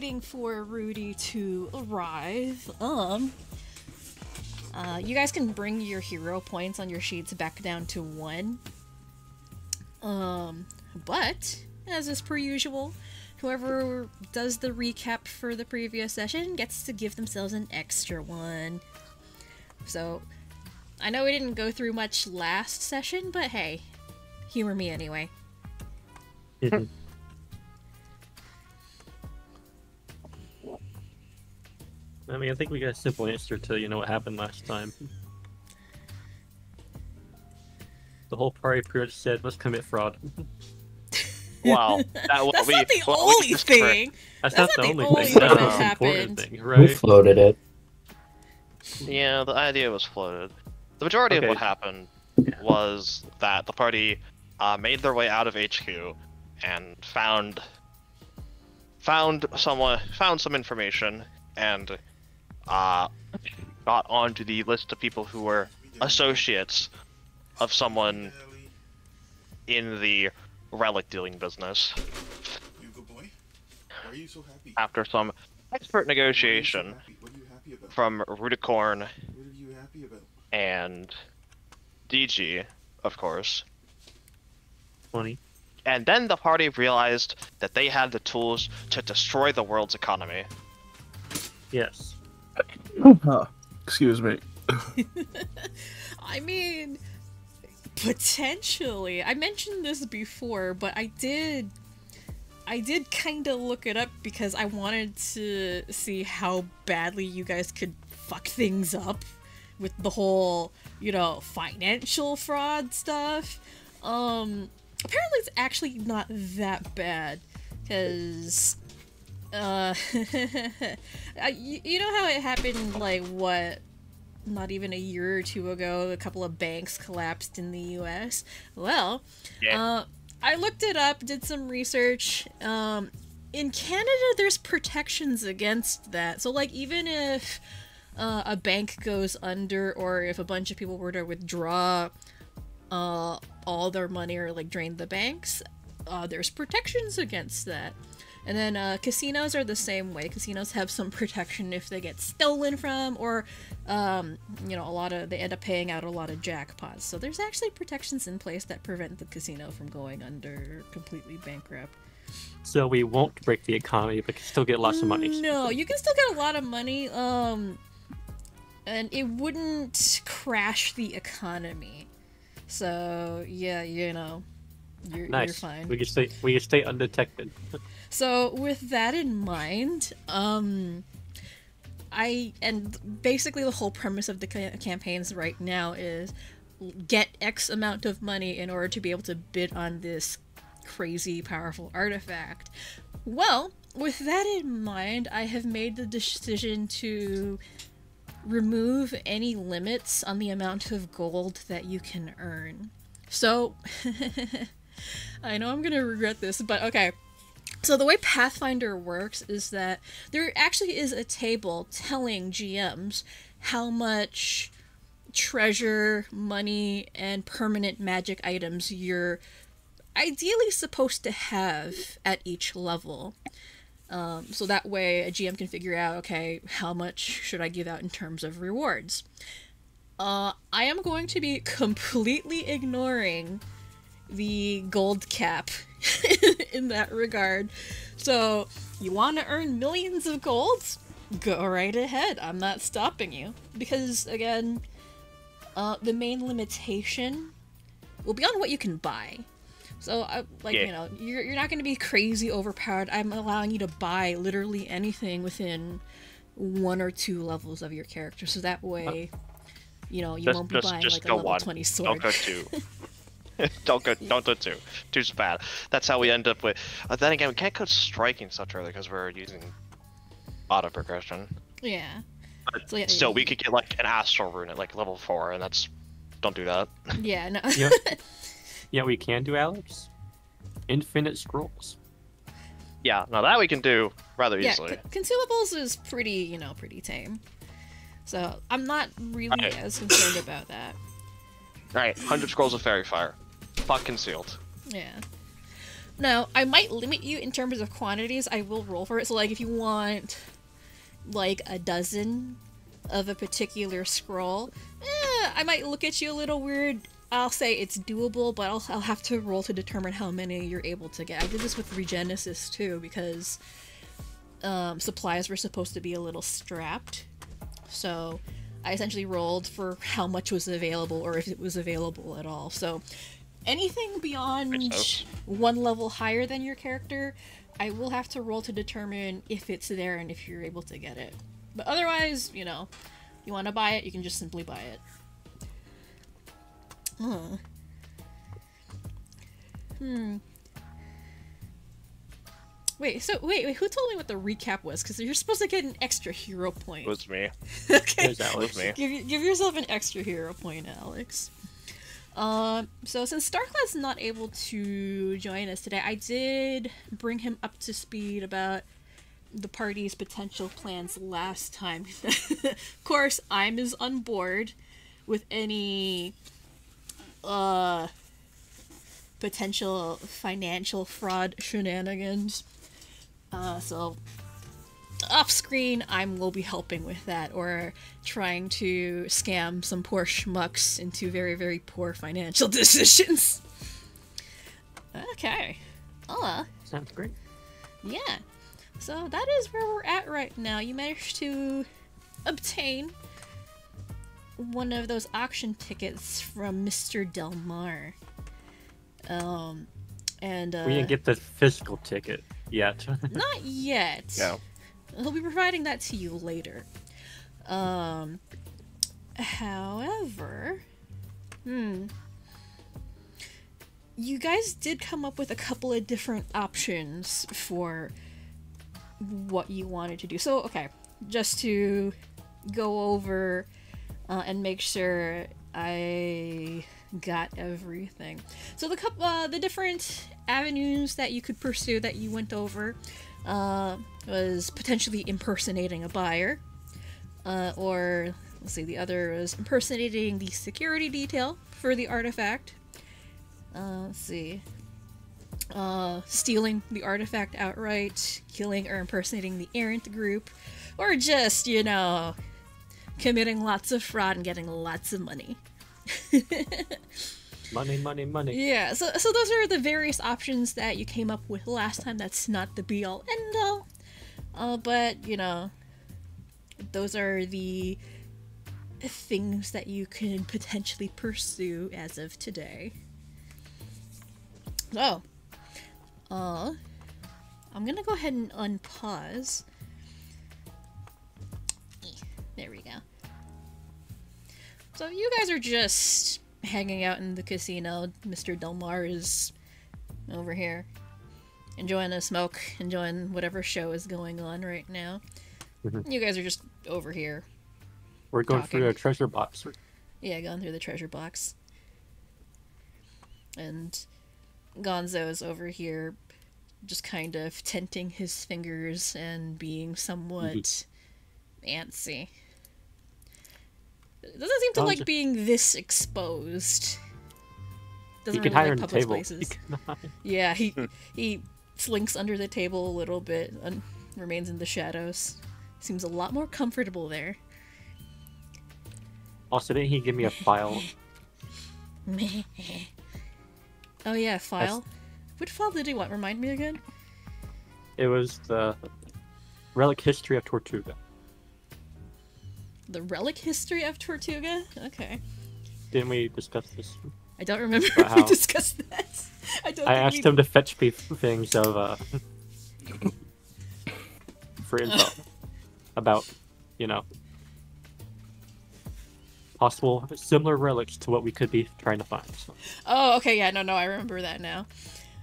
waiting for Rudy to arrive, um, uh, you guys can bring your hero points on your sheets back down to one. Um, but as is per usual, whoever does the recap for the previous session gets to give themselves an extra one. So, I know we didn't go through much last session, but hey, humor me anyway. I mean, I think we got a simple answer to you know what happened last time. The whole party pretty much said, "Let's commit fraud." Wow, that That's we, not the well, only thing. That's, That's not, not the the only only thing. thing That's the that most important happened. thing, Who right? floated it? Yeah, the idea was floated. The majority Okay. of what happened was that the party uh, made their way out of HQ and found found someone found some information and uh, got onto the list of people who were associates of someone in the relic dealing business. You good boy? Why are you so happy? After some expert so negotiation happy? What are you happy about? from Rudicorn What are you happy about? and DG, of course. Funny. And then the party realized that they had the tools to destroy the world's economy. Yes. Oh, excuse me. I mean, potentially. I mentioned this before, but I did. I did kind of look it up because I wanted to see how badly you guys could fuck things up with the whole, you know, financial fraud stuff. Um, apparently it's actually not that bad because uh you, you know how it happened like what not even a year or two ago a couple of banks collapsed in the US well Yeah. uh I looked it up did some research um in Canada there's protections against that so like even if uh, a bank goes under or if a bunch of people were to withdraw uh, all their money or like drain the banks, uh, there's protections against that. And then uh, casinos are the same way. Casinos have some protection if they get stolen from, or um, you know, a lot of they end up paying out a lot of jackpots. So there's actually protections in place that prevent the casino from going under completely bankrupt. So we won't break the economy, but can still get lots of money. No, you can still get a lot of money. Um, and it wouldn't crash the economy. So yeah, you know, you're, Nice. you're fine. We can stay. We can stay undetected. So with that in mind, um I and basically the whole premise of the ca- campaigns right now is get X amount of money in order to be able to bid on this crazy powerful artifact. Well, with that in mind, I have made the decision to remove any limits on the amount of gold that you can earn. So, I know I'm gonna regret this, but okay. So the way Pathfinder works is that there actually is a table telling GMs how much treasure, money, and permanent magic items you're ideally supposed to have at each level. Um, so that way a GM can figure out, okay, how much should I give out in terms of rewards. Uh, I am going to be completely ignoring the gold cap in that regard. So, you want to earn millions of golds? Go right ahead. I'm not stopping you. Because, again, uh, the main limitation will be on what you can buy. So, I, like, Yeah. you know, you're, you're not going to be crazy overpowered. I'm allowing you to buy literally anything within one or two levels of your character. So that way, you know, you Just- won't be just- buying just like a level one. 20 Don't sword. go two. don't go. Don't go two. Two's bad. That's how we end up with. Uh, then again, we can't go striking such early because we're using auto progression. Yeah. So, yeah, Still, we could get like an astral rune at like level four, and that's. Don't do that. Yeah, no. Yeah. yeah, we can do, Alex. Infinite scrolls. Yeah, now that we can do rather yeah, easily. con- concealables is pretty, you know, pretty tame. So I'm not really Alright. as concerned about that. All right, hundred scrolls of faerie fire. Fuck concealed. Yeah. Now, I might limit you in terms of quantities. I will roll for it. So, like, if you want, like, a dozen of a particular scroll, eh, I might look at you a little weird. I'll say it's doable, but I'll, I'll have to roll to determine how many you're able to get. I did this with Regenesis, too, because um, supplies were supposed to be a little strapped. So, I essentially rolled for how much was available, or if it was available at all. So, anything beyond Makes one level higher than your character, I will have to roll to determine if it's there and if you're able to get it. But otherwise, you know, you want to buy it, you can just simply buy it. Huh. Hmm. Wait, so wait, wait, who told me what the recap was? Because you're supposed to get an extra hero point. It was me. okay. There's It Alex. was me. Give give yourself an extra hero point, Alex. Um, so since Starclad's not able to join us today, I did bring him up to speed about the party's potential plans last time. of course, I'm as on board with any uh potential financial fraud shenanigans. Uh, so off screen, I will be helping with that or trying to scam some poor schmucks into very, very poor financial decisions. Okay. Uh, Sounds great. yeah. So that is where we're at right now. You managed to obtain one of those auction tickets from Mr. Del Mar. Um, and uh, we didn't get the physical ticket yet. not yet. Yeah. He'll be providing that to you later. Um, however, hmm. You guys did come up with a couple of different options for what you wanted to do. So, okay, just to go over uh, and make sure I got everything. So the coup uh, the different avenues that you could pursue that you went over uh, was potentially impersonating a buyer, uh, or let's see, the other was impersonating the security detail for the artifact. Uh, let's see. Uh, stealing the artifact outright, killing or impersonating the errant group, or just, you know, committing lots of fraud and getting lots of money. money, money, money. Yeah, so so those are the various options that you came up with last time. That's not the be all end all. Uh, but you know, those are the things that you can potentially pursue as of today. So, uh, I'm gonna go ahead and unpause. There we go. So you guys are just hanging out in the casino. Mr. Del Mar is over here, enjoying a smoke, enjoying whatever show is going on right now. Mhm. You guys are just over here. We're going through Talking. a treasure box. Yeah, going through the treasure box. And Gonzo is over here just kind of tenting his fingers and being somewhat antsy. Doesn't seem to like being this exposed. Doesn't You can really hide like public table. places. Hide. Yeah, he he slinks under the table a little bit and remains in the shadows. Seems a lot more comfortable there. Also, didn't he give me a file? oh yeah, file. Which file did he want? Remind me again. It was the relic history of Tortuga. The relic history of Tortuga. Okay, Didn't we discuss this? I don't remember if we discussed that. I. I asked we... him to fetch me things of uh for info about, you know, possible similar relics to what we could be trying to find. So, Oh, okay, yeah, no, no, I remember that now.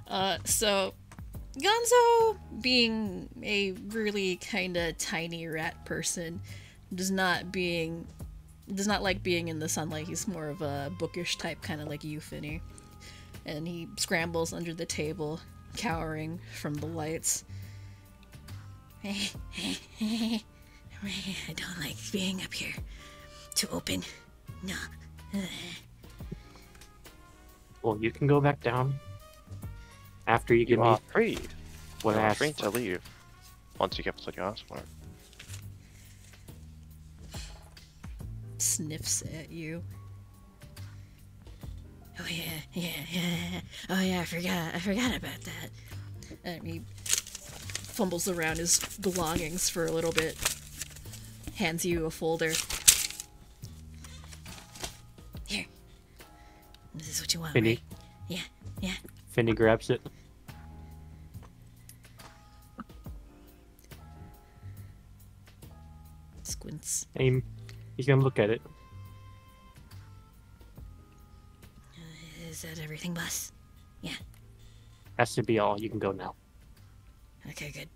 Uh, so, Gonzo, being a really kind of tiny rat person, does not being does not like being in the sunlight. He's more of a bookish type, kind of like you, Euphony, and he scrambles under the table, cowering from the lights. I don't like being up here. Too open. No. well, you can go back down. After you give You me are free. what you I are asked free to leave once you get what you asked for. Sniffs at you. Oh yeah, yeah, yeah. Oh yeah, I forgot. I forgot about that. And he fumbles around his belongings for a little bit. Hands you a folder. Here. This is what you want, Finny, right? Yeah, yeah. Finny grabs it. Squints. Aim. He's gonna look at it. Is that everything, boss? Yeah. Has to be all. You can go now. Okay, good.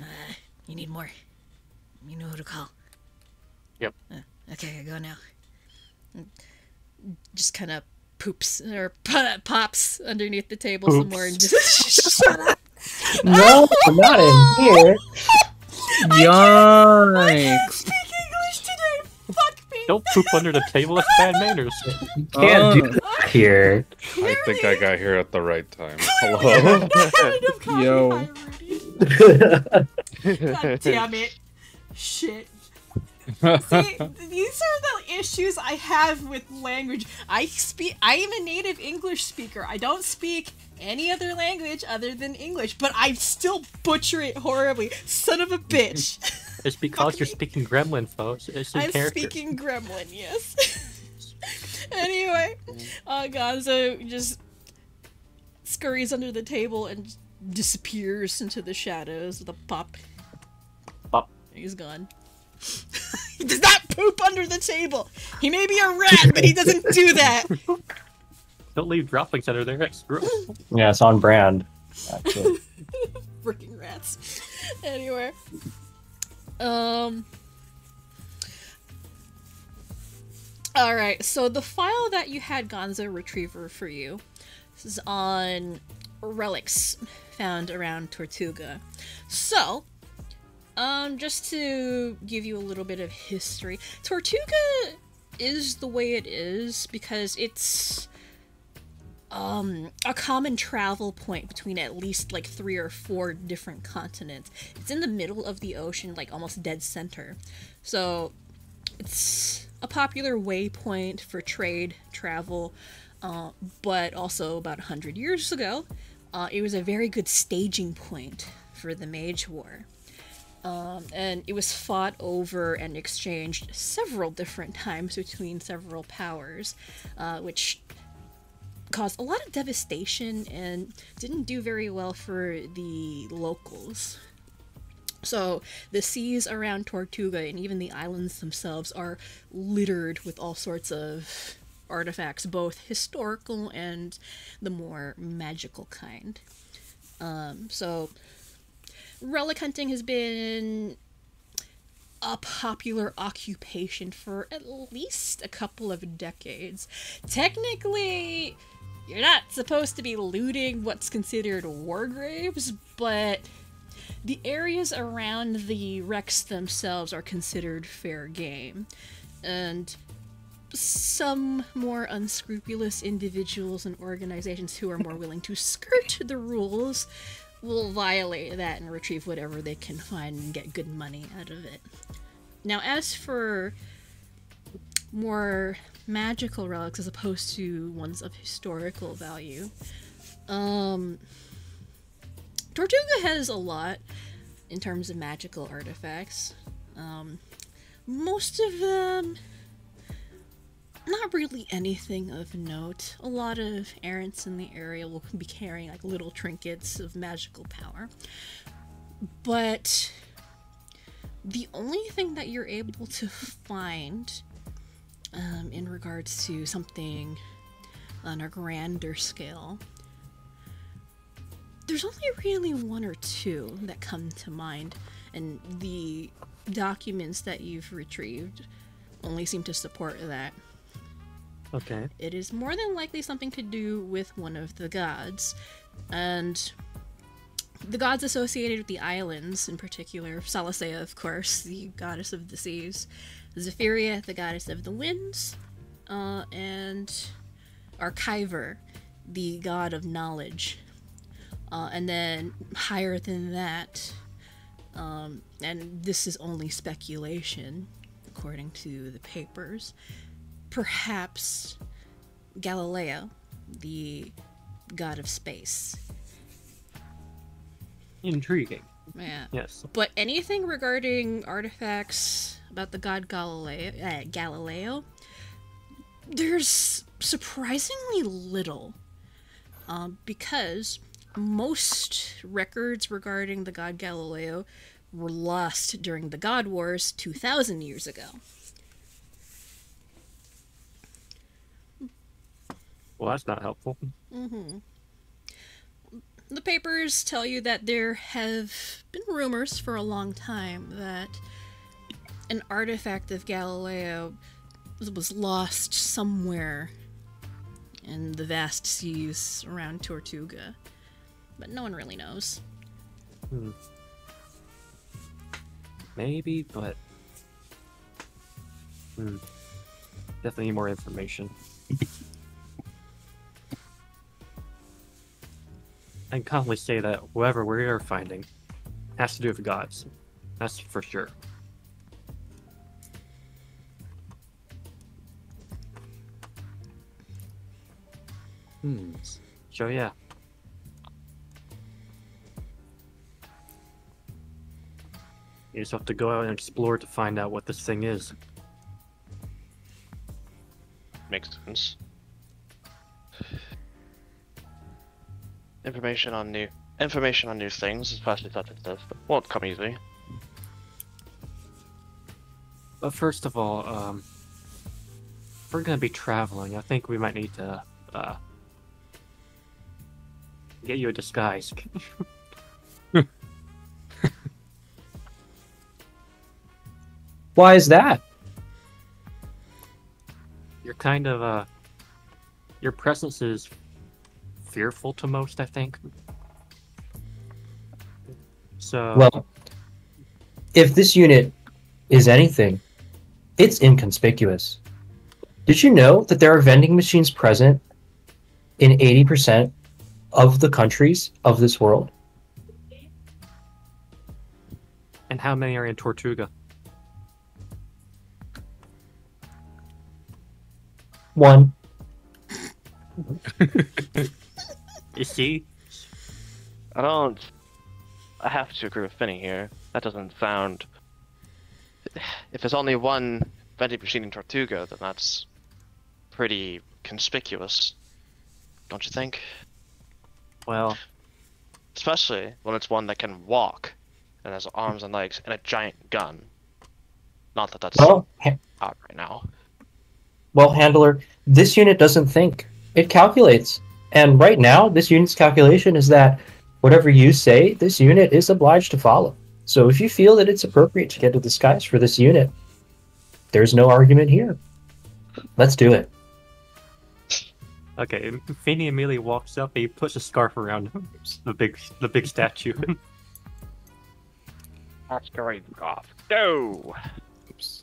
Uh, you need more. You know who to call. Yep. Uh, okay, I go now. Mm. Just kind of poops or pops underneath the table somewhere and just shut up. No, not in here. Yikes! Don't poop under the table. That's bad manners. You can't do Oh. that here. I think I got here at the right time. Hello. not kind of coffee Yo. God damn it. Shit. See, these are the issues I have with language. I speak I am a native English speaker. I don't speak any other language other than English, but I still butcher it horribly. Son of a bitch. It's because Fuck you're me. speaking Gremlin, folks. It's I'm character. speaking gremlin, yes. anyway, uh, Gonzo just scurries under the table and disappears into the shadows with a pop. Pop. He's gone. he does not poop under the table. He may be a rat, but he doesn't do that. Don't leave droppings under there. That's gross. Yeah, it's on brand. Actually. Freaking rats. Anyway. Um. Alright, so the file that you had Gonzo retriever for you this is on relics found around Tortuga. So, um, just to give you a little bit of history, Tortuga is the way it is because it's um a common travel point between at least like three or four different continents. It's in the middle of the ocean, like almost dead center. So it's a popular waypoint for trade, travel, uh, but also about 100 years ago, uh, it was a very good staging point for the Mage War. Um, and it was fought over and exchanged several different times between several powers, uh, which caused a lot of devastation and didn't do very well for the locals. So the seas around Tortuga and even the islands themselves are littered with all sorts of artifacts, both historical and the more magical kind. Um, so relic hunting has been a popular occupation for at least a couple of decades. Technically, you're not supposed to be looting what's considered war graves, but the areas around the wrecks themselves are considered fair game. And some more unscrupulous individuals and organizations who are more willing to skirt the rules will violate that and retrieve whatever they can find and get good money out of it. Now, as for more magical relics as opposed to ones of historical value, um, Tortuga has a lot in terms of magical artifacts. Um, most of them, not really anything of note. A lot of errants in the area will be carrying like little trinkets of magical power. But the only thing that you're able to find um, in regards to something on a grander scale there's only really one or two that come to mind, and the documents that you've retrieved only seem to support that. Okay. It is more than likely something to do with one of the gods, and the gods associated with the islands, in particular, Salasea, of course, the goddess of the seas, Zephyria, the goddess of the winds, uh, and Archiver, the god of knowledge Uh, and then higher than that, um, and this is only speculation, according to the papers, perhaps Galileo, the god of space. Intriguing. Yeah. Yes. But anything regarding artifacts about the god Galileo, uh, Galileo there's surprisingly little. Um, because most records regarding the god Galileo were lost during the God Wars 2,000 years ago. Well, that's not helpful. The papers tell you that there have been rumors for a long time that an artifact of Galileo was lost somewhere in the vast seas around Tortuga. But no one really knows. Maybe, but. Hmm. Definitely need more information. I can confidently say that whoever we are finding has to do with gods. That's for sure. Hmm. So yeah. You just have to go out and explore to find out what this thing is. Makes sense. Information on new information on new things, especially such as this, won't come easily. But first of all, um, if we're gonna be traveling, I think we might need to uh, get you a disguise. Why is that? You're kind of uh, your presence is fearful to most, I think. So Well, if this unit is anything, it's inconspicuous. Did you know that there are vending machines present in 80% of the countries of this world? and how many are in Tortuga? One. You see, I don't. I have to agree with Finny here. That doesn't sound. If there's only one vending machine in Tortuga, then that's pretty conspicuous, don't you think? well, Especially when it's one that can walk and has arms and legs and a giant gun. Not that that's Well, ha- out right now. well, handler, this unit doesn't think. It calculates. And right now, this unit's calculation is that whatever you say, this unit is obliged to follow. So if you feel that it's appropriate to get to the skies for this unit, there's no argument here. Let's do it. okay. Finny immediately walks up and he puts a scarf around him, the big, the big statue. That's going off. Go!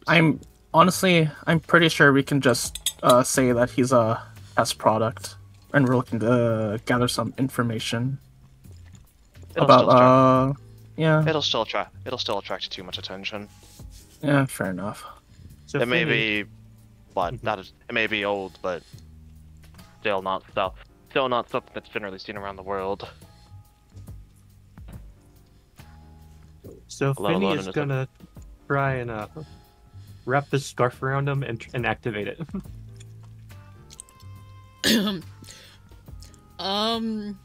I'm honestly, I'm pretty sure we can just uh, say that he's a test product, and we're looking to gather some information It'll about. still attract, Uh, yeah, it'll still attract. It'll still attract too much attention. yeah, fair enough. so it may Finny- be, what? Not as, it may be old, but still not still, still not something that's generally seen around the world. So Let Finny is in gonna try and uh, wrap this scarf around him and, and activate it. Um,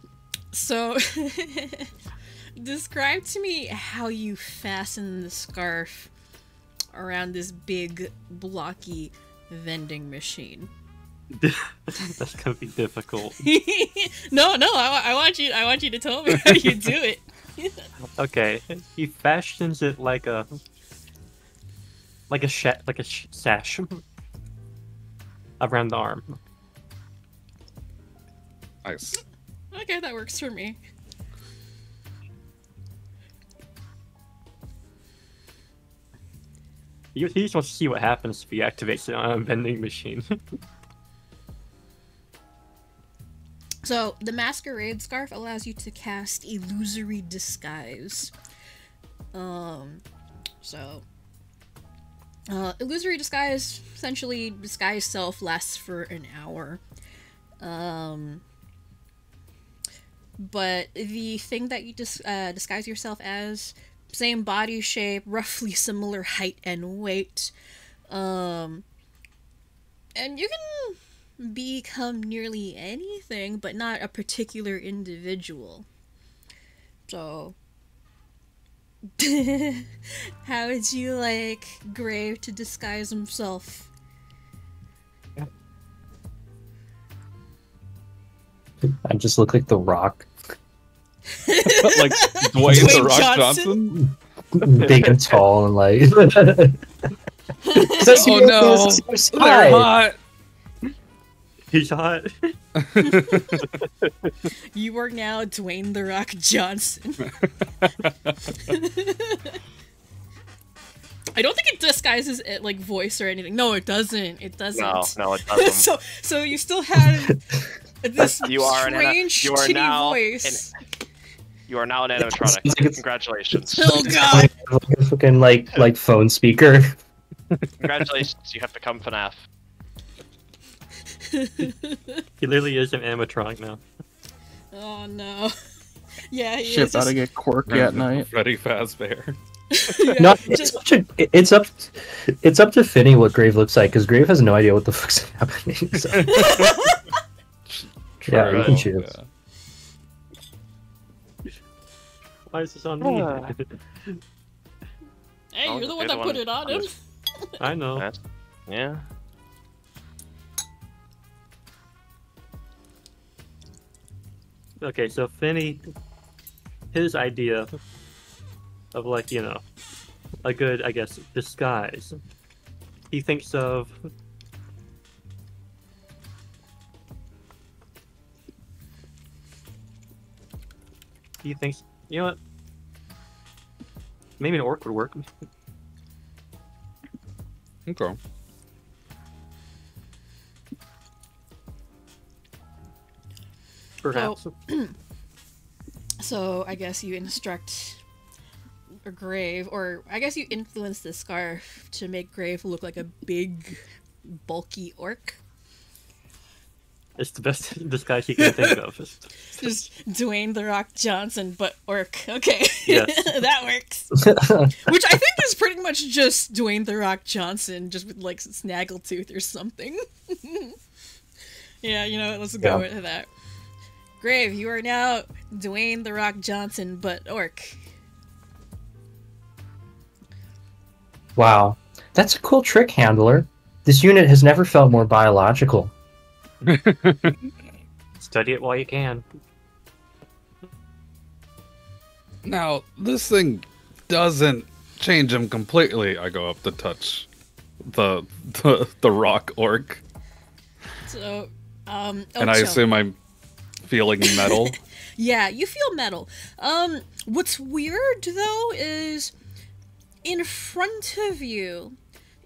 so describe to me how you fasten the scarf around this big, blocky vending machine. That's gonna be difficult. no, no, I, I want you. I want you to tell me how you do it. Okay, he fashions it like a like a sha- like a sh- sash around the arm. Nice. Okay, that works for me. He, he just wants to see what happens if he activates it on a vending machine. So the masquerade scarf allows you to cast illusory disguise. Um, so uh, illusory disguise essentially disguise self lasts for an hour. Um, but the thing that you dis- uh, disguise yourself as same body shape roughly similar height and weight um and you can become nearly anything but not a particular individual. So how would you like grave to disguise himself? I just look like the Rock, like Dwayne, the Rock Johnson? Johnson. big and tall, and like. Oh no, they're hot. He's hot. you are now dwayne the rock johnson I don't think it disguises it like voice or anything. No, it doesn't. It doesn't. No, no, it doesn't. so, so you still have this You are an- strange, you are shitty now voice. You are now an animatronic. like it's- Congratulations. Oh god! fucking like like phone speaker. Congratulations, you have become FNAF. He literally is an animatronic now. Oh no. Yeah, he Shit, is. about to get quirky at night. Freddy Fazbear. Yeah, No, it's just- such a, it's up it's up to Finny what Grave looks like because Grave has no idea what the fuck's happening. So. Yeah, you can True. choose. Yeah. Why is this on me? Hey, you're the one you're that put it on him. I know. That's- Yeah. Okay, so Finny, his idea of like you know, a good I guess disguise. He thinks of he thinks you know what? Maybe an orc would work. Okay. Perhaps. So I guess you instruct a grave, or I guess you influence the scarf to make grave look like a big, bulky orc. It's the best disguise he can think of. Just Dwayne the Rock Johnson, but orc. Okay, Yes. that works. Which I think is pretty much just Dwayne the Rock Johnson, just with like snaggletooth or something. yeah, you know, let's go Yeah. with that. Grave, you are now Dwayne the Rock Johnson, but orc. wow, that's a cool trick handler. This unit has never felt more biological. Study it while you can. Now this thing doesn't change him completely. I go up to touch the the, the rock orc, So, um, and I Ocho. assume I'm feeling metal. Yeah, you feel metal. Um, what's weird though is in front of you,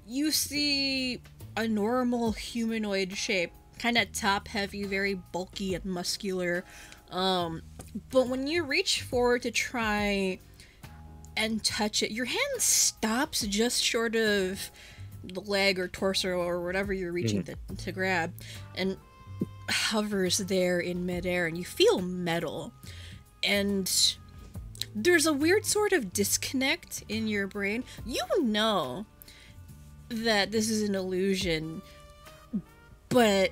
you see a normal humanoid shape, kind of top heavy, very bulky and muscular. Um, but when you reach forward to try and touch it, your hand stops just short of the leg or torso or whatever you're reaching to, to grab, and hovers there in midair, and you feel metal. And there's a weird sort of disconnect in your brain. You know that this is an illusion, but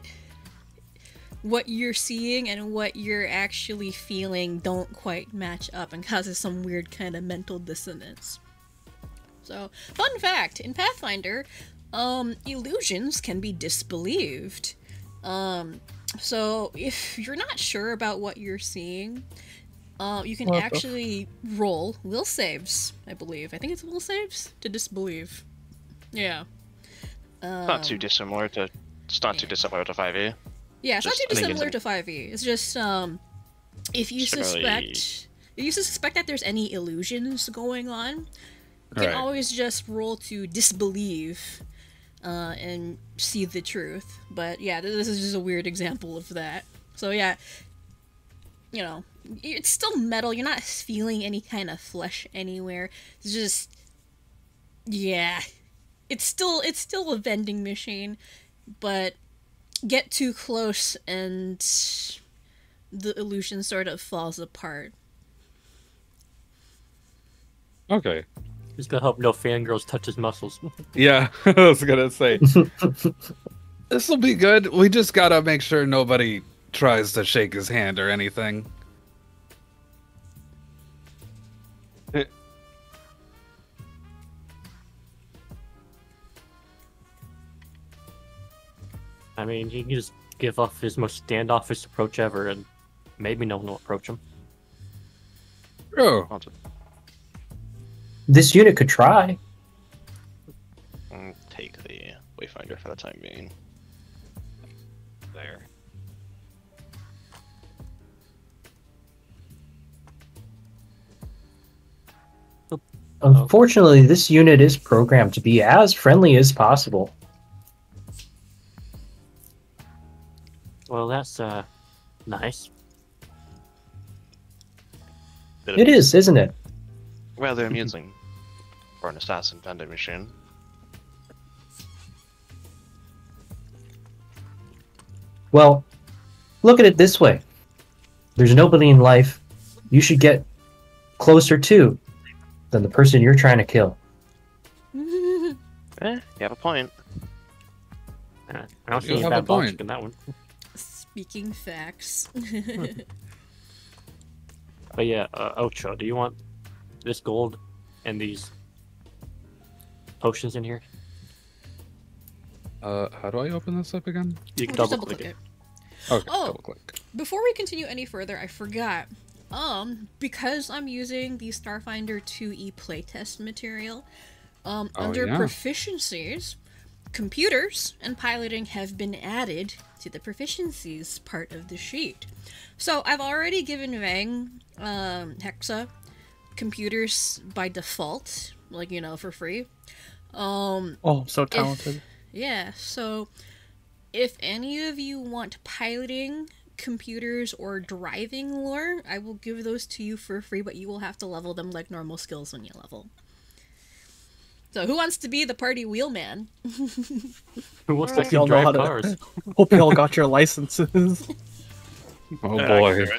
what you're seeing and what you're actually feeling don't quite match up and causes some weird kind of mental dissonance. So, fun fact in Pathfinder, um, illusions can be disbelieved. Um, so, if you're not sure about what you're seeing, uh, you can What the- actually roll will saves, I believe. I think it's will saves to disbelieve. Yeah. Um, not too dissimilar to. It's not too dissimilar to 5e. yeah, it's not too I think it's dissimilar to 5e. It's just um if you Similarly- suspect if you suspect that there's any illusions going on, you can Right. always just roll to disbelieve uh, and see the truth. But yeah, this is just a weird example of that. So yeah, you know, it's still metal. You're not feeling any kind of flesh anywhere. It's just, yeah, it's still it's still a vending machine, but get too close and the illusion sort of falls apart. Okay. Just gonna hope no fangirls touch his muscles. Yeah, I was gonna say. this will be good. We just gotta make sure nobody tries to shake his hand or anything. I mean, he can just give off his most standoffish approach ever, and maybe no one will approach him. Oh, This unit could try. mm, take the Wayfinder for the time being. There. Unfortunately, this unit is programmed to be as friendly as possible. Well, that's uh, nice. Bit It is, isn't it? rather amusing for an assassin vending machine. Well, look at it this way. There's nobody in life you should get closer to than the person you're trying to kill. Eh, you have a point. Uh, I don't You see any have a bad logic point. in that one. Speaking facts. But yeah, uh, Ocho, do you want this gold and these potions in here? uh, how do I open this up again? You can We'll double double click click it. it. Okay, Oh. double click. Before we continue any further, I forgot. Um, because I'm using the Starfinder 2e playtest material, um, Oh, under yeah. proficiencies, computers and piloting have been added to the proficiencies part of the sheet. So I've already given Vang, um, Hexa, computers by default, like, you know, for free. Um, Oh, so talented. yeah, so if any of you want piloting, computers, or driving lore, I will give those to you for free, but you will have to level them like normal skills when you level. So who wants to be the party wheelman? Who wants Hope to y'all know drive how to- cars? Hope you all got your licenses. Oh Yeah, I boy. can.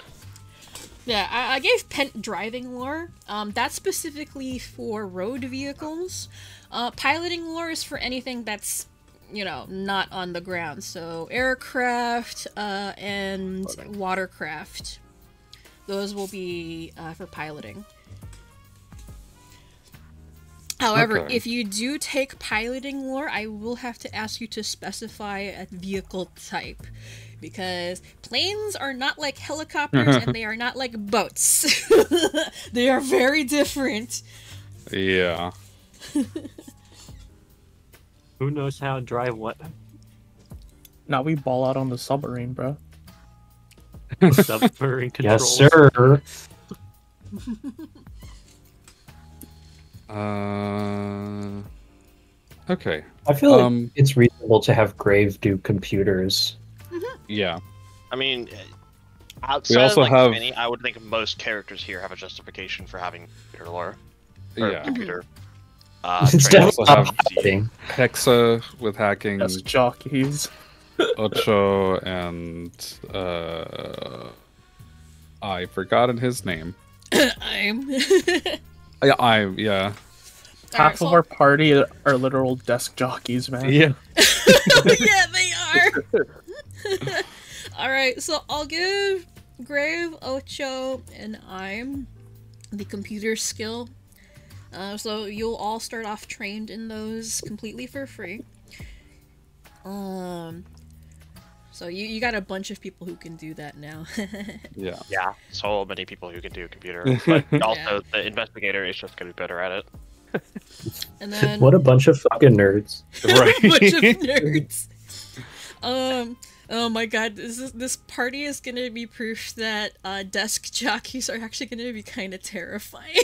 Yeah, I, I gave Pent driving lore. Um, that's specifically for road vehicles. Uh, piloting lore is for anything that's, you know, not on the ground. So aircraft uh, and watercraft. Those will be uh, for piloting. However, Okay. if you do take piloting lore, I will have to ask you to specify a vehicle type. Because planes are not like helicopters uh-huh. and they are not like boats. they are very different. Yeah. Who knows how to drive what? now we ball out on the submarine, bro. Submarine controls. Yes, sir. Uh. Okay. I feel like Um. it's reasonable to have Grave do computers. Yeah. I mean, uh, outside also of like have- Vinny, I would think most characters here have a justification for having computer lore. Or Yeah. computer. Uh, it's definitely also have- piloting. Hexa with hacking, That's jockeys. Ocho, and uh, I forgotten his name. I'm. Yeah, I yeah Half of our party are literal desk jockeys, man. yeah. yeah, they are. All right, so I'll give Grave, Ocho, and I'm the computer skill. Uh, so you'll all start off trained in those completely for free. Um, so you you got a bunch of people who can do that now. Yeah. Yeah, so many people who can do computer, but also the investigator is just gonna be better at it. and then What a bunch of fucking nerds. Right. bunch of nerds. Um. Oh my god, this is, this party is gonna be proof that uh, desk jockeys are actually gonna be kind of terrifying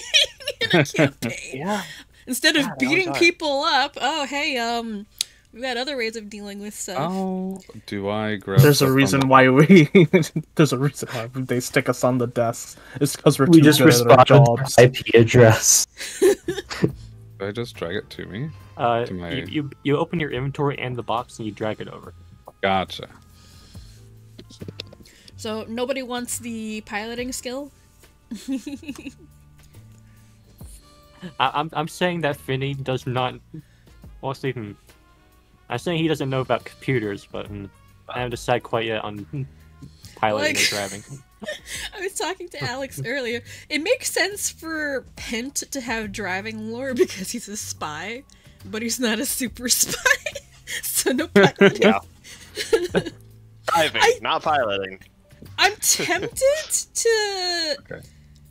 in a campaign. Yeah. Instead of Yeah, beating people up, oh hey, um, We've got other ways of dealing with stuff. How do I grab? There's a reason the- why we. there's a reason why they stick us on the desks. It's because we're We too just good at our respond jobs. to IP address. Do I just drag it to me? Uh, To my- you, you you open your inventory and the box and you drag it over. Gotcha. So nobody wants the piloting skill. I, I'm I'm saying that Finny does not. Well, see, I'm saying he doesn't know about computers, but hmm, I haven't decided quite yet on hmm, piloting Like- or driving. I was talking to Alex earlier. It makes sense for Pent to have driving lore because he's a spy, but he's not a super spy. so no piloting. Yeah. Driving, I- not piloting. I'm tempted to. Okay.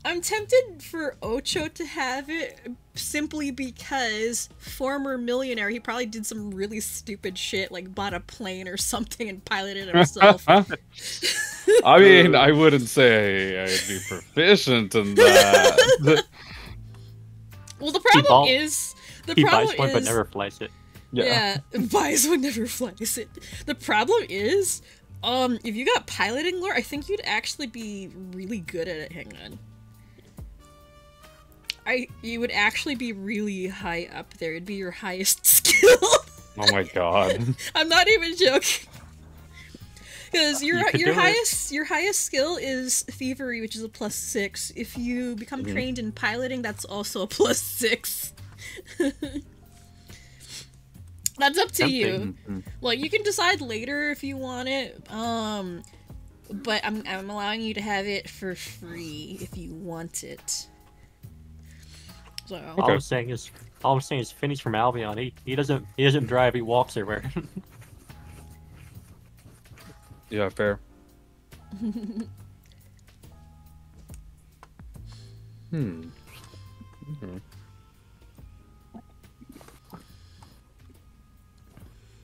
I'm tempted for Ocho to have it simply because former millionaire, he probably did some really stupid shit, like bought a plane or something and piloted it himself. I mean, I wouldn't say I'd be proficient in that. well, the problem bought- is the he problem buys one is but never flies it. yeah, buys one never flies it. The problem is, um, if you got piloting lore, I think you'd actually be really good at it. Hang on. I you would actually be really high up there. It'd be your highest skill. oh my god. I'm not even joking. Because your You your do it. highest your highest skill is thievery, which is a plus six. If you become Mm-hmm. trained in piloting, that's also a plus six. that's up to you. Tempting. Well, you can decide later if you want it. Um, but I'm I'm allowing you to have it for free if you want it. So All I'm saying is, all I'm saying is, Finny's from Albion. He, he doesn't he doesn't drive. He walks everywhere. Yeah, fair. hmm. Mhm.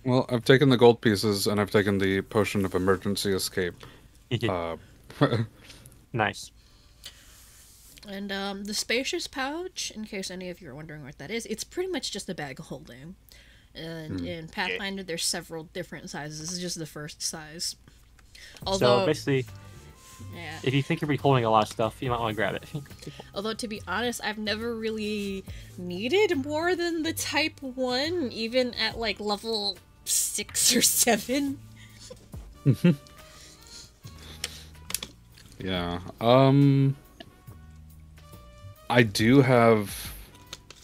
Well, I've taken the gold pieces and I've taken the potion of emergency escape. Uh, nice. And um, the spacious pouch, in case any of you are wondering what that is, it's pretty much just a bag of holding. And Hmm. in Pathfinder, there's several different sizes. This is just the first size. so Although, basically, yeah. if you think you're be holding a lot of stuff, you might want to grab it. Although to be honest, I've never really needed more than the Type One, even at like level six or seven. yeah. Um. I do have.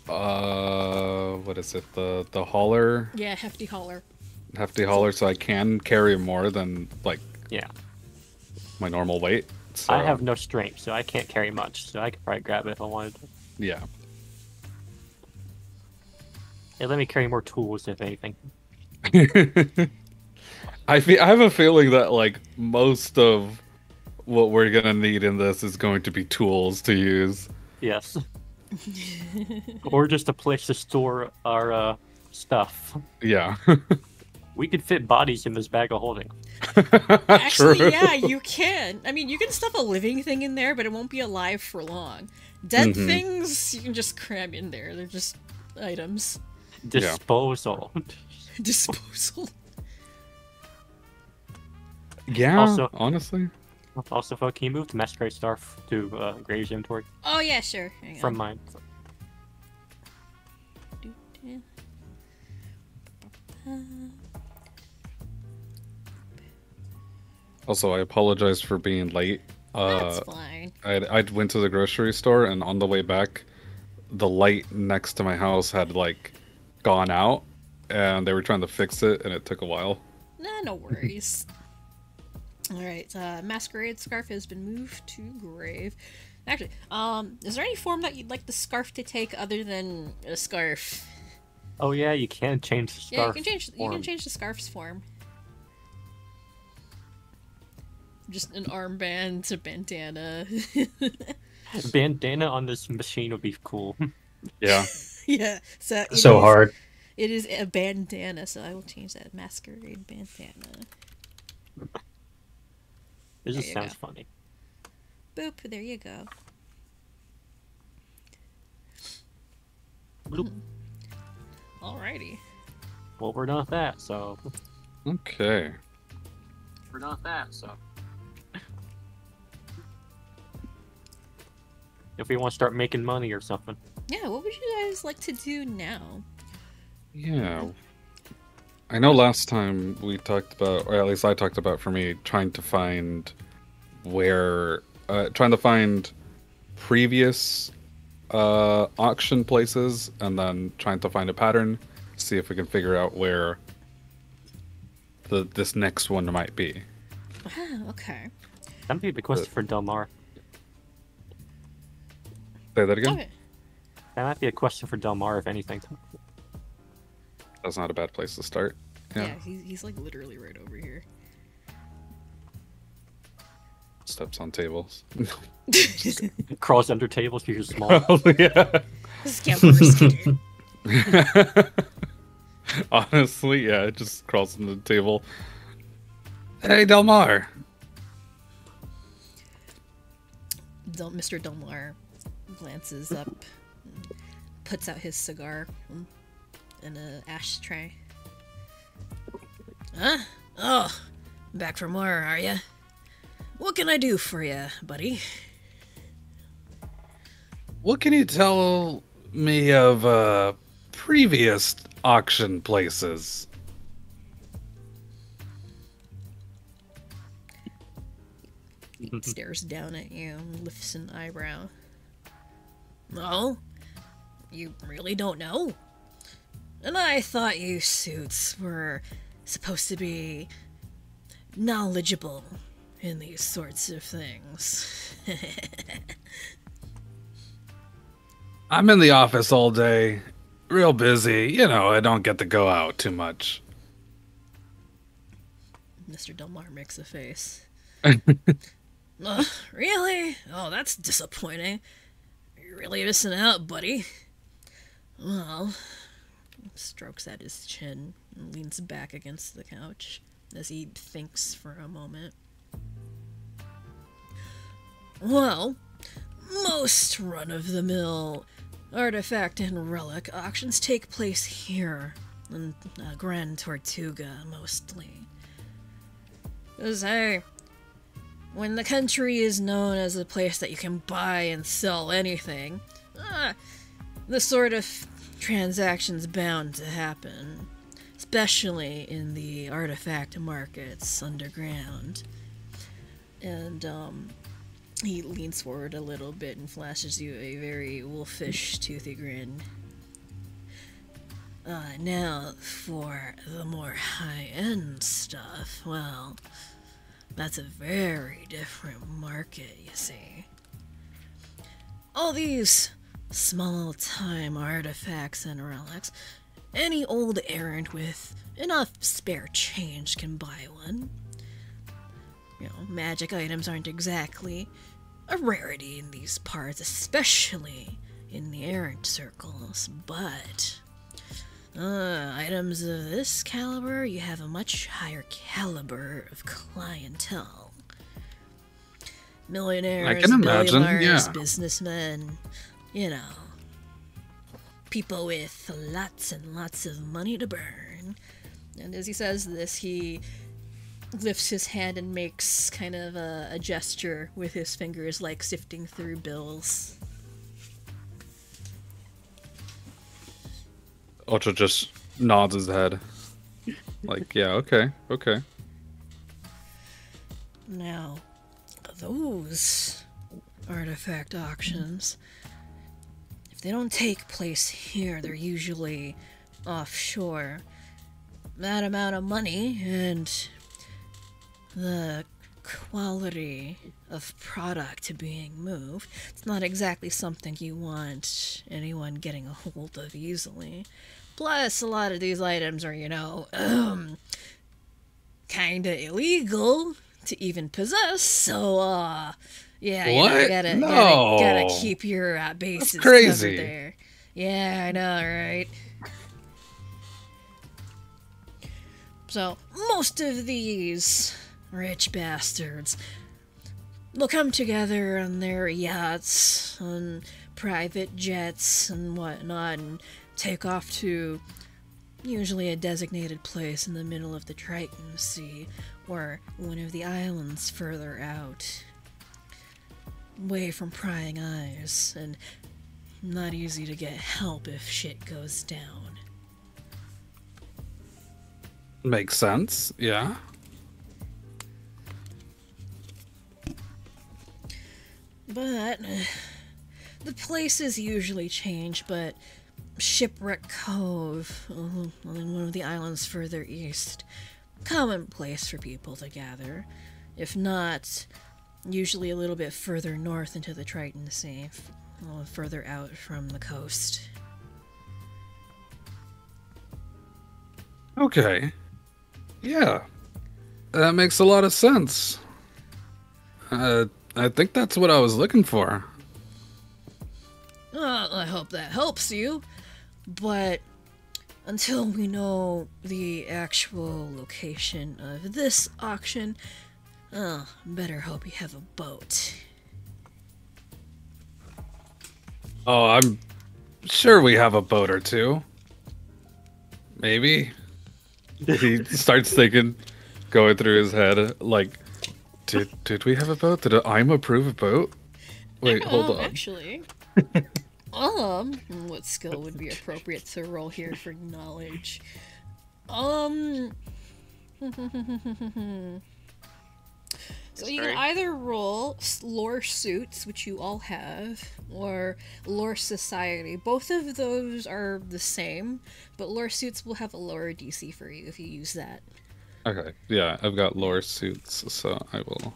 Uh, what is it? The the hauler, Yeah, hefty hauler. hefty hauler, so I can carry more than like yeah. my normal weight. So, I have no strength, so I can't carry much. So I could probably grab it if I wanted. to. Yeah. It let me carry more tools, if anything. I feel I have a feeling that like most of what we're gonna need in this is going to be tools to use. Yes. or just a place to store our uh, stuff. Yeah. We could fit bodies in this bag of holding. Actually, True. yeah, you can. I mean, you can stuff a living thing in there, but it won't be alive for long. Dead Mhm. things you can just cram in there. They're just items. Disposal. Disposal. Yeah. Also- honestly. Also, fuck, can you move the masquerade star f- to uh, Graves inventory Oh yeah, sure. Hang from on. mine? Also, I apologize for being late. That's Uh, fine. I I went to the grocery store and on the way back, the light next to my house had like gone out, and they were trying to fix it, and it took a while. Nah, no worries. All right, uh, masquerade scarf has been moved to grave. Actually, um, is there any form that you'd like the scarf to take other than a scarf? Oh yeah, you can change the scarf. yeah, you can change. You can change the scarf's form. Just an armband to bandana. Bandana on this machine would be cool. Yeah. yeah. So it so is- hard. It is a bandana, so I will change that masquerade bandana. This There just sounds go. funny. Boop. There you go. Bloop. Hmm. Alrighty. well, we're not that. So Okay. we're not that. So if we want to start making money or something, Yeah, what would you guys like to do now? Yeah. I know last time we talked about, or at least I talked about for me, trying to find where, uh, trying to find previous uh, auction places and then trying to find a pattern, see if we can figure out where the this next one might be. Ah, okay. that'd be a big question for Del Mar. Say that again? Okay. That might be a question for Del Mar, if anything. That's not a bad place to start. Yeah, Yeah. he's, he's like literally right over here. Steps on tables. Crawls under tables because you're small. Probably, yeah. Scamper. Honestly, yeah, it just crawls under the table. Hey, Del Mar. Del- Mr. Del Mar glances up, puts out his cigar in a ashtray. Huh? Oh, back for more, are ya? What can I do for you, buddy? What can you tell me of uh, previous auction places? He stares down at you and lifts an eyebrow. No? You really don't know? And I thought you suits were supposed to be knowledgeable in these sorts of things. I'm in the office all day, real busy. You know, I don't get to go out too much. Mr. Del Mar makes a face. Really? Oh, that's disappointing. You're really missing out, buddy. Well, strokes at his chin and leans back against the couch as he thinks for a moment. Well, most run of the mill artifact and relic auctions take place here in uh, Grand Tortuga mostly. I when the country is known as a place that you can buy and sell anything, ah, the sort of transactions bound to happen, especially in the artifact markets underground. And um, he leans forward a little bit and flashes you a very wolfish, toothy grin. Uh, now, for the more high end stuff, well, that's a very different market, you see. All these small time artifacts and relics, any old errant with enough spare change can buy one. You know, magic items aren't exactly a rarity in these parts, especially in the errant circles, but uh, items of this caliber, you have a much higher caliber of clientele. Millionaires, can imagine, billionaires, yeah. businessmen, you know, people with lots and lots of money to burn. And as he says this, he lifts his hand and makes kind of a, a gesture with his fingers, like sifting through bills. Ocho just nods his head. Like, yeah, okay, okay. Now, those artifact auctions, they don't take place here, they're usually offshore. That amount of money and the quality of product being moved, it's not exactly something you want anyone getting a hold of easily. Plus, a lot of these items are, you know, um, kinda illegal to even possess. So, uh, yeah, you know, gotta, No. gotta gotta keep your uh, bases crazy. covered there. Yeah, I know, right? So, most of these rich bastards will come together on their yachts, on private jets, and whatnot, and take off to usually a designated place in the middle of the Triton Sea or one of the islands further out. Away from prying eyes, and not easy to get help if shit goes down. Makes sense. Yeah. But uh, the places usually change, but Shipwreck Cove, uh, on one of the islands further east, common place for people to gather. If not, usually a little bit further north into the Triton Sea, a little further out from the coast. Okay. Yeah. That makes a lot of sense. Uh, I think that's what I was looking for. Uh, I hope that helps you, but until we know the actual location of this auction, uh, better hope you have a boat. Oh, I'm sure we have a boat or two. Maybe. He starts thinking, going through his head, like, did did we have a boat? Did I'm approve a boat? Wait, hold Um, on. Actually, um, what skill would be appropriate to roll here for knowledge? Um. So you can either roll lore suits, which you all have, or lore society. Both of those are the same, but lore suits will have a lower DC for you if you use that. Okay, yeah, I've got lore suits, so I will.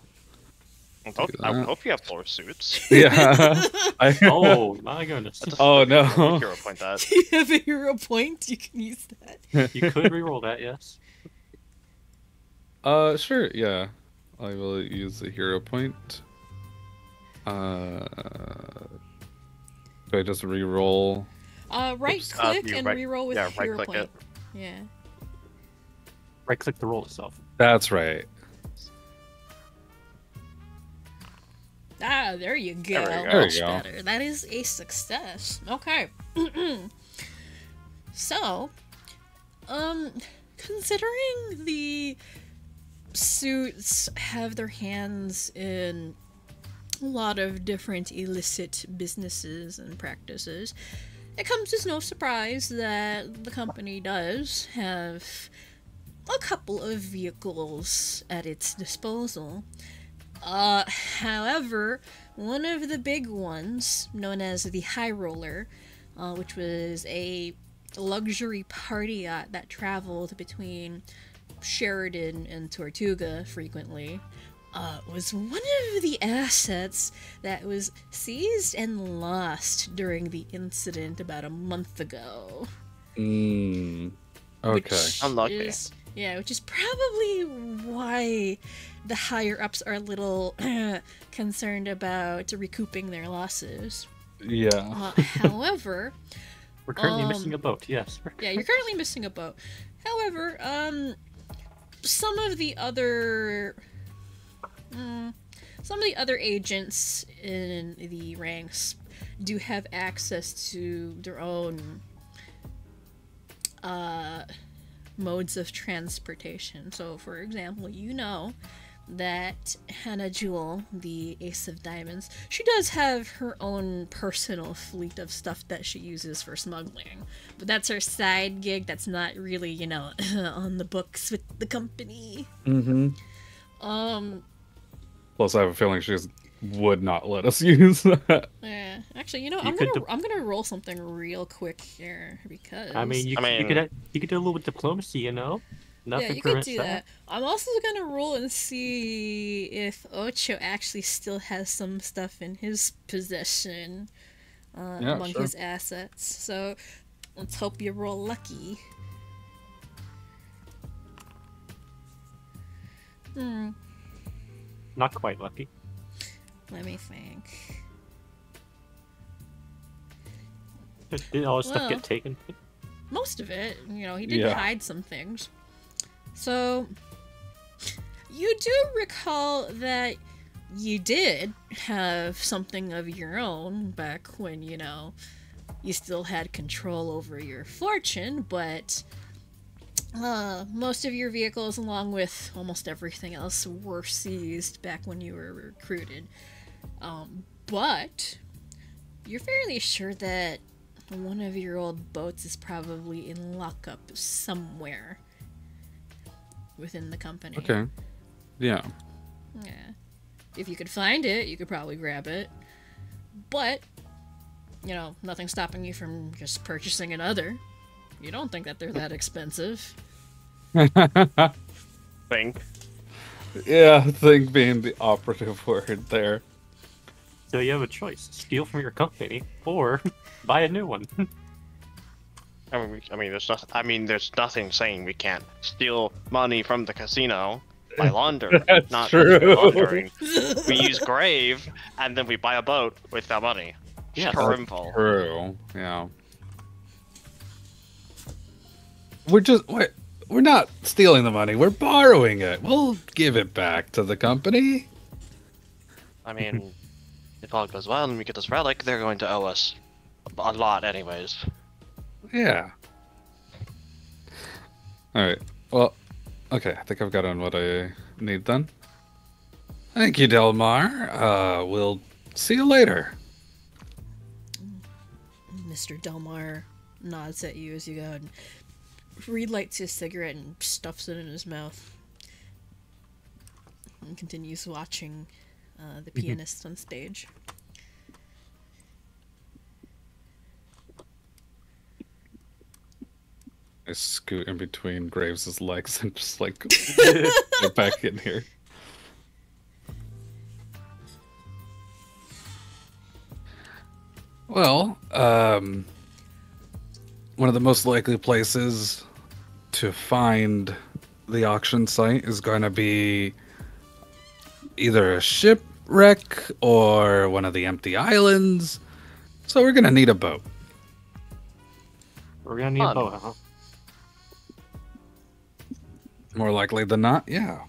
I hope, I that. hope you have lore suits. Yeah. I, Oh my goodness! oh no. Hero point that. Do you have a hero point? You can use that. You could reroll that, yes. Uh, sure, yeah. I will use the hero point. Uh, do I just re-roll? Uh, right Oops, uh, click you and right- reroll with yeah, hero right-click point. it. Yeah. Right click the roll itself. That's right. Ah, there you go. There go. There Much you go. better. That is a success. Okay. so, um, considering the suits have their hands in a lot of different illicit businesses and practices, it comes as no surprise that the company does have a couple of vehicles at its disposal. Uh, however, one of the big ones, known as the High Roller, uh, which was a luxury party yacht that traveled between Sheridan and Tortuga frequently, uh, was one of the assets that was seized and lost during the incident about a month ago. Mm. Okay. Which Unlucky. is- yeah, which is probably why the higher ups are a little concerned about recouping their losses. Yeah. Uh, however, We're currently Um, missing a boat. Yes. yeah, you're currently missing a boat. However, um, some of the other, mm, some of the other agents in the ranks do have access to their own, uh, modes of transportation. So, for example, you know that Hannah Jewel, the Ace of Diamonds, she does have her own personal fleet of stuff that she uses for smuggling. But that's her side gig. That's not really, you know, on the books with the company. Mm-hmm. Um, Plus, I have a feeling she just would not let us use that. yeah. Actually, you know, You I'm gonna de- I'm gonna roll something real quick here because I mean, you, I could- you could you could do a little bit diplomacy, you know. Nothing yeah, you could do that. I'm also gonna roll and see if Ocho actually still has some stuff in his possession uh, Yeah, among sure. his assets. So let's hope you roll lucky. Hmm. Not quite lucky. Let me think. Did all his stuff get taken? Most of it, you know, he did Yeah. hide some things. So you do recall that you did have something of your own back when, you know, you still had control over your fortune, but uh, most of your vehicles, along with almost everything else, were seized back when you were recruited. Um, but you're fairly sure that one of your old boats is probably in lockup somewhere within the company. Okay. Yeah. Yeah. If you could find it, you could probably grab it. But, you know, nothing stopping you from just purchasing another. You don't think that they're that expensive. Think. Yeah, think being the operative word there. So you have a choice: steal from your company or buy a new one. I mean, we- I mean, there's nothing. I mean, there's nothing saying we can't steal money from the casino by laundering. That's not true. laundering. We use grave, and then we buy a boat with that money. Yeah, Shrimple. True. Yeah. We're just we're, we're not stealing the money. We're borrowing it. We'll give it back to the company. I mean, if all goes well and we get this relic, they're going to owe us a lot, anyways. Yeah. All right. Well, okay. I think I've got on what I need then. Thank you, Del Mar. Uh, we'll see you later. Mr. Del Mar nods at you as you go and relights his cigarette and stuffs it in his mouth. And continues watching uh, the pianist on stage. I scoot in between Graves' legs and just like get back in here. Well, um, one of the most likely places to find the auction site is going to be either a shipwreck or one of the empty islands. So we're going to need a boat. We're gonna need a boat, huh? More likely than not, yeah.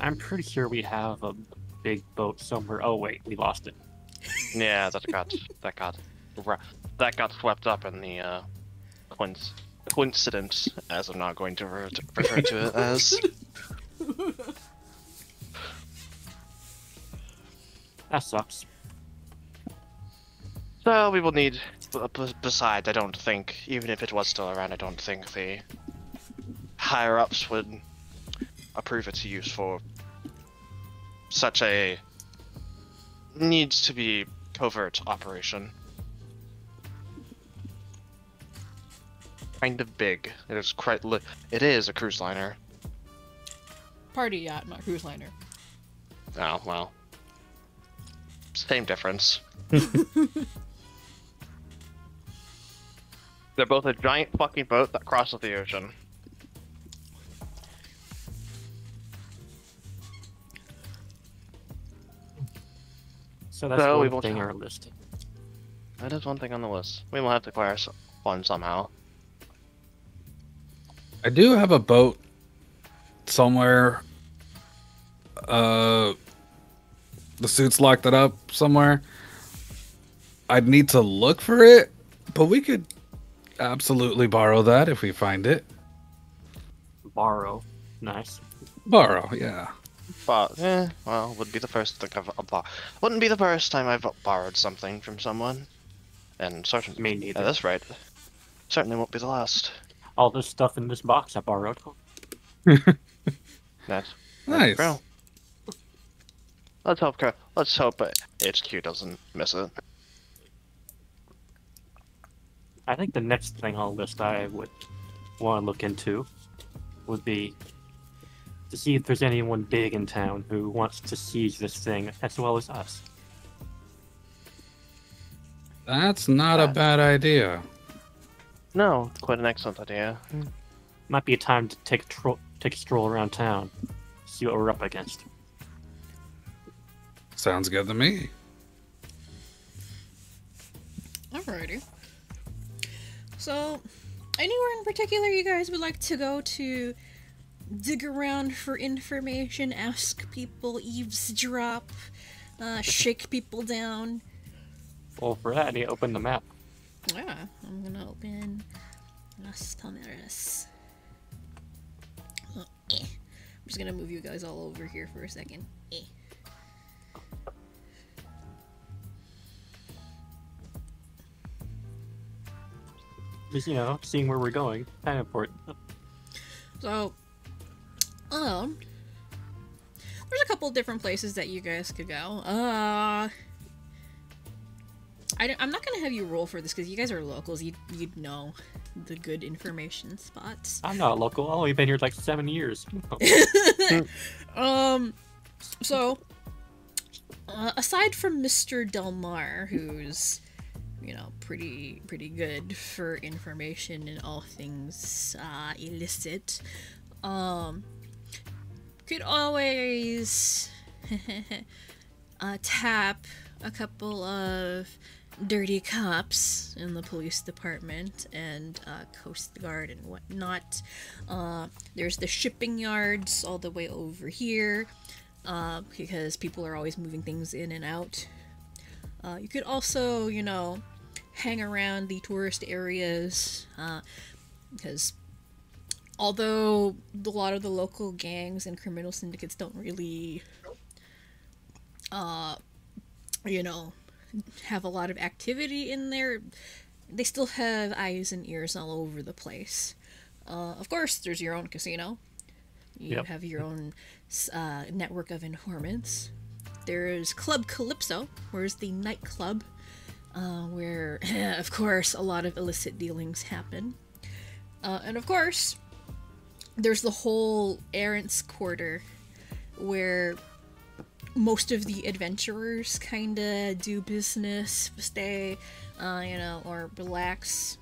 I'm pretty sure we have a big boat somewhere. Oh wait, we lost it. Yeah, that got that got that got swept up in the uh, coinc- coincidence, as I'm not going to re- refer to it as. That sucks. So we will need. b- b- Besides, I don't think, even if it was still around, I don't think the higher ups would approve its use for such a needs to be covert operation. Kind of big. It is quite. Li- it is a cruise liner. Party yacht, not cruise liner. Oh well. Same difference. They're both a giant fucking boat that crosses the ocean. So that's So we one will thing on our list. That is one thing on the list. We will have to acquire s- one somehow. I do have a boat somewhere. Uh, the suit's locked it up somewhere. I'd need to look for it, but we could absolutely borrow that if we find it. Borrow. Nice. Borrow, yeah. But eh, well, would be the first thing I've uh, bor- wouldn't be the first time I've borrowed something from someone, and certainly Me neither. at this rate, certainly won't be the last. All this stuff in this box I borrowed. That's Nice. true. Let's hope. Cur- Let's hope uh, HQ doesn't miss it. I think the next thing on the list I would want to look into would be to see if there's anyone big in town who wants to seize this thing as well as us. That's not a bad idea. No, it's quite an excellent idea. Hmm. Might be a time to take a, tro- take a stroll around town, see what we're up against. Sounds good to me. Alrighty. So, anywhere in particular you guys would like to go to dig around for information, ask people, eavesdrop, uh, shake people down? Well, for that, I need to open the map. Yeah, I'm gonna open Las Palmeras. Oh, eh. I'm just gonna move you guys all over here for a second. Eh. Just you know, seeing where we're going, kind of important. So, um, there's a couple different places that you guys could go. Uh, I, am not gonna have you roll for this because you guys are locals. You you'd know the good information spots. I'm not a local. I've only been here like seven years. Um, so uh, aside from Mr. Del Mar, who's you know pretty pretty good for information and all things uh, illicit, um, could always uh, tap a couple of dirty cops in the police department and uh, Coast Guard and whatnot. Uh, there's the shipping yards all the way over here uh, because people are always moving things in and out. Uh, you could also, you know, hang around the tourist areas uh, because although a lot of the local gangs and criminal syndicates don't really, uh, you know, have a lot of activity in there, they still have eyes and ears all over the place. Uh, of course, there's your own casino. You Yep. have your own uh, network of informants. There's Club Calypso, where's the nightclub, uh, where, of course, a lot of illicit dealings happen. Uh, and of course, there's the whole Errant's Quarter, where most of the adventurers kind of do business, stay, uh, you know, or relax.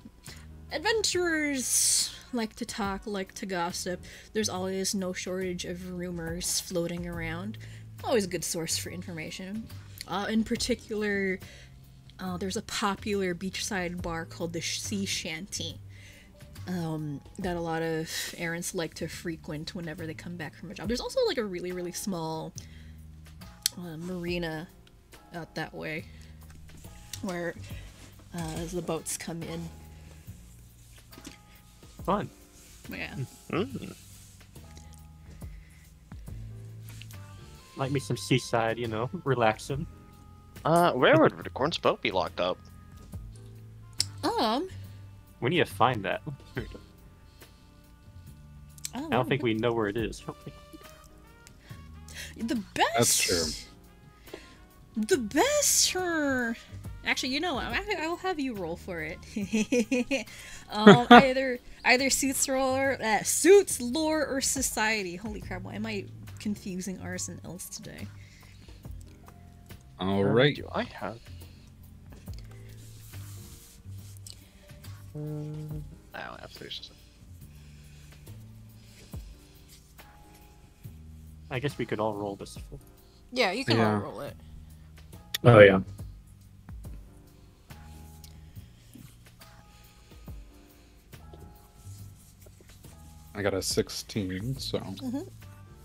Adventurers like to talk, like to gossip. There's always no shortage of rumors floating around. Always a good source for information. Uh, in particular, uh, there's a popular beachside bar called the Sea Shanty um, that a lot of errants like to frequent whenever they come back from a job. There's also like a really, really small uh, marina out that way where uh, as the boats come in. Fun. Yeah. Mm. Like me some seaside, you know, relaxing. Uh, where would Ricorn's boat be locked up? Um. We need to find that. Oh, I don't think we know where it is. the best. That's true. The best. For... Actually, you know what? I, I will have you roll for it. um, either either suits roller, uh, suits lore or society. Holy crap! Why am I confusing ours and else today? All right. Where. Do I have? Mm, I don't have three. I guess we could all roll this. Yeah, you can Yeah. all roll it. Oh yeah. I got a 16, so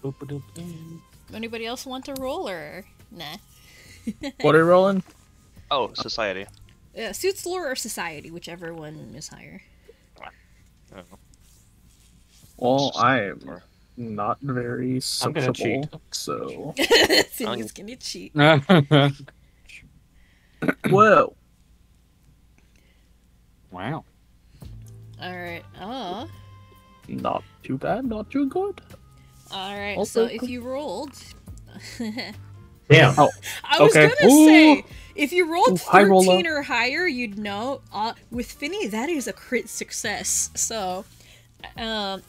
Boop-a-doop-doop. Anybody else want to roll or nah? What are you rolling? Oh, society. Uh, suits lore or society, whichever one is higher. Oh. Well, I am not very I'm sociable, cheat. so so he's gonna cheat. whoa. wow. All right. Oh. Not too bad, not too good. All right. Also so if you rolled, Damn. Oh, I was Okay. gonna say Ooh. If you rolled Ooh, high roller. thirteen or higher, you'd know. Uh, with Finny, that is a crit success. So, um,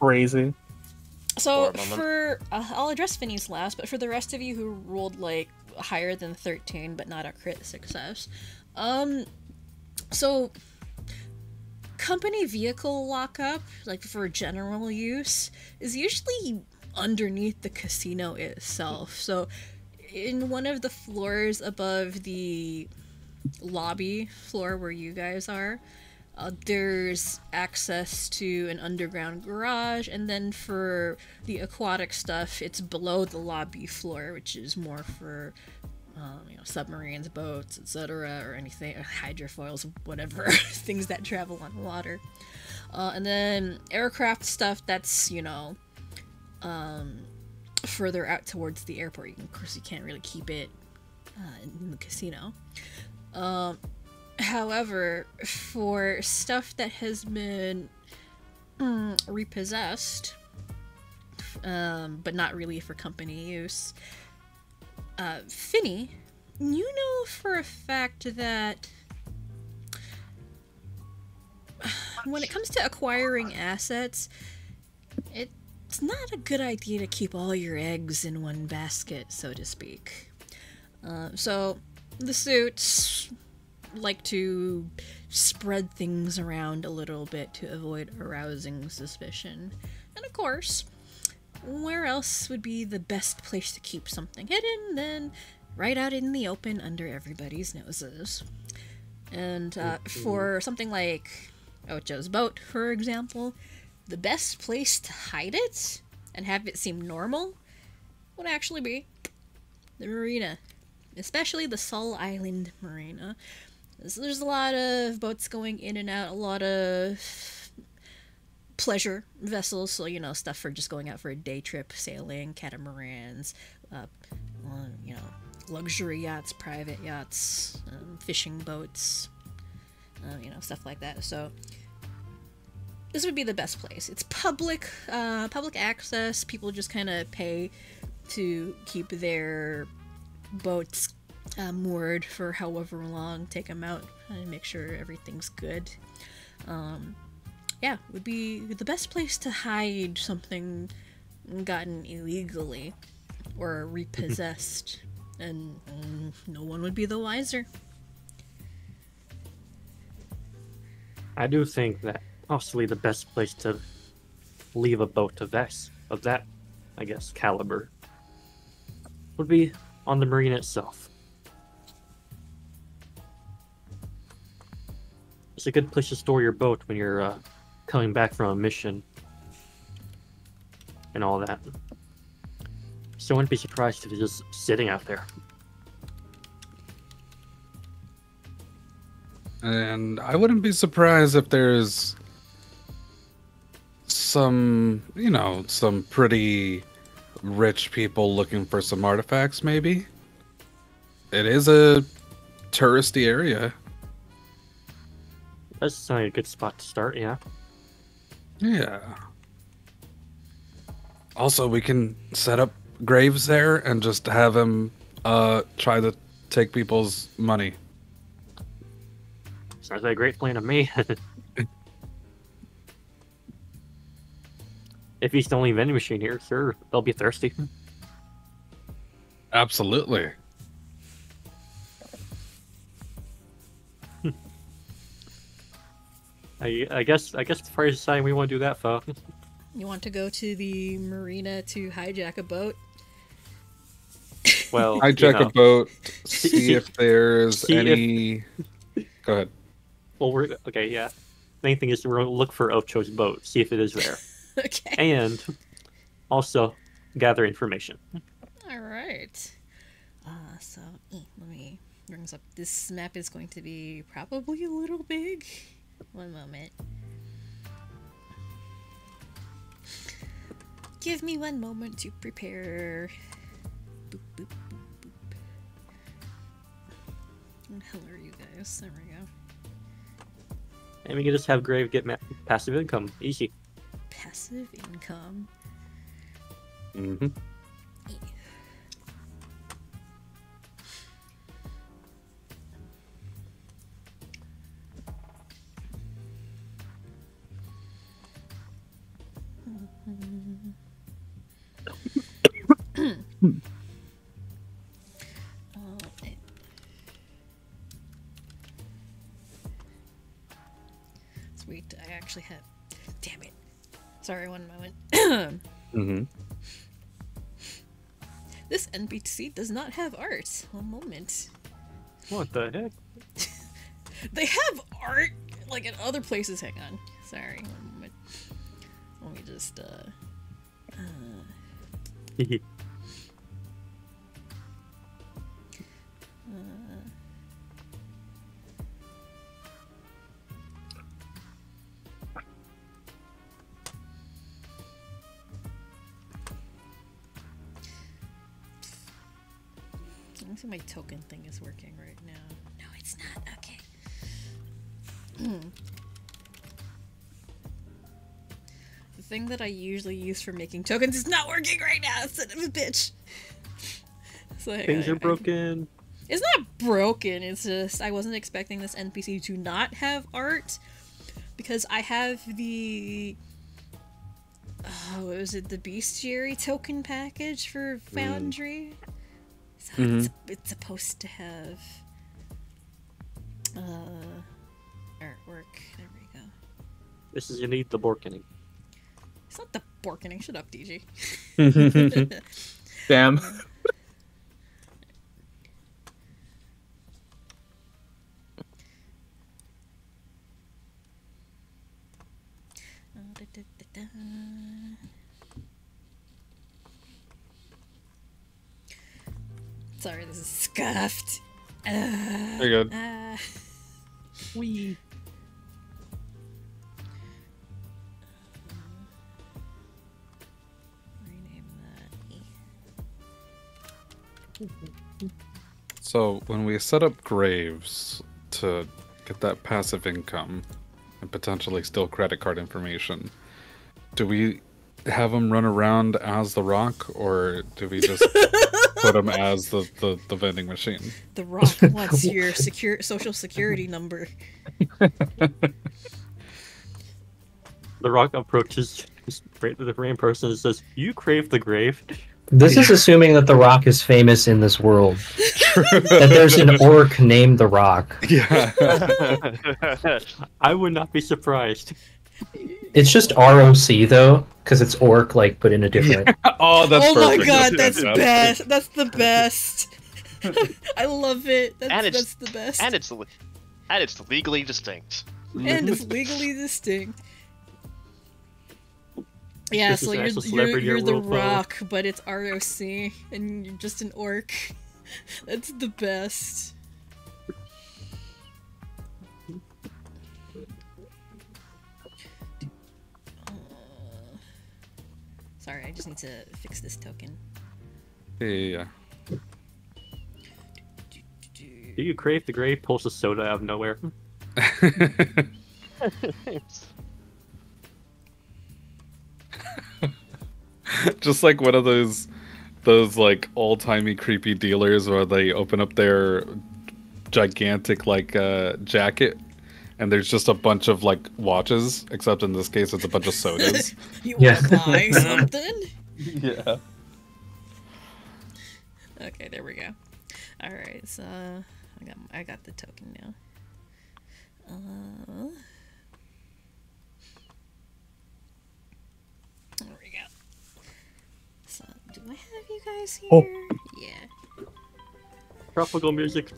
crazy. so For for uh, I'll address Finny's last, but for the rest of you who rolled like higher than thirteen but not a crit success, um, so company vehicle lockup, like for general use, is usually underneath the casino itself. So, in one of the floors above the lobby floor where you guys are, uh, there's access to an underground garage, and then for the aquatic stuff, it's below the lobby floor, which is more for um, you know submarines, boats, etc., or anything hydrofoils, whatever things that travel on water. Uh, and then aircraft stuff that's you know um, further out towards the airport. Of course, you can't really keep it uh, in the casino. Um, however, for stuff that has been mm, repossessed, um, but not really for company use, uh, Finny, you know for a fact that when it comes to acquiring assets, it's not a good idea to keep all your eggs in one basket, so to speak. Uh, so, the suits like to spread things around a little bit to avoid arousing suspicion. And of course, where else would be the best place to keep something hidden than right out in the open under everybody's noses? And uh, for something like Ocho's boat, for example, the best place to hide it and have it seem normal would actually be the marina, especially the Sol Island Marina. So there's a lot of boats going in and out, a lot of pleasure vessels, so you know stuff for just going out for a day trip, sailing, catamarans, uh, you know, luxury yachts, private yachts, um, fishing boats, uh, you know, stuff like that. So this would be the best place. It's public, uh, public access. People just kind of pay to keep their boats uh, moored for however long, take them out and make sure everything's good. Um, yeah, would be the best place to hide something gotten illegally or repossessed, and mm, no one would be the wiser. I do think that possibly the best place to leave a boat of that, of that, I guess, caliber would be on the marina itself. It's a good place to store your boat when you're uh, coming back from a mission and all that. So I wouldn't be surprised if it's just sitting out there. And I wouldn't be surprised if there's some, you know, some pretty rich people looking for some artifacts, maybe. It is a touristy area. That's a good spot to start, yeah. Yeah. Also, we can set up graves there and just have him uh try to take people's money. Sounds like a great plan to me. if he's the only vending machine here, sure, they'll be thirsty. Absolutely. Hmm. I, I guess I guess the party's deciding we want to do that, Phoe. You want to go to the marina to hijack a boat? Well, I you check know, a boat, See- see if there's see if- any. Go ahead. Well, we're okay. Yeah. Main thing is we're gonna look for Ocho's boat, see if it is there, okay. and also gather information. All right. Uh, so eh, let me bring this up. This map is going to be probably a little big. One moment. Give me one moment to prepare. Boop, boop, boop, boop. Where the hell are you guys? There we go. And we can just have Grave get ma- passive income, easy. Passive income. Mm-hmm. Sweet. I actually have. Sorry, one moment. Mm-hmm. this NPC does not have art. One moment. What the heck? They have art like in other places. Hang on. Sorry, one moment. Let me just uh. uh Let's see my token thing is working right now. No, it's not. Okay. Hmm. the thing that I usually use for making tokens is not working right now, son of a bitch. So Things I- are I- broken. It's not broken. It's just I wasn't expecting this NPC to not have art because I have the oh, what was it the bestiary token package for Foundry? So it's, it's supposed to have uh artwork. There we go. This is indeed the Borkening. It's not the Borkening. Shut up, DG. Damn. Uh, da, da, da, da. Sorry, this is scuffed. Uh, Very good. uh, Wee. So when we set up graves to get that passive income and potentially steal credit card information, do we have them run around as the rock, or do we just put them as the, the, the vending machine? The Rock wants your secure social security number. The rock approaches the rain person and says, "You crave the grave." This is assuming that The Rock is famous in this world. that there's an orc named The Rock. Yeah. I would not be surprised. It's just ROC though, because it's orc like put in a different. oh, that's oh my god, that's fantastic. best. That's the best. I love it. That's, And it's- that's the best. and it's and it's legally distinct. and it's legally distinct. Yeah, This so you're you're, you're the world photo. rock, but it's ROC, and you're just an orc. That's the best. Sorry, I just need to fix this token. Yeah. Do you crave the grave? Pulls a soda out of nowhere. Just like one of those those like old timey creepy dealers where they open up their gigantic like uh jacket and there's just a bunch of like watches, except in this case it's a bunch of sodas. You Yeah. wanna buy something? yeah. Okay, there we go. All right, so I got I got the token now. Uh, there we go. So, do I have you guys here? Oh. Yeah. Tropical music.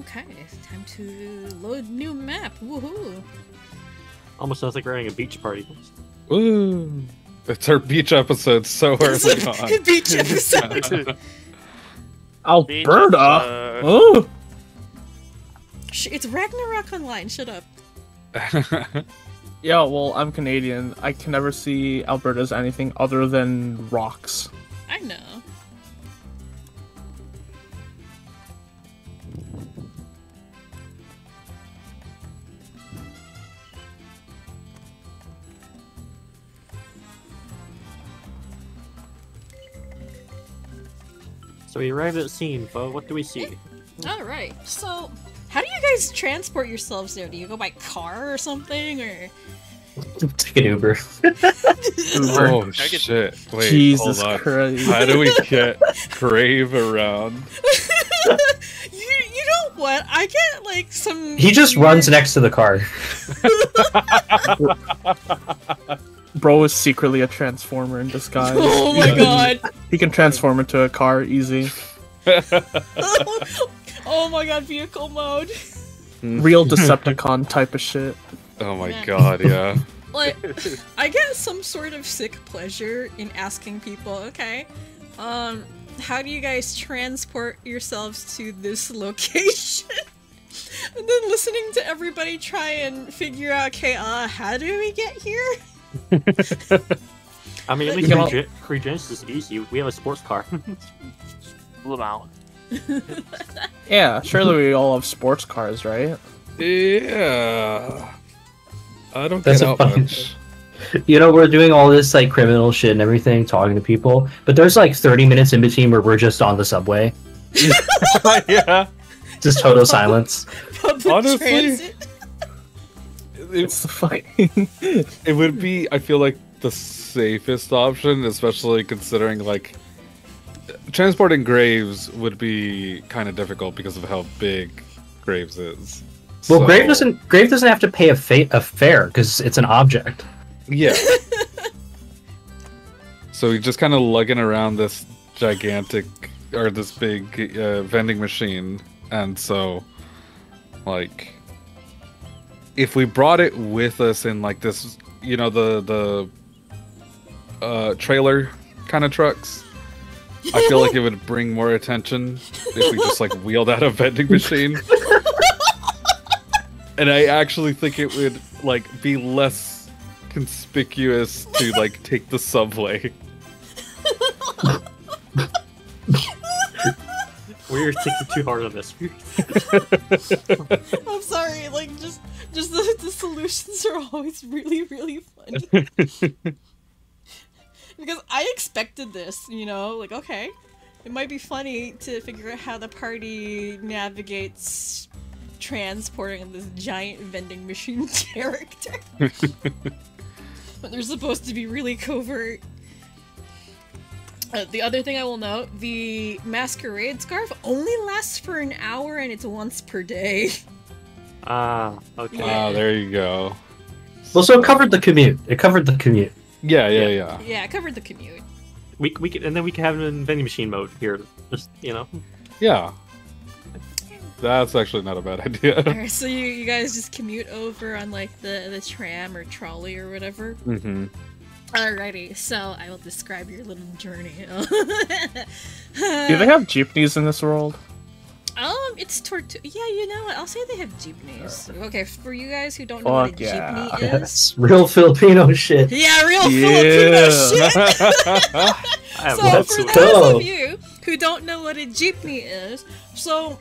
Okay, it's time to load new map. Woohoo! Almost sounds like we're having a beach party. Woo. It's our beach episode so early on. Beach episode. Alberta. Uh, Oh, Sh- it's Ragnarok Online. Shut up. yeah. Well, I'm Canadian. I can never see Alberta as anything other than rocks. I know. So we arrived at the scene, but what do we see? All right. So, how do you guys transport yourselves there? Do you go by car or something, or? Take an Uber. oh get- shit. Wait, Jesus hold on. Christ. How do we get Crave around? you you know what? I get like some. He just weird- runs next to the car. Bro is secretly a transformer in disguise. Oh my god! He can transform into a car easy. oh my god! Vehicle mode. Real Decepticon type of shit. Oh my Yeah. god, yeah. Like, I get some sort of sick pleasure in asking people. Okay, um, how do you guys transport yourselves to this location? and then listening to everybody try and figure out, okay, uh, how do we get here? I mean, at least You know- Regen- is easy. We have a sports car. Lamau. Yeah, surely we all have sports cars, right? Yeah. I don't That's get a out fun- much. You know, we're doing all this like criminal shit and everything, talking to people, but there's like 30 minutes in between where we're just on the subway, yeah. just total silence. Public Honestly- transit. It, It's the fucking. it would be, I feel like, the safest option, especially considering, like, transporting Graves would be kind of difficult because of how big Graves is. Well, So- Grave doesn't Grave doesn't have to pay a fa- a fare because it's an object. Yeah. so he's just kind of lugging around this gigantic or this big uh, vending machine, and so like if we brought it with us in like this, you know, the the uh, trailer kind of trucks. I feel like it would bring more attention if we just like wheeled out a vending machine. and I actually think it would like be less conspicuous to like take the subway. We're thinking too hard on this. I'm sorry, like just just the, the solutions are always really really funny. because I expected this, you know, like okay, it might be funny to figure out how the party navigates transporting this giant vending machine character. but they're supposed to be really covert. Uh, the other thing I will note, the masquerade scarf only lasts for an hour and it's once per day. Ah, okay. Ah, there you go. Well, so it covered the commute. It covered the commute. Yeah, yeah, yeah. Yeah, I covered the commute. We, we could, and then we can have it in vending machine mode here. Just you know. Yeah. That's actually not a bad idea. Alright, so you, you guys just commute over on like the, the tram or trolley or whatever. Mm-hmm. Alrighty, so I will describe your little journey. Do they have jeepneys in this world? Um, it's tortu. Yeah, you know what? I'll say they have jeepneys. Okay, for you guys who don't know what a yeah. jeepney is. That's real Filipino shit. Yeah, real Filipino shit. I have so lots for of- those go. of you who don't know what a jeepney is, so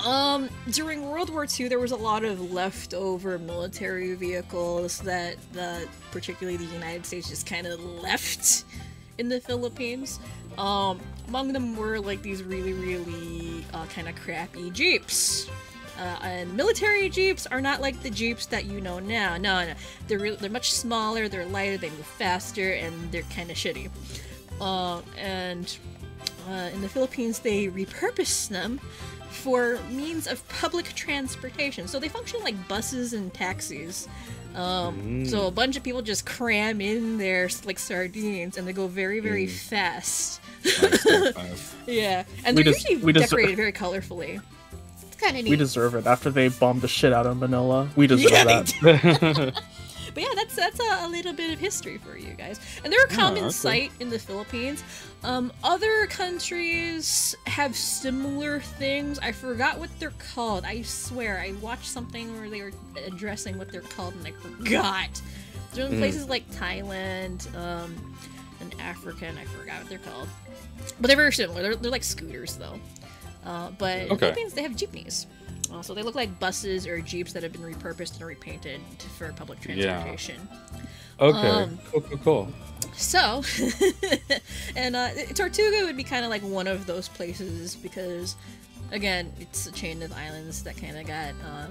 um during World War II there was a lot of leftover military vehicles that the particularly the United States just kind of left in the Philippines. Um among them were like these really really uh, kind of crappy jeeps. Uh, and military jeeps are not like the jeeps that you know now. No, no, they're re- they're much smaller, they're lighter, they move faster, and they're kind of shitty. Uh, and uh, in the Philippines, they repurpose them for means of public transportation. So they function like buses and taxis. Um, So a bunch of people just cram in there like sardines, and they go very, very fast. Yeah, and We they're des- usually we deser- decorated very colorfully. It's kind of neat. We deserve it. After they bombed the shit out of Manila, we deserve Yeah, they that. But yeah, that's that's a, a little bit of history for you guys. And they're a common okay. sight in the Philippines. Um, other countries have similar things. I forgot what they're called. I swear, I watched something where they were addressing what they're called, and I forgot. There's Mm. places like Thailand, um, and Africa, and I forgot what they're called. But they're very similar. They're, they're like scooters, though. Uh, but Okay. Philippines, they have jeepneys. Uh, so they look like buses or jeeps that have been repurposed and repainted for public transportation. Yeah. Okay. Um, cool, cool, cool. So, and uh, Tortuga would be kind of like one of those places because, again, it's a chain of islands that kind of got, uh,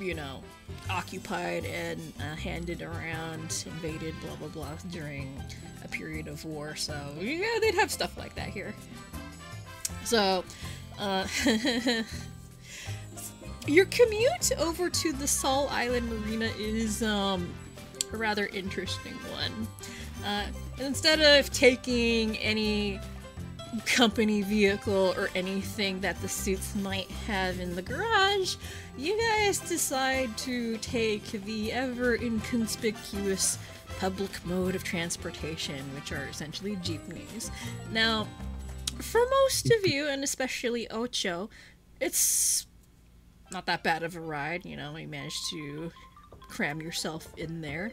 you know, occupied and uh, handed around, invaded, blah blah blah, during a period of war. So yeah, they'd have stuff like that here. So, uh, your commute over to the Sol Island Marina is um, a rather interesting one. Uh, instead of taking any company vehicle or anything that the suits might have in the garage, you guys decide to take the ever inconspicuous public mode of transportation, which are essentially jeepneys. Now, for most of you, and especially Ocho, it's not that bad of a ride. You know, you managed to cram yourself in there.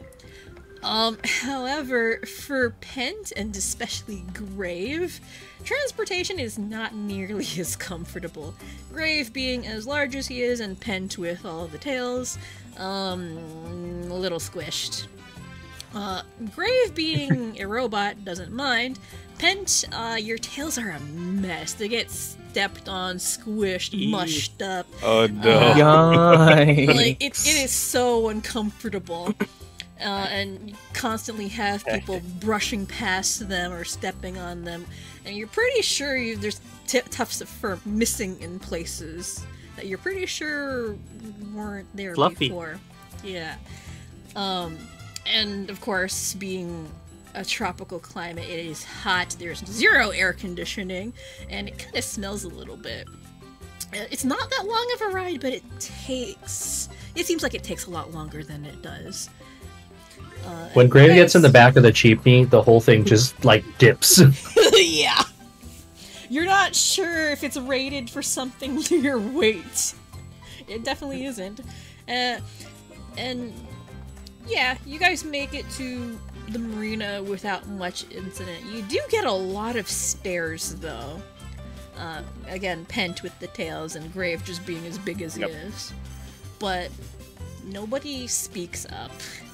Um, however, for Pent and especially Grave, transportation is not nearly as comfortable. Grave being as large as he is, and Pent with all the tails, um, a little squished. Uh, Grave being a robot doesn't mind. Pent, uh, your tails are a mess. They get stepped on, squished, Eee. mushed up. Oh no. Yikes. Like it, it is so uncomfortable. Uh, and you constantly have people brushing past them or stepping on them, and you're pretty sure you, there's t- tufts of fur missing in places that you're pretty sure weren't there Fluffy. before. Yeah. Um, and of course, being a tropical climate, it is hot. There's zero air conditioning, and it kind of smells a little bit. Uh, It's not that long of a ride, but it takes. It seems like it takes a lot longer than it does. Uh, When Grave gets in the back of the jeepney, the whole thing just like dips. yeah. You're not sure if it's rated for something to your weight. It definitely isn't. Uh, and yeah, you guys make it to the marina without much incident. You do get a lot of stares, though. Uh, again, Pent with the tails and Grave just being as big as he Yep. is. But nobody speaks up.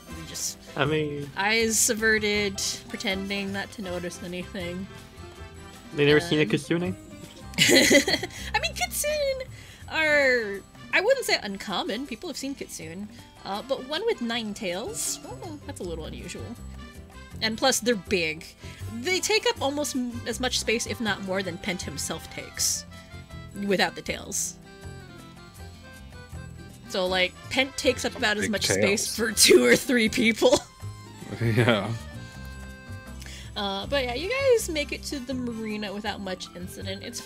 We just I mean, eyes averted, pretending not to notice anything. they never seen a Um, Kitsune? I mean, kitsune are I wouldn't say uncommon. People have seen kitsune, uh, but one with nine tails, well, that's a little unusual. And plus, they're big. They take up almost m- as much space, if not more, than Pent himself takes, without the tails. So, like, Pent takes up about as big much space for two or three people. yeah. Uh, but yeah, you guys make it to the marina without much incident. It's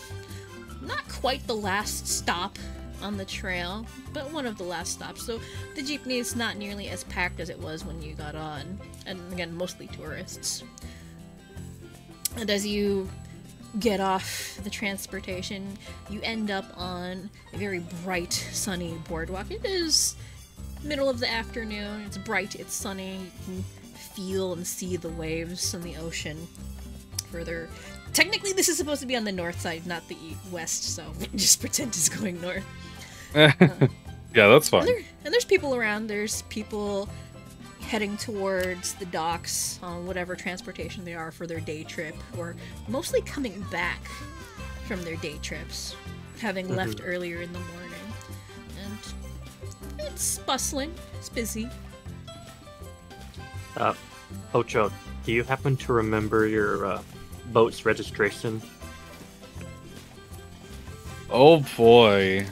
not quite the last stop on the trail, but one of the last stops. So the jeepney is not nearly as packed as it was when you got on, and again, mostly tourists. And as you get off the transportation, you end up on a very bright, sunny boardwalk. It is middle of the afternoon. It's bright. It's sunny. You can feel and see the waves on the ocean. Further, technically, this is supposed to be on the north side, not the west. So just pretend it's going north. yeah, that's And, fine. there, and there's people around. There's people heading towards the docks on whatever transportation they are for their day trip, or mostly coming back from their day trips, having left earlier in the morning. And it's bustling. It's busy. Uh, Ocho, do you happen to remember your uh, boat's registration? Oh boy.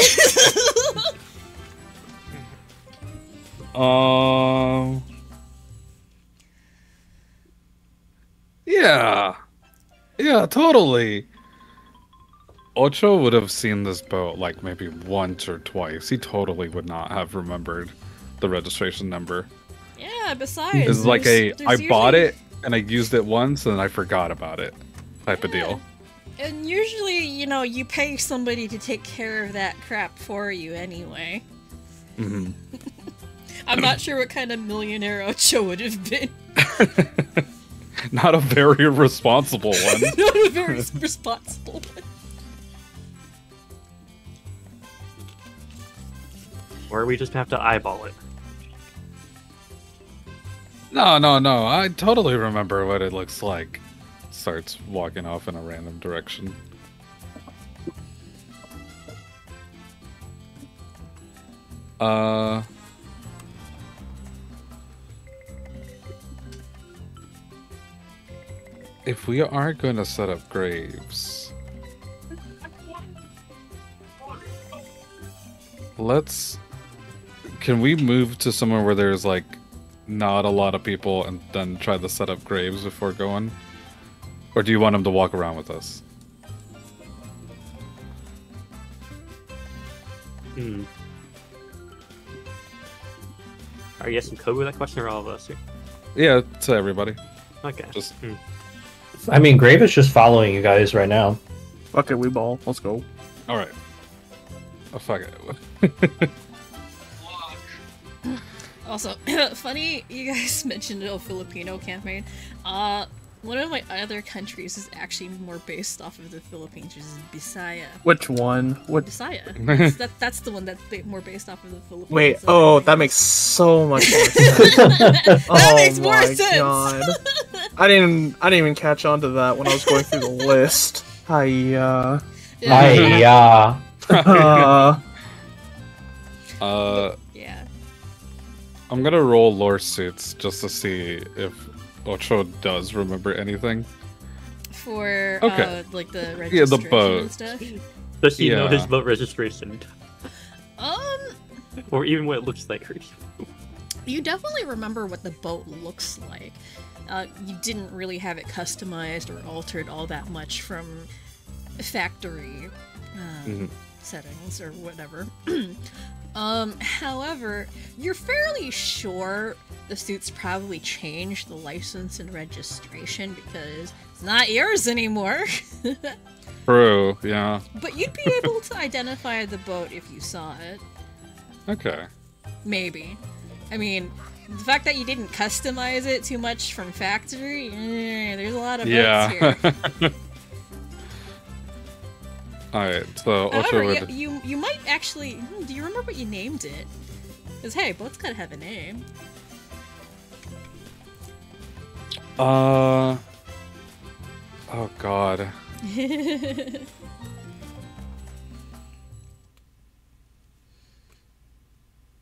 um. Yeah. Yeah, totally. Ocho would have seen this boat like maybe once or twice. He totally would not have remembered the registration number. Yeah. Besides, It's like a I there's bought it and I used it once and I forgot about it type of deal. And usually, you know, you pay somebody to take care of that crap for you anyway. hmm I'm not sure what kind of millionaire Ocho would have been. Not a very responsible one. Not a very responsible one. Or we just have to eyeball it? No, no, no. I totally remember what it looks like. Starts walking off in a random direction. Uh. If we are going to set up graves, let's. Can we move to somewhere where there's like not a lot of people and then try to set up graves before going? Or do you want him to walk around with us? Hmm. Are you asking Kobe that question or all of us? here? Yeah, to everybody. Okay. Just Hmm. I mean, Grave is just following you guys right now. Okay, we ball. Let's go. all right. Oh, fuck it. Also, funny you guys mentioned a Filipino campaign. Uh, one of my other countries is actually more based off of the Philippines, which is Bisaya. Which one? What? Bisaya. That's, that, that's the one that's more based off of the Philippines. Wait. than Oh, that makes so much more sense. that oh makes more my sense. God. I didn't. I didn't even catch on to that when I was going through the list. Hi. Uh. Yeah. yeah. uh Uh, yeah. I'm gonna roll lore suits just to see if Ocho does remember anything. For Okay. uh, like the Yeah, registration the boat. and stuff. Does he know his boat registration? Um, Or even what it looks like? you definitely remember what the boat looks like. Uh, you didn't really have it customized or altered all that much from factory uh, Mhm. settings or whatever. um, however, you're fairly sure the suits probably changed the license and registration because it's not yours anymore. True, yeah. but you'd be able to identify the boat if you saw it. Okay. Maybe. I mean, the fact that you didn't customize it too much from factory, eh, there's a lot of Yeah. votes here. Alright, so However, you, you you might actually. hmm, Do you remember what you named it? Because hey, boats gotta have a name. Uh. Oh god.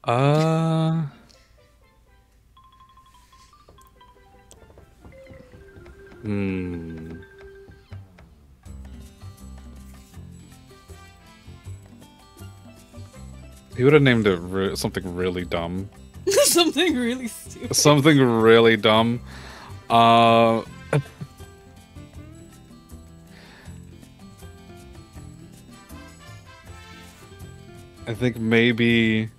Uh. Hmm. He would have named it re- something really dumb. Something really stupid. Something really dumb. Uh. I think maybe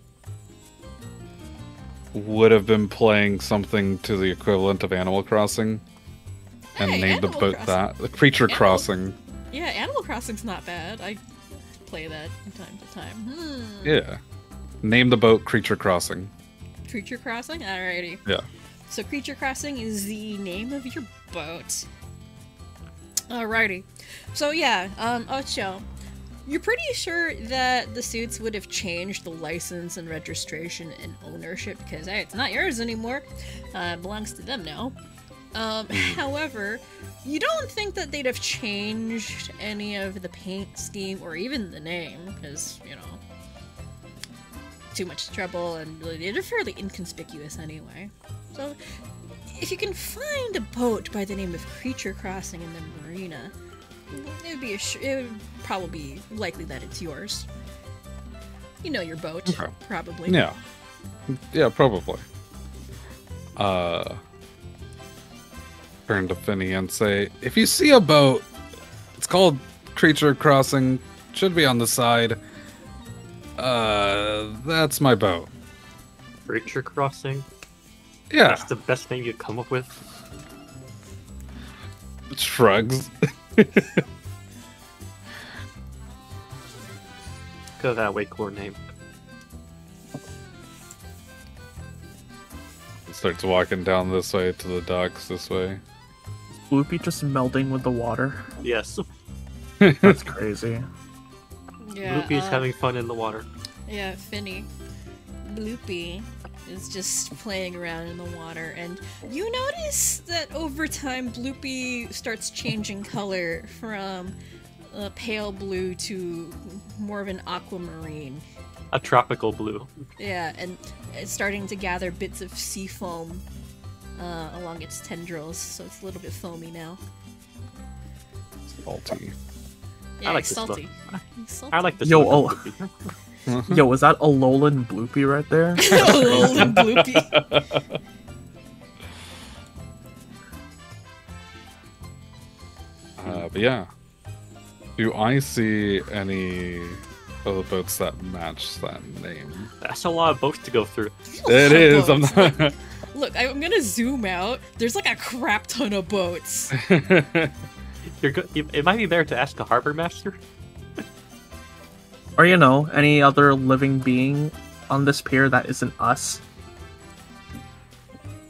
would have been playing something to the equivalent of Animal Crossing and Hey, named the boat Crossing. that. The Creature Animal- Crossing. Yeah, Animal Crossing's not bad. I play that from time to time. Hmm. Yeah. Name the boat Creature Crossing. Creature Crossing? Alrighty. Yeah. So Creature Crossing is the name of your boat. Alrighty. So yeah, um, Ocho, you're pretty sure that the suits would have changed the license and registration and ownership because hey, it's not yours anymore. Uh, it belongs to them now. Um, however, you don't think that they'd have changed any of the paint scheme or even the name because you know too much trouble and they're fairly inconspicuous anyway. So, if you can find a boat by the name of Creature Crossing in the marina, it would be it would probably be likely that it's yours. You know your boat, Okay. probably. Yeah. Yeah, probably. Uh turn to Finny and say, if you see a boat, it's called Creature Crossing, should be on the side. Uh that's my boat. Creature Crossing? Yeah. That's the best name you come up with? Shrugs. Go that way, core name. Starts walking down this way to the docks this way. Bloopy just melding with the water. Yes. That's crazy. Yeah. Loopy's uh, having fun in the water. Yeah, Finny. Bloopy is just playing around in the water, and you notice that over time, Bloopy starts changing color from a pale blue to more of an aquamarine. A tropical blue. Yeah, and it's starting to gather bits of sea foam uh, along its tendrils, so it's a little bit foamy now. Salty. Yeah, I like he's this salty. salty. I like this. Yo, one, oh. Loopy. Yo, was that a Alolan Bloopy right there? Alolan Bloopy. Uh, but yeah. Do I see any of the boats that match that name? That's a lot of boats to go through. It is. I'm not. Look, I'm gonna zoom out. There's like a crap ton of boats. You're go- it it might be better to ask the harbor master. Or you know, any other living being on this pier that isn't us.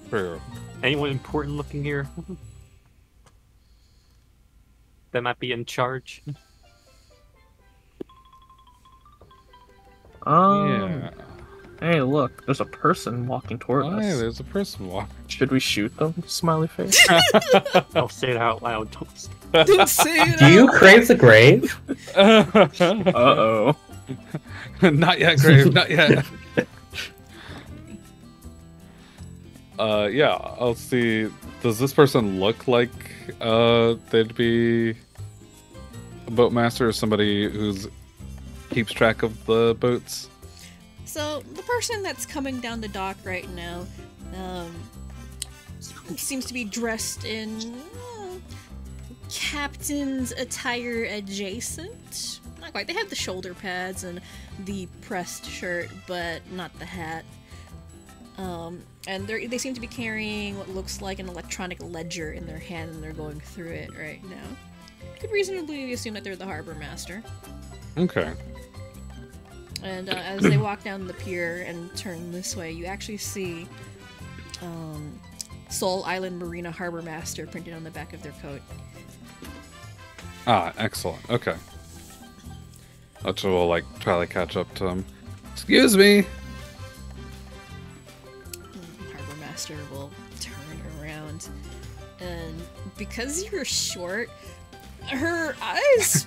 True. Anyone important looking here? that might be in charge. Um, yeah. Hey, look, there's a person walking toward Oh, us. yeah, there's a person walking. Should we shoot them? Smiley face. I'll say it out loud. Don't say- Don't say it. Do you crave the grave? uh oh. not yet, Grave. Not yet. uh, yeah. I'll see. Does this person look like uh they'd be a boatmaster or somebody who's keeps track of the boats? So the person that's coming down the dock right now um, seems to be dressed in uh, captain's attire adjacent. Not quite. They have the shoulder pads and the pressed shirt, but not the hat. Um, and they they seem to be carrying what looks like an electronic ledger in their hand, and they're going through it right now. Could reasonably assume that they're the harbor master. Okay. And uh, as they walk down the pier and turn this way, you actually see um, Soul Island Marina Harbor Master printed on the back of their coat. Ah, excellent. Okay. Which will like try to catch up to him. Excuse me. Harbor Master will turn around, and because you're short, her eyes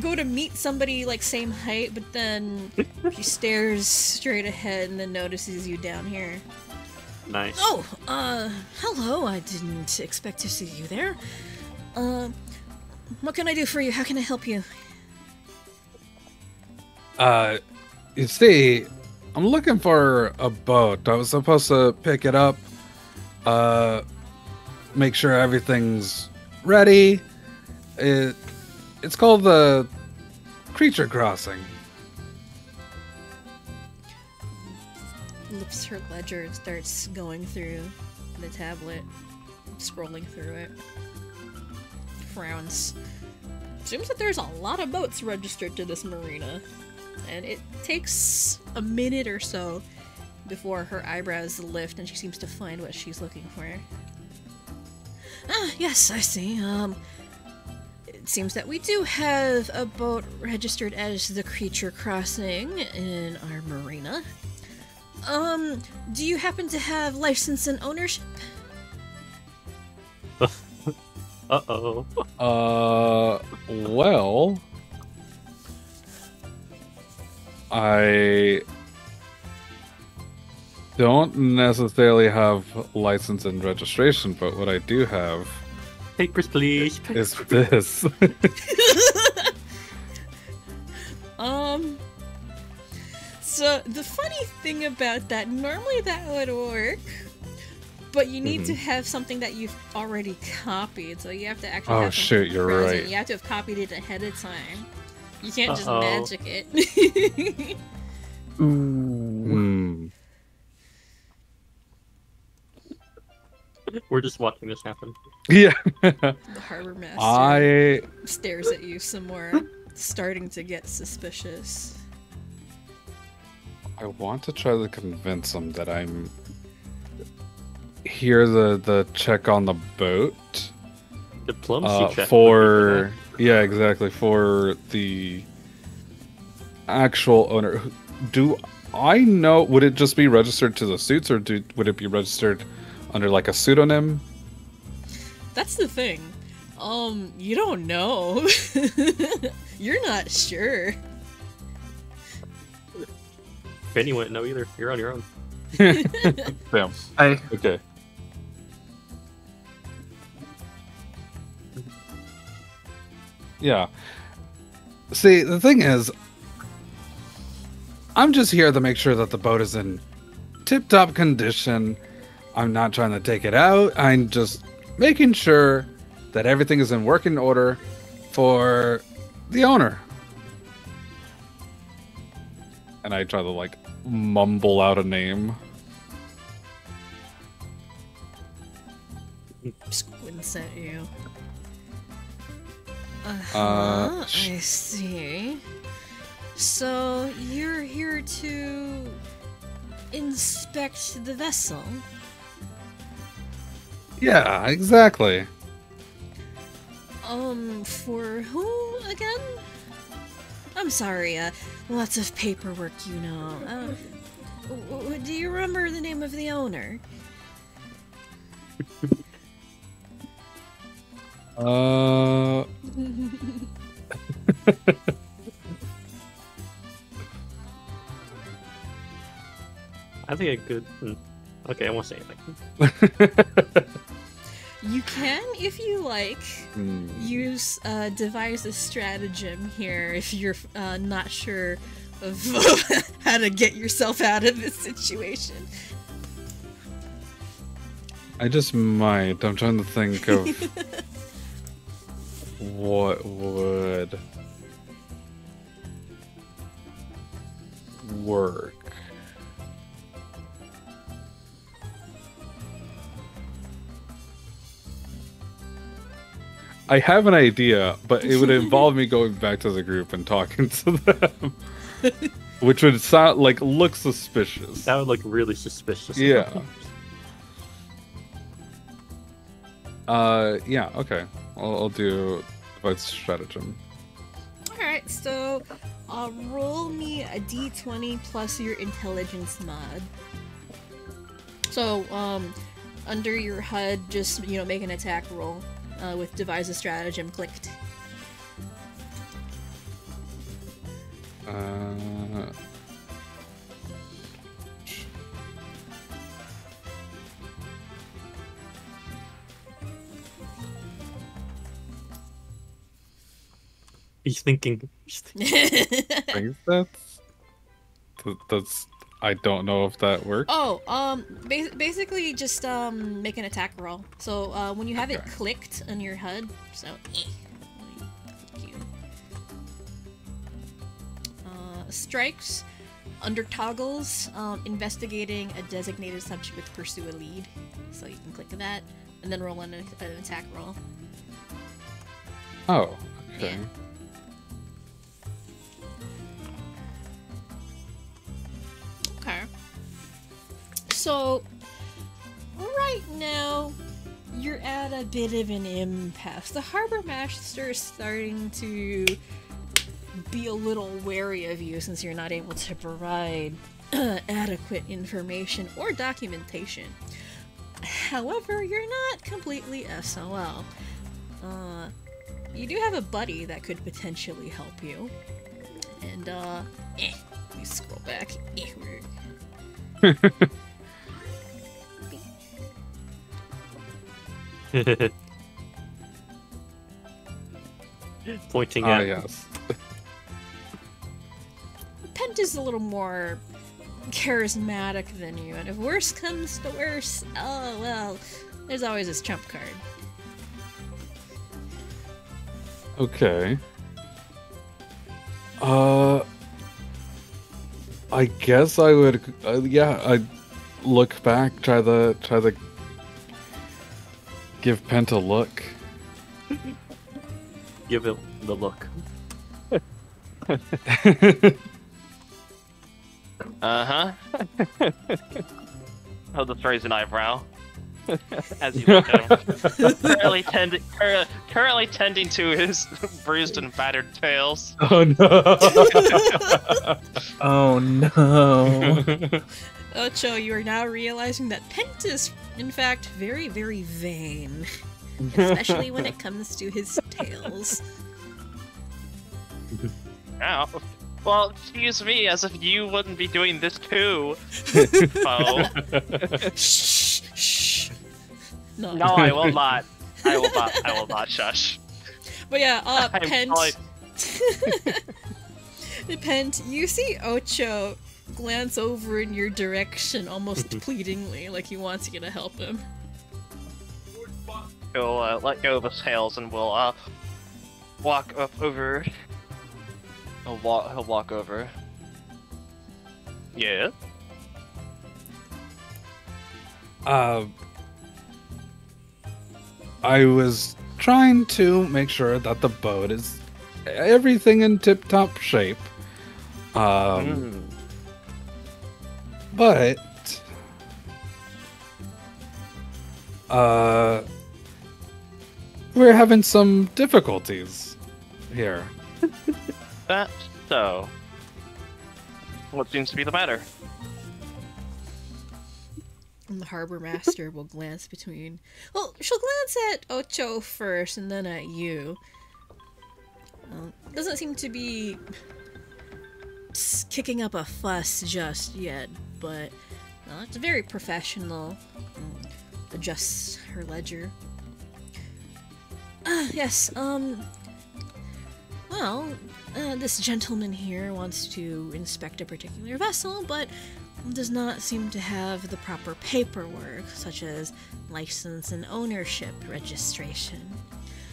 go to meet somebody like same height, but then she stares straight ahead and then notices you down here. Nice. Oh, uh, hello. I didn't expect to see you there. Uh, what can I do for you? How can I help you? Uh, you see, I'm looking for a boat. I was supposed to pick it up, uh, make sure everything's ready. It, it's called the Creature Crossing. Lifts her ledger and starts going through the tablet, scrolling through it. Frowns. Seems that there's a lot of boats registered to this marina, and it takes a minute or so before her eyebrows lift and she seems to find what she's looking for. Ah, yes, I see. Um, it seems that we do have a boat registered as the Creature Crossing in our marina. Um, do you happen to have license and ownership? Uh oh. Uh, well, I don't necessarily have license and registration, but what I do have Papers, please. is this. Um. So the funny thing about that, normally that would work, but you need to Mm-hmm. have something that you've already copied. So you have to actually. Oh, have something shit, you're present. right. You have to have copied it ahead of time. You can't just Uh-oh. magic it. Ooh. We're just watching this happen. Yeah. the harbor master I stares at you some more, starting to get suspicious. I want to try to convince him that I'm here the the check on the boat Diplomacy uh, check. for yeah exactly for the actual owner. Do I know? Would it just be registered to the suits, or do would it be registered under like a pseudonym? That's the thing. Um, you don't know. You're not sure. Benny wouldn't know either. You're on your own. Damn. I Okay. Yeah. See, the thing is, I'm just here to make sure that the boat is in tip top condition. I'm not trying to take it out. I'm just making sure that everything is in working order for the owner. And I try to, like, mumble out a name. Squints at you. Uh-huh, Uh, I see. So you're here to inspect the vessel. Yeah, exactly. Um, for who again? I'm sorry, uh, lots of paperwork, you know. Uh, w- w- do you remember the name of the owner? Uh, I think a good. mm, Okay, I won't say anything. You can, if you like, Hmm. use uh, devise a stratagem here if you're uh, not sure of how to get yourself out of this situation. I just might. I'm trying to think of what would work. I have an idea, but it would involve me going back to the group and talking to them. Which would sound like look suspicious. That would look really suspicious. Yeah. Uh, yeah, okay. I'll, I'll do about stratagem. Alright, so uh, roll me a d20 plus your intelligence mod. So, um, under your HUD, just, you know, make an attack roll uh, with devise a stratagem clicked. Uh, He's thinking. he's thinking- I think that's that's. I don't know if that works. Oh, um, ba- basically just um make an attack roll. So uh, when you have it clicked on your HUD, so eh, let me click you. Uh, strikes under toggles, um, investigating a designated subject with pursue a lead. So you can click that and then roll an, an attack roll. Oh, okay. Okay. So, right now, you're at a bit of an impasse. The harbor master is starting to be a little wary of you since you're not able to provide adequate information or documentation. However, you're not completely SOL. Uh, you do have a buddy that could potentially help you. And, uh, eh, let me scroll back. Eh, Pointing Ah, at. yes. Pent is a little more charismatic than you, and if worse comes to worse, oh well, there's always this trump card. Okay. Uh, I guess I would. Uh, yeah, I'd look back, try the try the give Pent a look. Give it the look. Uh huh. oh, the raise an eyebrow. As you look at him. currently, tending, cur- currently tending to his bruised and battered tails. oh no! Oh no. Ocho, you are now realizing that Pent is, in fact, very, very vain. Especially when it comes to his tails. Ow. Well, excuse me, as if you wouldn't be doing this too. oh. shh, shh. No. No, I will not. I will not. I will not shush. But yeah, uh, I'm Pent. probably- Pent, you see Ocho glance over in your direction almost pleadingly, like he wants you to help him. He'll uh, let go of his tails and we'll uh, walk up over. He'll walk. He'll walk over. Yeah. Uh, I was trying to make sure that the boat is everything in tip-top shape. Um, Mm. But uh, we're having some difficulties here. That's so. What seems to be the matter? And the harbor master will glance between. Well, she'll glance at Ocho first and then at you. Um, doesn't seem to be kicking up a fuss just yet, but no, it's very professional. Mm, adjusts her ledger. Ah, yes, um. Well, uh, this gentleman here wants to inspect a particular vessel, but does not seem to have the proper paperwork, such as license and ownership registration.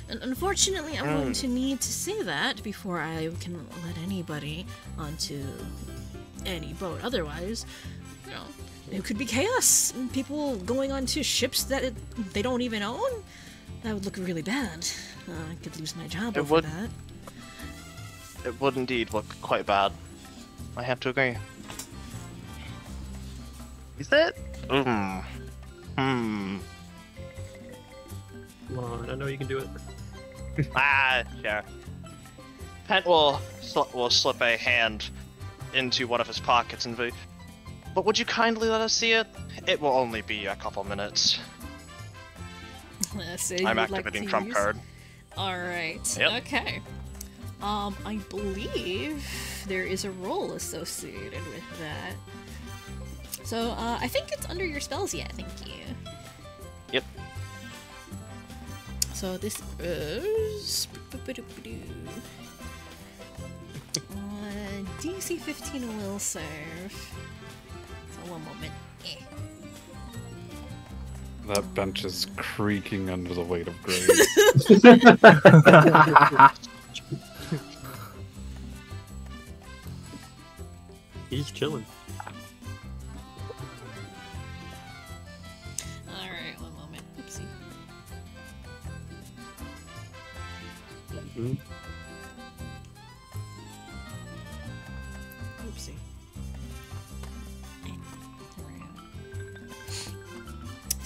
And unfortunately, I'm going to need to say that before I can let anybody onto any boat. Otherwise, know, it could be chaos. People going onto ships that it, they don't even own. That would look really bad. Uh, I could lose my job It over would. that. It would indeed look quite bad. I have to agree. Is it? Hmm. Hmm. Come on, I know you can do it. Ah, sure. Pent will sl- will slip a hand into one of his pockets and be. But would you kindly let us see it? It will only be a couple minutes. So I'm you'd like activating trump use- card. All right. Yep. Okay. Um, I believe there is a roll associated with that. So, uh, I think it's under your spells yet. Thank you. Yep. So this is uh, DC 15 will serve. So one moment. Eh. That bench is creaking under the weight of grain. He's chilling. All right, one moment. Oopsie. Mhm. Oopsie.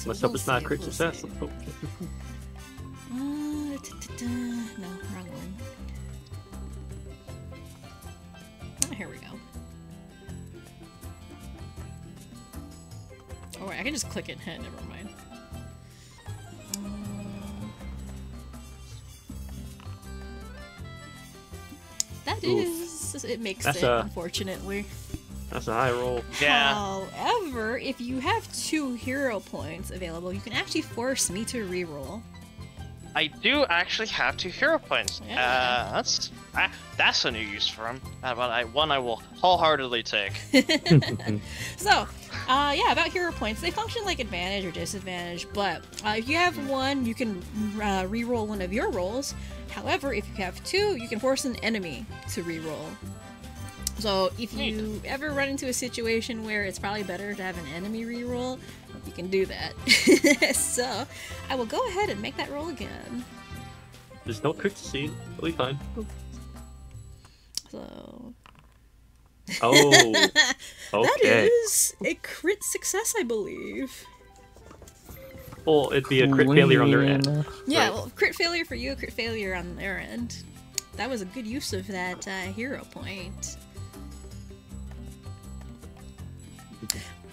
So Let's hope we'll it's not a crit success. Let's hope. Uh. No, wrong one. Oh, here we go. Oh wait, I can just click it and hit. Never mind. Um, that Oof. is, it makes That's it, a- unfortunately. That's a high roll. Yeah. However, if you have two hero points available, you can actually force me to reroll. I do actually have two hero points. Yeah. Uh, that's that's a new use for them. Uh, but I, one I will wholeheartedly take. So, uh, yeah, about hero points. They function like advantage or disadvantage, but uh, if you have one, you can uh, re-roll one of your rolls. However, if you have two, you can force an enemy to re-roll. So, if you ever run into a situation where it's probably better to have an enemy re-roll, you can do that. so, I will go ahead and make that roll again. There's no crit scene. It'll be fine. So, Oh, okay. is a crit success, I believe. Well, it'd be a crit failure on their end. Yeah, Right. well, crit failure for you, crit failure on their end. That was a good use of that uh, hero point.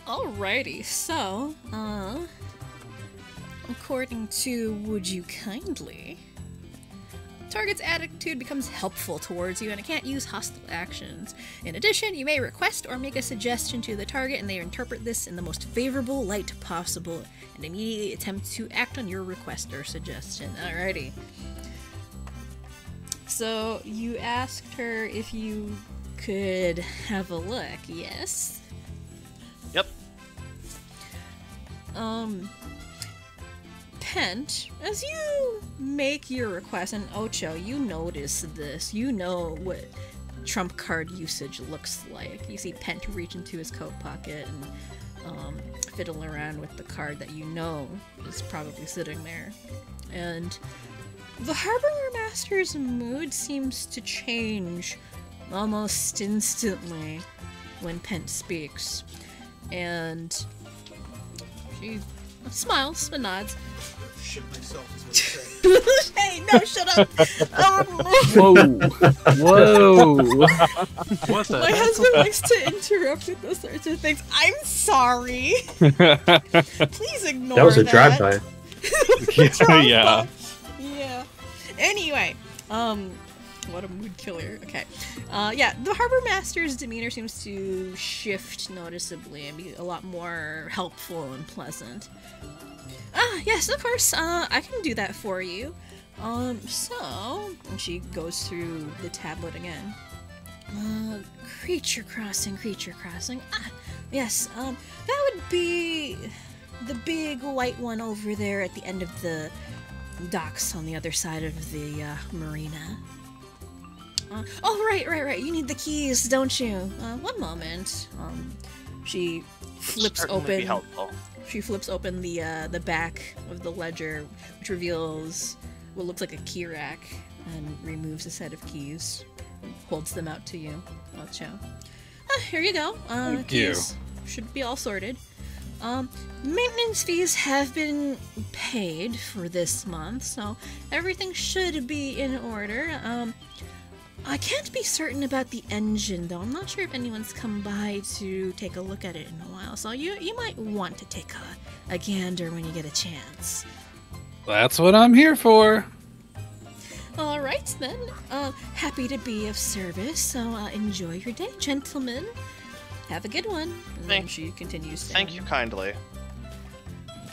Alrighty, so, uh, according to Would You Kindly, target's attitude becomes helpful towards you and it can't use hostile actions. In addition, you may request or make a suggestion to the target and they interpret this in the most favorable light possible and immediately attempt to act on your request or suggestion. Alrighty. So you asked her if you could have a look, yes? Um, Pent, as you make your request, and Ocho, you notice this. You know what trump card usage looks like. You see Pent reach into his coat pocket and um, fiddle around with the card that you know is probably sitting there. And the Harbor Master's mood seems to change almost instantly when Pent speaks. And she smiles and nods. Shit myself is what I'm hey, no, shut up! Um, Whoa! Whoa! What the my heck? husband likes to interrupt with those sorts of things. I'm sorry. Please ignore That was a drive-by. yeah. Yeah. Anyway, um, what a mood killer. Okay. Uh, yeah, the harbor master's demeanor seems to shift noticeably and be a lot more helpful and pleasant. Ah, yes, of course. Uh, I can do that for you. Um, so, and she goes through the tablet again. Uh, creature crossing, creature crossing. Ah, yes. Um, that would be the big white one over there at the end of the docks on the other side of the uh, marina. Uh, oh, right, right, right. You need the keys, don't you? Uh, one moment. Um, she flips Certainly open. She flips open the uh, the back of the ledger, which reveals what looks like a key rack, and removes a set of keys. Holds them out to you. Ah, here you go. Uh, Thank you. keys should be all sorted. Um, maintenance fees have been paid for this month, so everything should be in order. Um, I can't be certain about the engine, though. I'm not sure if anyone's come by to take a look at it in a while, so you you might want to take a, a gander when you get a chance. That's what I'm here for. All right, then. Uh, happy to be of service, so uh, enjoy your day, gentlemen. Have a good one. And then Thank- she continues down, Thank you kindly.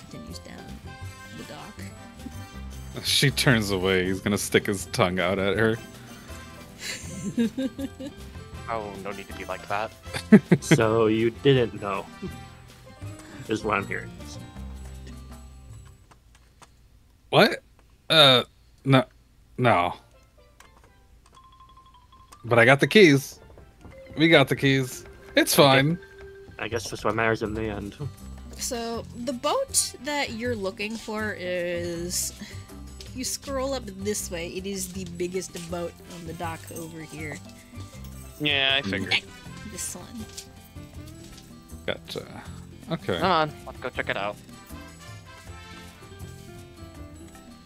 continues down the dock. She turns away. He's gonna stick his tongue out at her. Oh, no need to be like that. so you didn't know, is what I'm hearing. What? Uh, no, no. But I got the keys. We got the keys. It's fine. I guess that's what matters in the end. So the boat that you're looking for is you scroll up this way. It is the biggest boat on the dock over here. Yeah, I figured. This one. Gotcha. Okay. Come on, let's go check it out.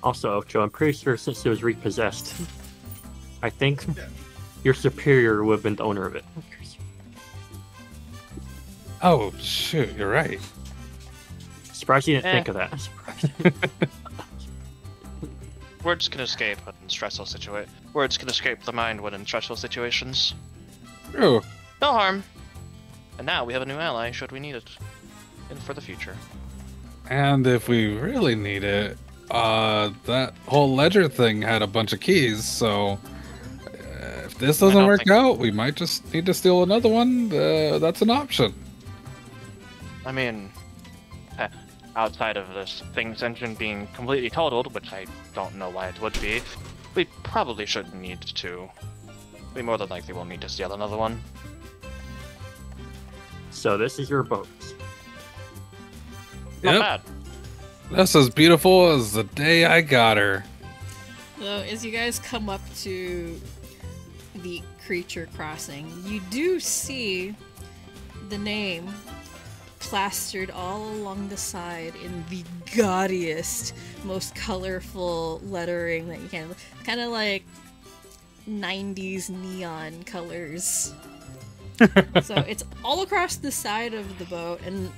Also, Joe, I'm pretty sure since it was repossessed, I think your superior would have been the owner of it. Oh shoot, you're right. Surprised you didn't Eh. think of that. Words can escape in stressful situa- Words can escape the mind when in stressful situations. True. No harm. And now we have a new ally, should we need it, in for the future. And if we really need it, uh, that whole ledger thing had a bunch of keys, so uh, if this doesn't work out, we might just need to steal another one. Uh, that's an option. I mean, outside of this thing's engine being completely totaled, which I don't know why it would be, we probably shouldn't need to. We more than likely will need to steal another one. so this is your boat. Not Yep. bad. That's as beautiful as the day I got her. So as you guys come up to the creature crossing, you do see the name plastered all along the side in the gaudiest, most colorful lettering that you can. Kind of like 90s neon colors. so it's all across the side of the boat and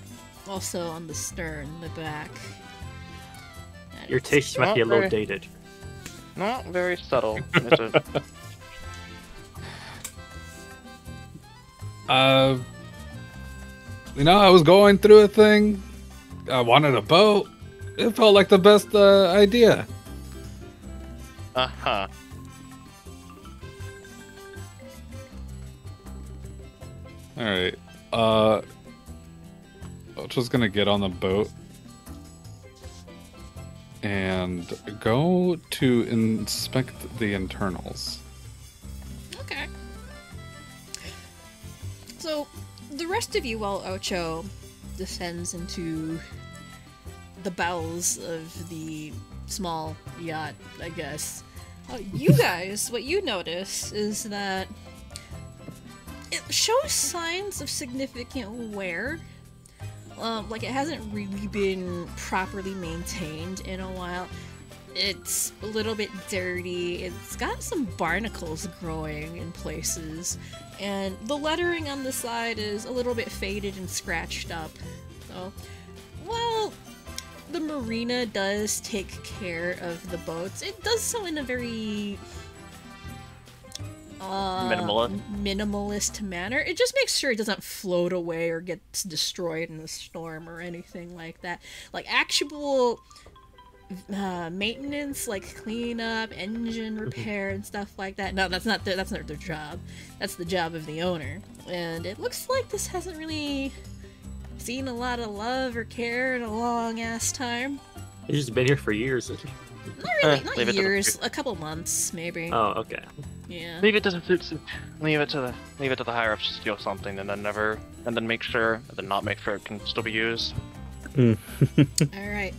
also on the stern, the back. And Your it's- taste might be a little very- dated. Not very subtle, know, I was going through a thing. I wanted a boat. It felt like the best uh, idea. Uh huh. All right. Uh, I'm just gonna get on the boat and go to inspect the internals. Okay. So, the rest of you, while Ocho descends into the bowels of the small yacht, I guess, uh, you guys, what you notice is that it shows signs of significant wear. Um, like it hasn't really been properly maintained in a while. It's a little bit dirty. It's got some barnacles growing in places, and the lettering on the side is a little bit faded and scratched up. So, well, the marina does take care of the boats. It does so in a very uh, Minimalist. minimalist manner. It just makes sure it doesn't float away or gets destroyed in a storm or anything like that. Like actual uh, maintenance, like cleanup, engine repair, and stuff like that. No, that's not their, that's not their job. That's the job of the owner. And it looks like this hasn't really seen a lot of love or care in a long ass time. It's just been here for years. Not really, Eh, not leave it to the years, a couple months maybe. Oh, okay. Yeah. Leave it to the leave it to the leave it to the higher ups to steal something and then never and then make sure and then not make sure it can still be used. All right.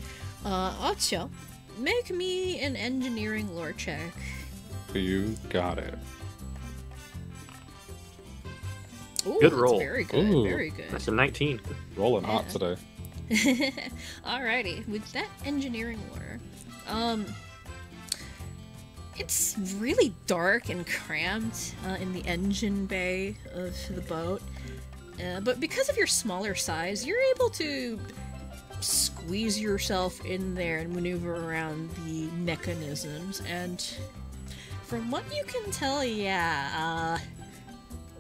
Uh, Ocho, make me an engineering lore check. You got it. Ooh, Good roll. Very good. Ooh, very good. That's a 19. Rolling hot today. Alrighty, with that engineering lore, um, it's really dark and cramped uh, in the engine bay of the boat. Uh, but because of your smaller size, you're able to squeeze yourself in there and maneuver around the mechanisms. And from what you can tell, yeah, uh,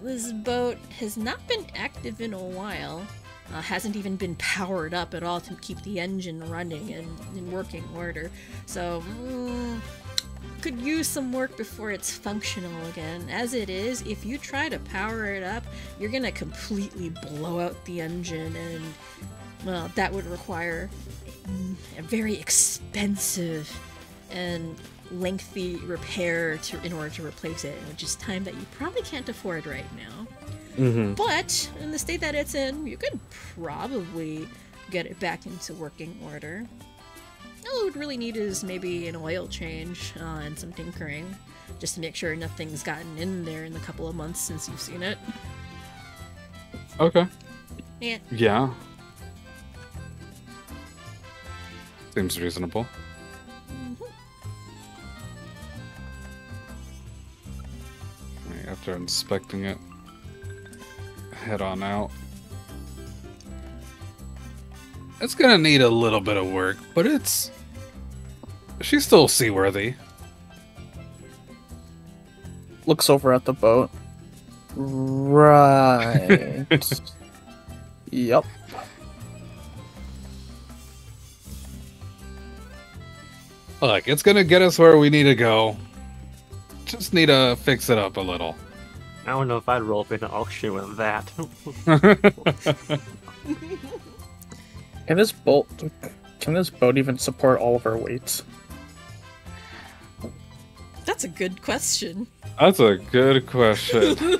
this boat has not been active in a while. Uh, hasn't even been powered up at all to keep the engine running and in working order. So, mm, could use some work before it's functional again. As it is, if you try to power it up, you're gonna completely blow out the engine, and well, that would require mm, a very expensive and lengthy repair to, in order to replace it, which is time that you probably can't afford right now. Mm-hmm. But in the state that it's in, you could probably get it back into working order. All it would really need is maybe an oil change uh, and some tinkering, just to make sure nothing's gotten in there in the couple of months since you've seen it. Okay. Yeah. Yeah. Seems reasonable. Mm-hmm. Right, After inspecting it, head on out. It's gonna need a little bit of work, but it's. She's still seaworthy. Looks over at the boat. Right. yep. Look, it's gonna get us where we need to go. Just need to fix it up a little. I don't know if I'd roll up into auction with that. Can this boat can this boat even support all of our weights? That's a good question. That's a good question.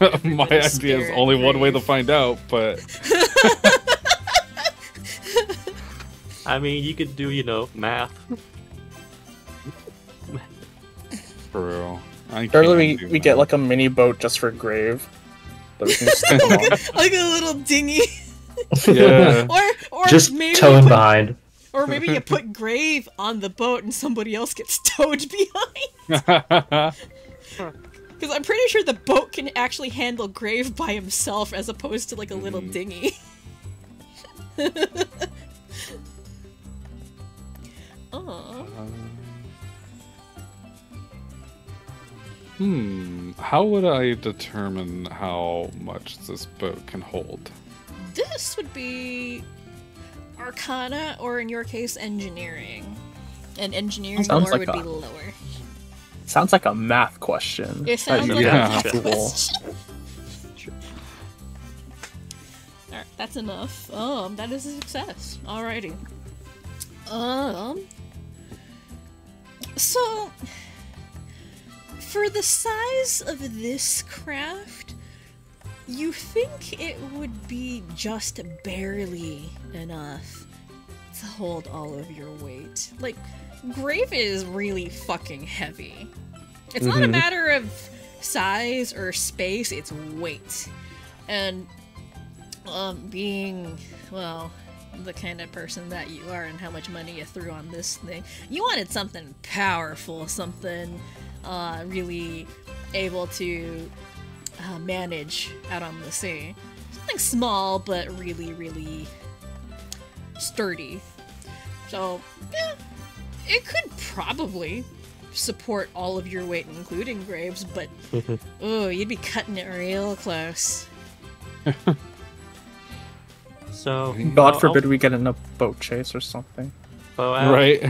My idea is only one way to find out, but I mean, you could do, you know, math. for real. I Earlier can't we, do we get like a mini boat just for grave. That we can stick them like a little dinghy, yeah. or or Just maybe towing put, behind. or maybe you put grave on the boat and somebody else gets towed behind. Because I'm pretty sure the boat can actually handle grave by himself as opposed to like a little Mhm. dinghy. Aw. hmm. How would I determine how much this boat can hold? This would be Arcana, or in your case, Engineering. And Engineering Sounds lore like would a- be lower. Sounds like a math question. It sounds that like you a math to roll. question. Alright, that's enough. Um, that is a success. Alrighty. Um. So, for the size of this craft, you think it would be just barely enough to hold all of your weight. Like, Grave is really fucking heavy. It's not a Mhm. matter of size or space, it's weight. And um being well, the kind of person that you are and how much money you threw on this thing, you wanted something powerful, something uh really able to uh, manage out on the sea. Something small but really, really sturdy. So, yeah, it could probably support all of your weight, including Graves, but oh, you'd be cutting it real close. So God I'll- forbid we get in a boat chase or something. I'll- I'll- right?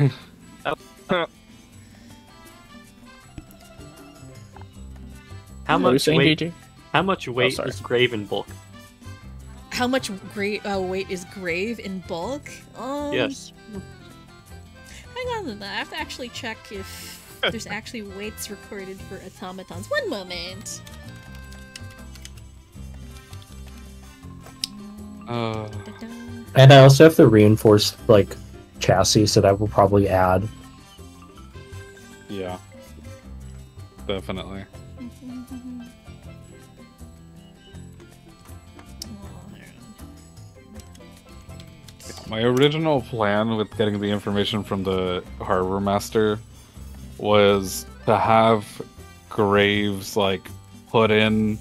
How What are you much weight? GG? How much weight is Grave in bulk? How much gra- uh, weight is Grave in bulk? Um, Yes. Hang on, a minute, I have to actually check if there's actually weights recorded for automatons. One moment. Uh, And I also have the reinforced like chassis, so that will probably add. yeah. Definitely. My original plan with getting the information from the harbor master was to have Graves like put in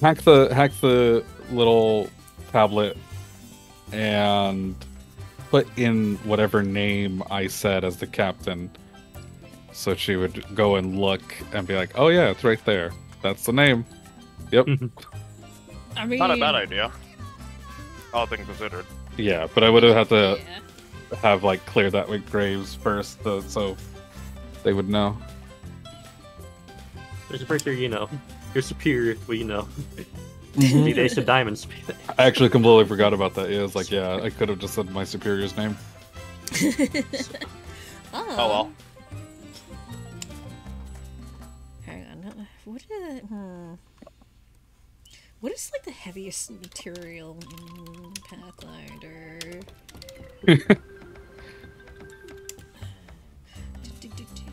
hack the hack the little tablet and put in whatever name I said as the captain. So she would go and look and be like, "Oh yeah, it's right there. That's the name." Yep. I mean, Not a bad idea. All things considered. Yeah, but I would have had to Yeah. have like cleared that with Graves first, uh, so they would know. There's a breaker, you know. You're superior, well, you know. Be the ace of diamonds. I actually completely forgot about that. Yeah, it's like, yeah, I could have just said my superior's name. oh, Oh well. Hang on. What is hmm. What is like the heaviest material in Pathfinder?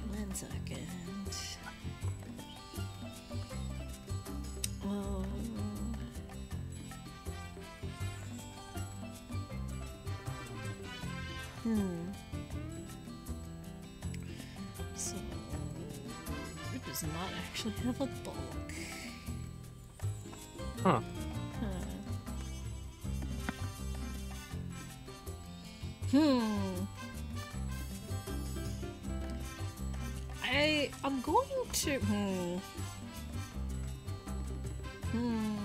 One second. Um, hmm. So it does not actually have a bulk. Huh. Huh. Hmm. I I'm going to hmm. Hmm.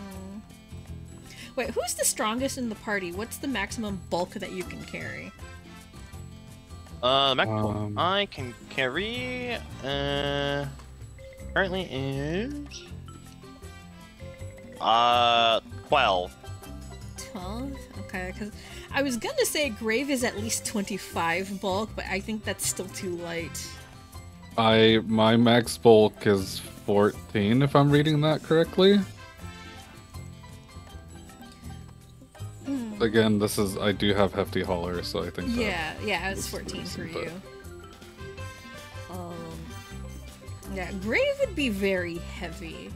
Wait, who's the strongest in the party? What's the maximum bulk that you can carry? Uh, maximum Um, I can carry. Uh, currently is. Uh, twelve. 12? Okay, because I was gonna say Grave is at least 25 bulk, but I think that's still too light. I my max bulk is 14, if I'm reading that correctly. Hmm. Again, this is I do have hefty hauler, so I think. that- Yeah, yeah, it's That's 14 for decent, but- you. Um, yeah, Grave would be very heavy.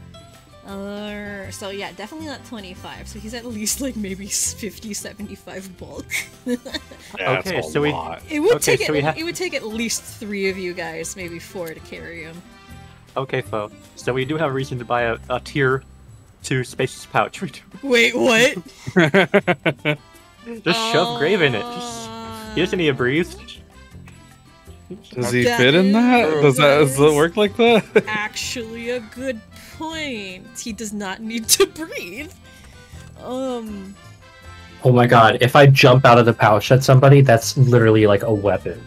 Uh, so yeah, definitely not 25. So he's at least like maybe 50, 75 bulk. Yeah, That's Okay, a so we- it would Okay, take so it, we it would take at least three of you guys, maybe four, to carry him. Okay, Phoe. So we do have a reason to buy a, a tier two spacious pouch. Wait, what? Just shove Grave in it. Just, he doesn't need to breathe. Does he That fit in that? Does that does it work like that? actually a good point. He does not need to breathe. Um, Oh my god! If I jump out of the pouch at somebody, that's literally like a weapon.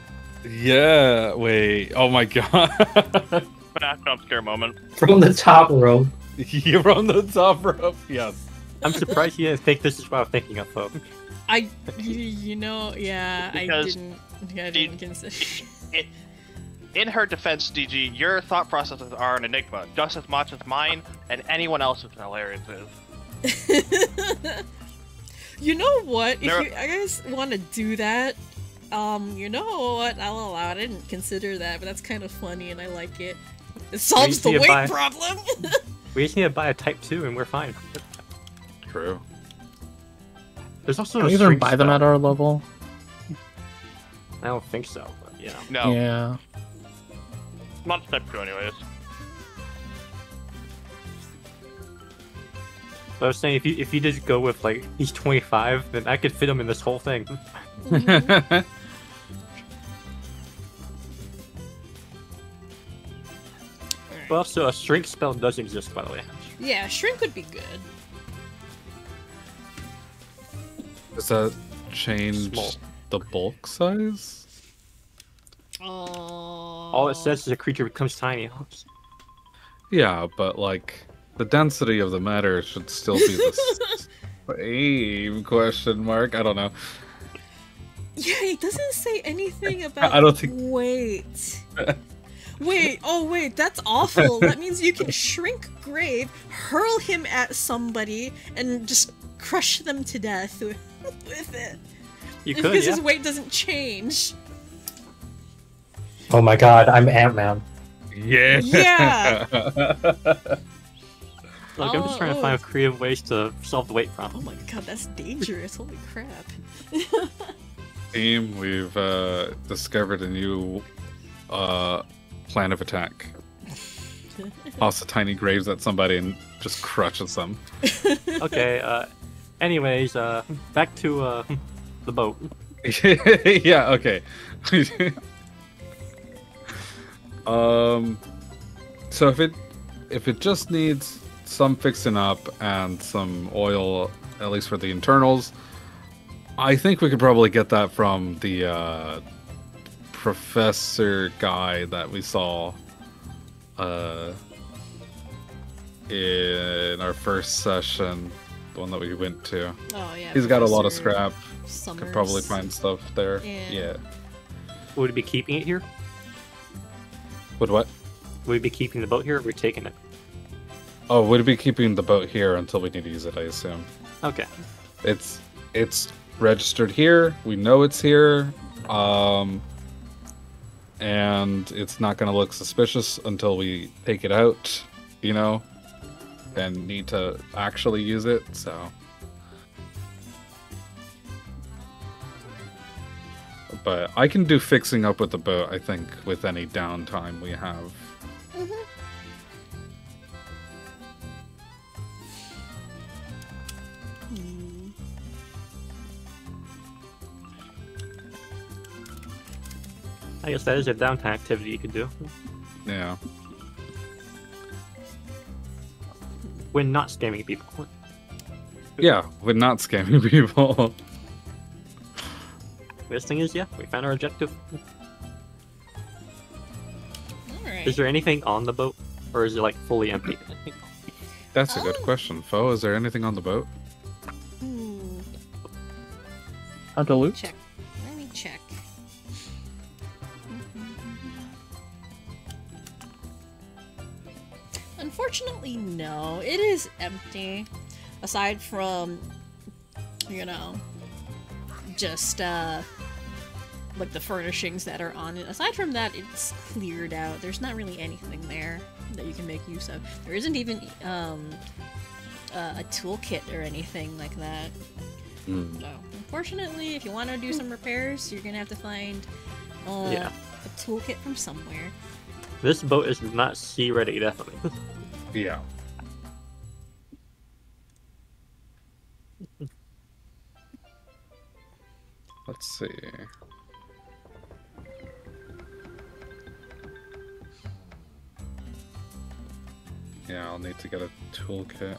yeah. Wait. Oh my god. Fast jump scare moment. From the top rope. You're on the top rope. Yes. I'm surprised you didn't think this is what I'm thinking of, Phoe. I, you, you know, yeah, I didn't, I didn't consider. It, in her defense, DG, your thought processes are an enigma, just as much as mine and anyone else's in Hilarious is. you know what? If There- you guys want to do that, Um, you know what? I'll allow it. I didn't consider that, but that's kind of funny and I like it. It solves the weight buy- problem. We just need to buy a Type 2 and we're fine. True. There's also Can no we even shrink buy them at our level? I don't think so, but you know. No, Yeah. not step two, anyways. But I was saying, if you if you just go with like he's 25, then I could fit him in this whole thing. But also, a shrink spell does exist, by the way. yeah, shrink would be good. Does that change Small. the bulk size? Oh. All it says is a creature becomes tiny. Yeah, but like the density of the matter should still be the same question mark. I don't know. Yeah, it doesn't say anything about. I don't think- Wait. Wait. Oh, wait. That's awful. that means you can shrink Grave, hurl him at somebody, and just crush them to death with, with it. You could, because yeah. his weight doesn't change. Oh my god, I'm Ant Man. Yeah. Yeah. Like, I'm just trying to find oh. creative ways to solve the weight problem. Oh my god, that's dangerous. Holy crap. Team, we've uh, discovered a new uh, plan of attack. Toss the tiny graves at somebody and just crushes them. Okay, uh, anyways, uh, back to, uh, the boat. yeah, okay. Um so if it if it just needs some fixing up and some oil at least for the internals, I think we could probably get that from the uh professor guy that we saw uh in our first session, the one that we went to. Oh, yeah. He's got a lot of Professor scrap. Summers. Could probably find stuff there. Yeah. Yeah. Would we be keeping it here? Would what? Would we be keeping the boat here or are we taking it? Oh, we'd be keeping the boat here until we need to use it, I assume. Okay. It's it's registered here. We know it's here. Um and it's not going to look suspicious until we take it out, you know, and need to actually use it. So But I can do fixing up with the boat, I think, with any downtime we have. Hmm. I guess that is a downtime activity you could do. Yeah. When not scamming people. Yeah, with not scamming people. This thing is, yeah, we found our objective. Alright. Is there anything on the boat? Or is it, like, fully empty? That's a good Oh. question, Phoe. Is there anything on the boat? Hmm. How to loot? Check. Let me check. Unfortunately, no. It is empty. Aside from, you know, just, uh, like the furnishings that are on it. Aside from that, it's cleared out. There's not really anything there that you can make use of. There isn't even, um, uh, a toolkit or anything like that. Hmm. So, unfortunately, if you want to do some repairs, you're gonna have to find uh, Yeah. a toolkit from somewhere. This boat is not sea ready, definitely. Yeah. Let's see. Yeah, I'll need to get a toolkit.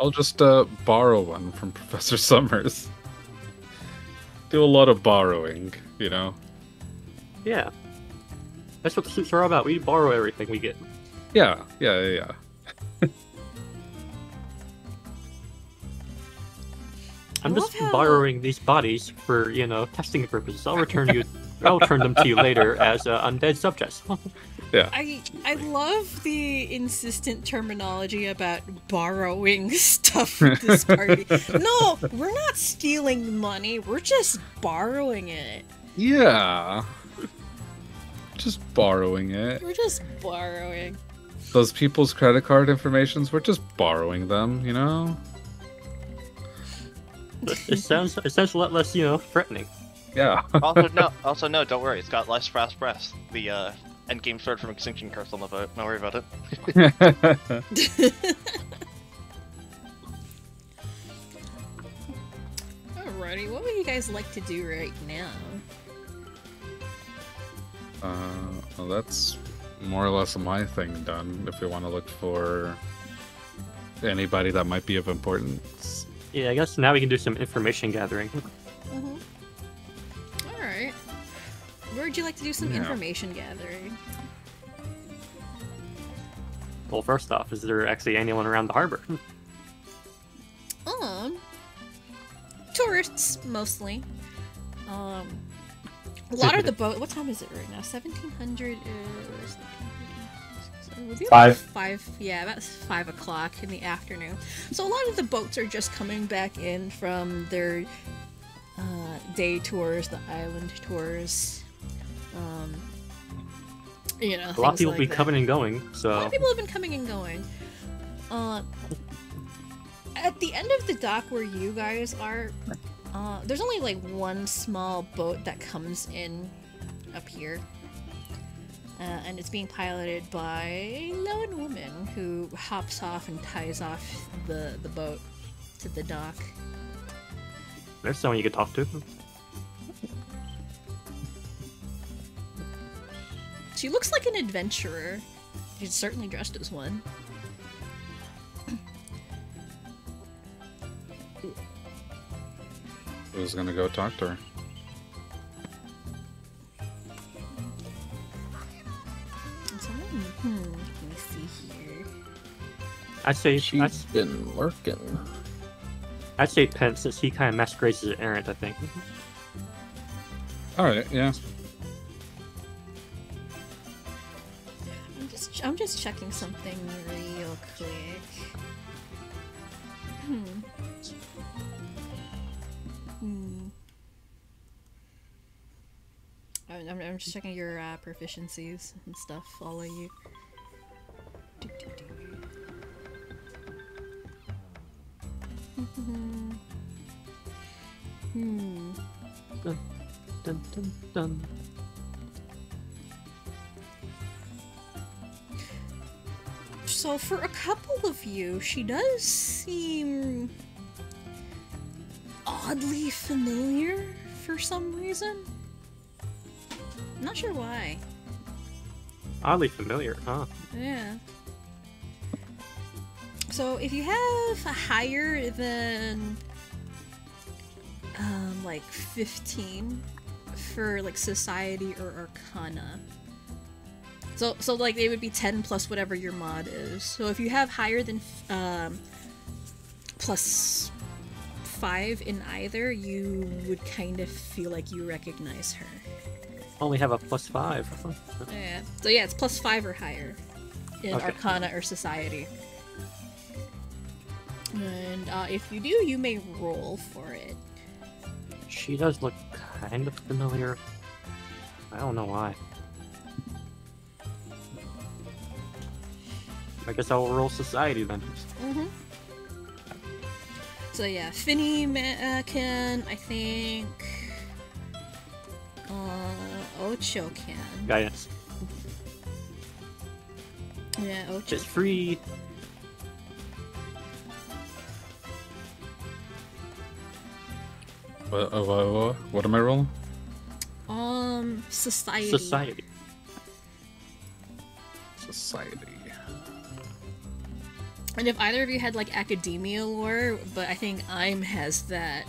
I'll just uh, borrow one from Professor Summers. Do a lot of borrowing, you know? yeah. That's what the suits are all about. We borrow everything we get. Yeah, yeah, yeah, yeah. I'm just borrowing these bodies for, you know, testing purposes. I'll return you. I'll turn them to you later as uh, undead subjects. Yeah. I I love the insistent terminology about borrowing stuff from this party. no, we're not stealing money. We're just borrowing it. Yeah. Just borrowing it. We're just borrowing. Those people's credit card informations, we're just borrowing them, you know? It sounds it sounds a lot less, you know, threatening. Yeah. also no, also no, don't worry. It's got less fast breath. The uh, end game sword from Extinction Curse on the boat. Don't worry about it. Alrighty, what would you guys like to do right now? uh, well, that's more or less my thing done. If we want to look for anybody that might be of importance. Yeah, I guess now we can do some information gathering. Mm-hmm. Alright. Where would you like to do some Yeah. information gathering? Well, first off, is there actually anyone around the harbor? Um, tourists mostly. Um, a lot of the boat. What time is it right now? Seventeen hundred is. it would be like Five. Five. Yeah, about five o'clock in the afternoon. So a lot of the boats are just coming back in from their uh, day tours, the island tours. Um, you know, A lot of people like be that. coming and going, So A lot of people have been coming and going. Uh, at the end of the dock where you guys are, uh, there's only like one small boat that comes in up here. Uh, and it's being piloted by a lone woman who hops off and ties off the, the boat to the dock. there's someone you could talk to. She looks like an adventurer. She's certainly dressed as one. Who's gonna go talk to her? Hmm, let me see here. I'd say She's I'd, been lurking. I'd say Pent since he kind of masquerades as an errant. I think. Alright, yeah. I'm just I'm just checking something real quick. Hmm. Hmm. I'm, I'm- I'm just checking your uh, proficiencies and stuff, all of you. Do, do, do. Hmm. Dun, dun, dun. So for a couple of you, she does seem oddly familiar for some reason. Not sure why. Oddly familiar, huh? Yeah. So if you have a higher than um like 15 for like society or arcana. So so like it would be 10 plus whatever your mod is. So if you have higher than um plus 5 in either, you would kind of feel like you recognize her. Only have a plus five. Yeah. So yeah, it's plus five or higher in Okay. Arcana or Society. And uh, if you do, you may roll for it. She does look kind of familiar. I don't know why. I guess I'll roll society then. Mm-hmm. So yeah, Finny ma- uh, can, I think. Uh, Ocho can. Guidance. Yeah, Ocho. It's free. What, uh, what, what, what am I rolling? Um, Society. Society. Society. And if either of you had like academia lore, but I think I'm has that.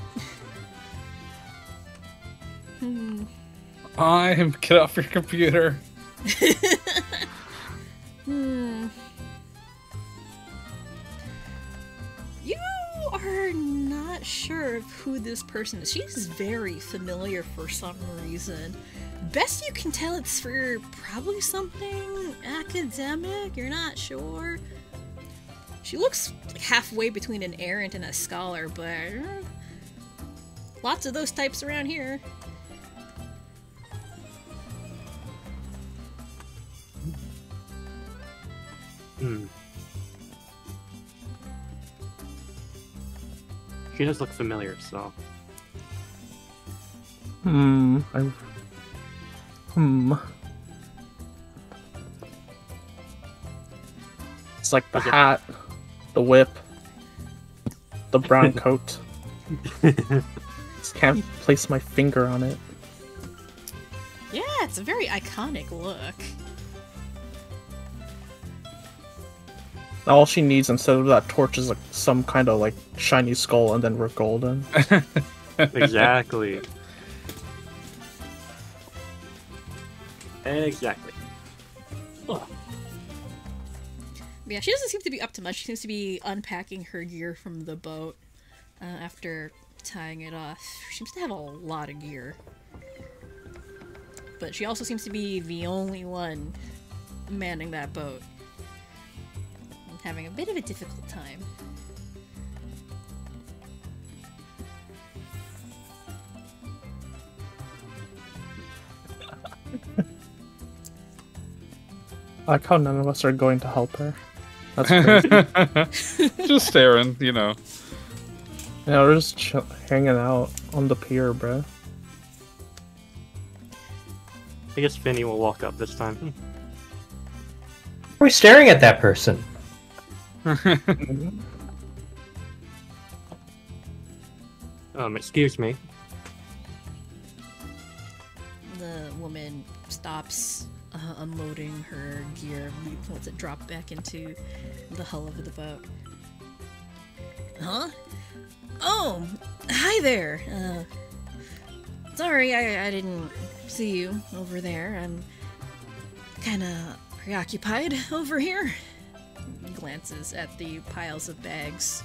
hmm. I'm get off your computer. Hmm. You are not sure sure of who this person is. She's very familiar for some reason. Best you can tell it's for probably something academic, you're not sure. She looks like halfway between an errant and a scholar, but eh, lots of those types around here. Hmm. She does look familiar, so. Hmm. I. Hmm. It's like the Okay. hat, the whip, the brown coat. Just can't place my finger on it. Yeah, it's a very iconic look. All she needs instead of that torch is like some kind of like shiny skull, and then we're golden. exactly. exactly. Yeah, she doesn't seem to be up to much. She seems to be unpacking her gear from the boat uh, after tying it off. She seems to have a lot of gear. But she also seems to be the only one manning that boat. And having a bit of a difficult time. I like how none of us are going to help her. That's crazy. Just staring, you know. yeah, we're just chill- hanging out on the pier, bro. I guess Finny will walk up this time. We're staring at that person. Um, excuse me. The woman stops uh, unloading her gear, once it dropped back into the hull of the boat. Huh? Oh, hi there. Uh, sorry, I, I didn't see you over there. I'm kind of preoccupied over here. He glances at the piles of bags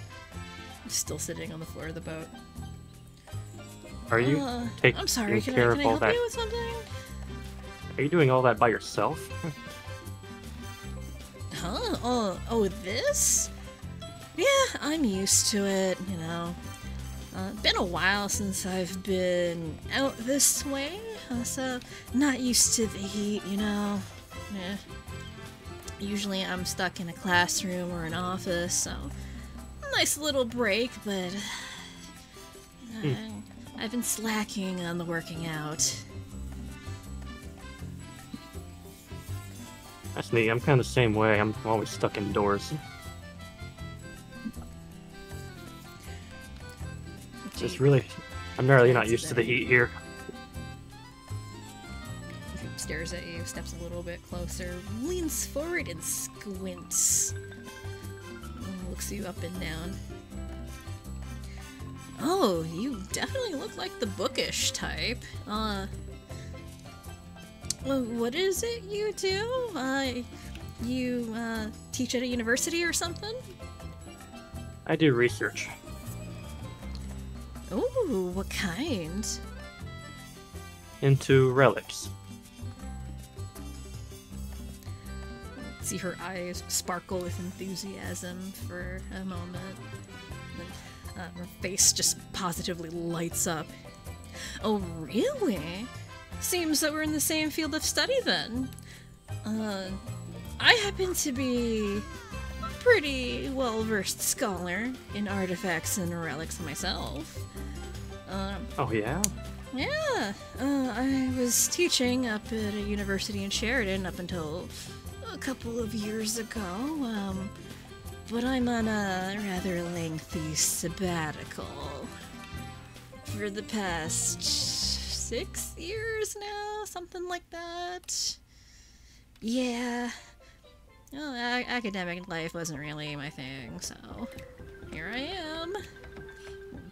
still sitting on the floor of the boat. Are you Uh, taking I'm sorry. Can I, can of I all help that? you with something? Are you doing all that by yourself? Huh? Oh, oh, this? Yeah, I'm used to it, you know. Uh, been a while since I've been out this way, so not used to the heat, you know. Yeah. Usually I'm stuck in a classroom or an office, so nice little break, but uh, I've been slacking on the working out. That's me. I'm kind of the same way. I'm always stuck indoors. Just really, I'm really not used to the heat here. He stares at you, steps a little bit closer, leans forward and squints. And Looks you up and down. Oh, you definitely look like the bookish type. Uh, what is it you do? Uh, you uh, teach at a university or something? I do research. Ooh, what kind? into relics. See her eyes sparkle with enthusiasm for a moment. Then uh, her face just positively lights up. Oh, really? Seems that we're in the same field of study then. Uh, I happen to be a pretty well versed scholar in artifacts and relics myself. Um, Oh yeah. yeah, uh, I was teaching up at a university in Sheridan up until a couple of years ago. Um, but I'm on a rather lengthy sabbatical for the past six years now, something like that. Yeah. Well, academic life wasn't really my thing, so here I am.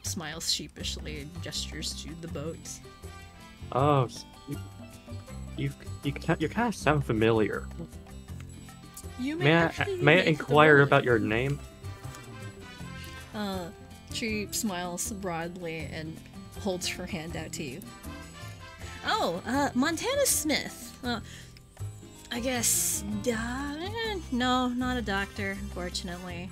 Smiles sheepishly and gestures to the boat. Oh, you, you, you, you kind of sound familiar. You may May I, may I inquire about your name? Uh, She smiles broadly and holds her hand out to you. Oh, uh, Montana Smith. Uh, I guess. Uh, no, not a doctor, unfortunately.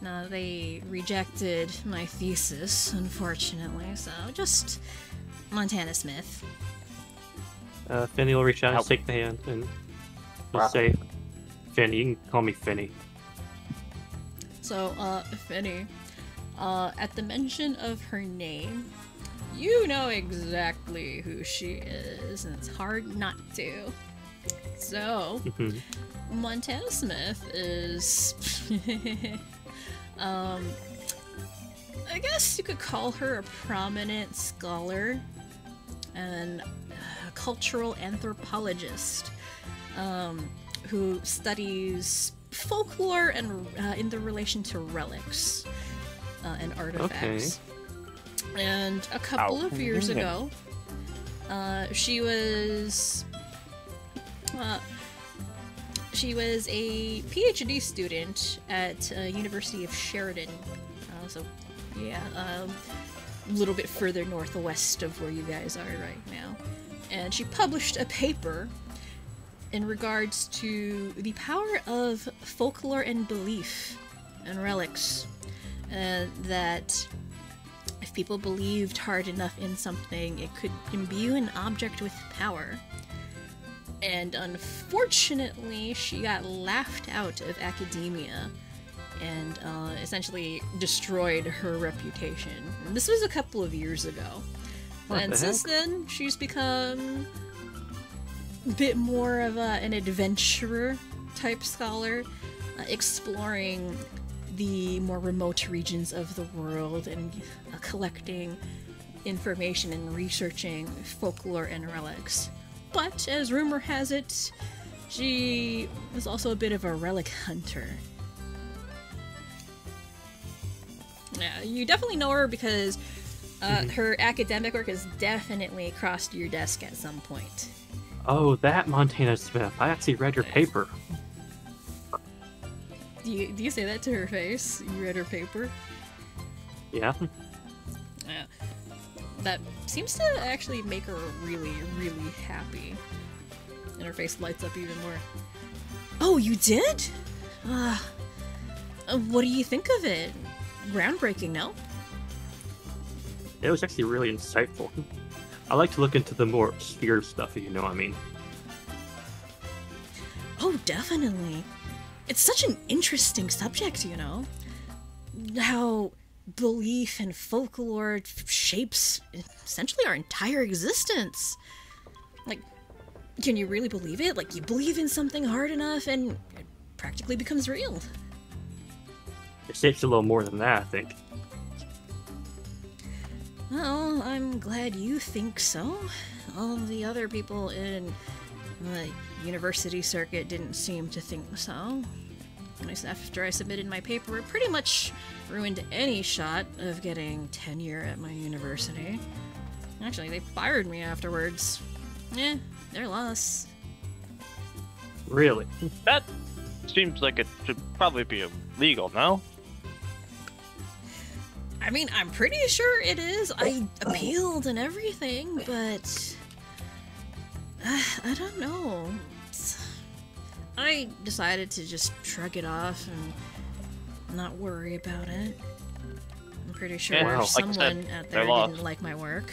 No, they rejected my thesis, unfortunately, so just Montana Smith. Uh, Finny will reach out Ow. and shake the hand and Wow. just say, Finny, you can call me Finny. So, uh, Finny, uh, at the mention of her name, you know exactly who she is, and it's hard not to. So. Montana Smith is. um. I guess you could call her a prominent scholar and a cultural anthropologist um, who studies folklore and uh, in the relation to relics uh, and artifacts. And a couple Ow. of years ago, uh, she was uh, she was a PhD student at uh, University of Sheridan. Uh, so, yeah, um, a little bit further northwest of where you guys are right now. And she published a paper in regards to the power of folklore and belief and relics. Uh, that if people believed hard enough in something, it could imbue an object with power. And unfortunately, she got laughed out of academia and uh, essentially destroyed her reputation. And this was a couple of years ago. What and the since then, she's become a bit more of a, an adventurer type scholar, uh, exploring the more remote regions of the world and uh, collecting information and researching folklore and relics. But as rumor has it, she was also a bit of a relic hunter. Yeah, you definitely know her because uh, her academic work has definitely crossed your desk at some point. Oh, that Montana Smith. I actually read your paper. Do you, do you say that to her face? You read her paper? Yeah? Yeah. That seems to actually make her really, really happy. And her face lights up even more. Oh, you did? Uh, uh, what do you think of it? Groundbreaking, no? It was actually really insightful. I like to look into the more obscure stuff, you know what I mean. Oh, definitely. It's such an interesting subject, you know? How belief and folklore shapes essentially our entire existence. Like, can you really believe it? Like, you believe in something hard enough and it practically becomes real. It shapes a little more than that, I think. Well, I'm glad you think so. All the other people in the university circuit didn't seem to think so. At least after I submitted my paper, it pretty much ruined any shot of getting tenure at my university. Actually, they fired me afterwards. Eh, their loss. Really? That seems like it should probably be illegal, no? I mean, I'm pretty sure it is. I appealed and everything, but uh, I don't know. I decided to just shrug it off and not worry about it. I'm pretty sure Yeah, like I said, someone out there didn't like my work.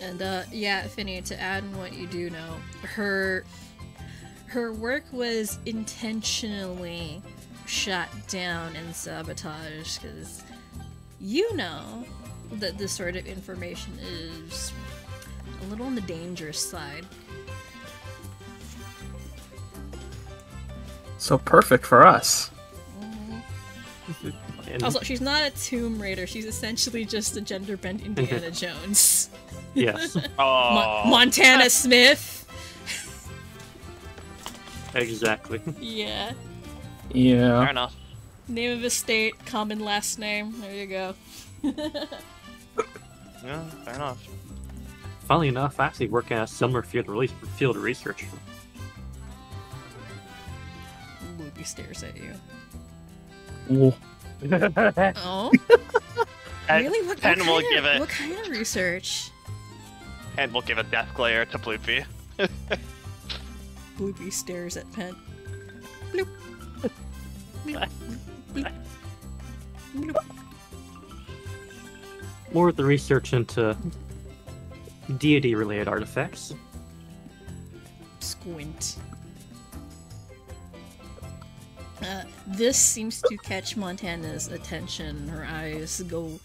And uh, yeah, Finny, to add on what you do know, her her work was intentionally shot down and sabotaged because you know that this sort of information is a little on the dangerous side. So perfect for us. And Also, she's not a Tomb Raider. She's essentially just a gender bent mm-hmm. Indiana Jones. yes, Oh, Mo- Montana Smith. exactly. Yeah. Yeah. fair enough. Name of estate, common last name. There you go. Yeah, fair enough. Funnily enough, I actually work at a similar field of, release, field of research. Bloopy stares at you. Ooh. Oh, really? What, what, and we'll kind give of, it- what kind of research? and we'll give a death glare to Bloopy. Bloopy stares at Pent. Bloop. Bloop. Bloop. Bloop. More of the research into deity-related artifacts. Squint. Uh, this seems to catch Montana's attention. Her eyes go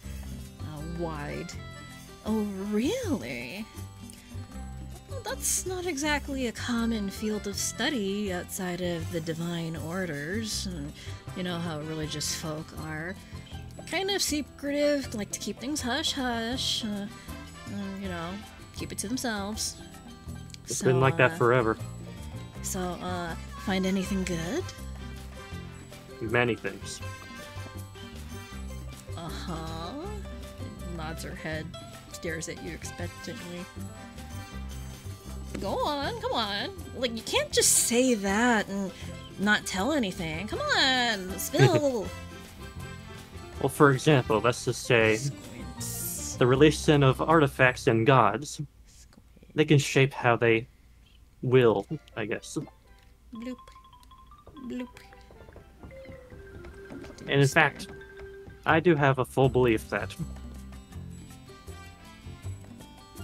uh, wide. Oh, really? Well, that's not exactly a common field of study outside of the divine orders. And you know how religious folk are. Kind of secretive, like to keep things hush hush. Uh, uh, you know, keep it to themselves. It's So, been like that uh, forever. so, uh, find anything good? Many things. Uh huh. Nods her head, stares at you expectantly. Go on, come on. Like, you can't just say that and not tell anything. Come on, spill. Well, for example, let's just say. The relation of artifacts and gods. They can shape how they will, I guess. Bloop. Bloop. And in fact, I do have a full belief that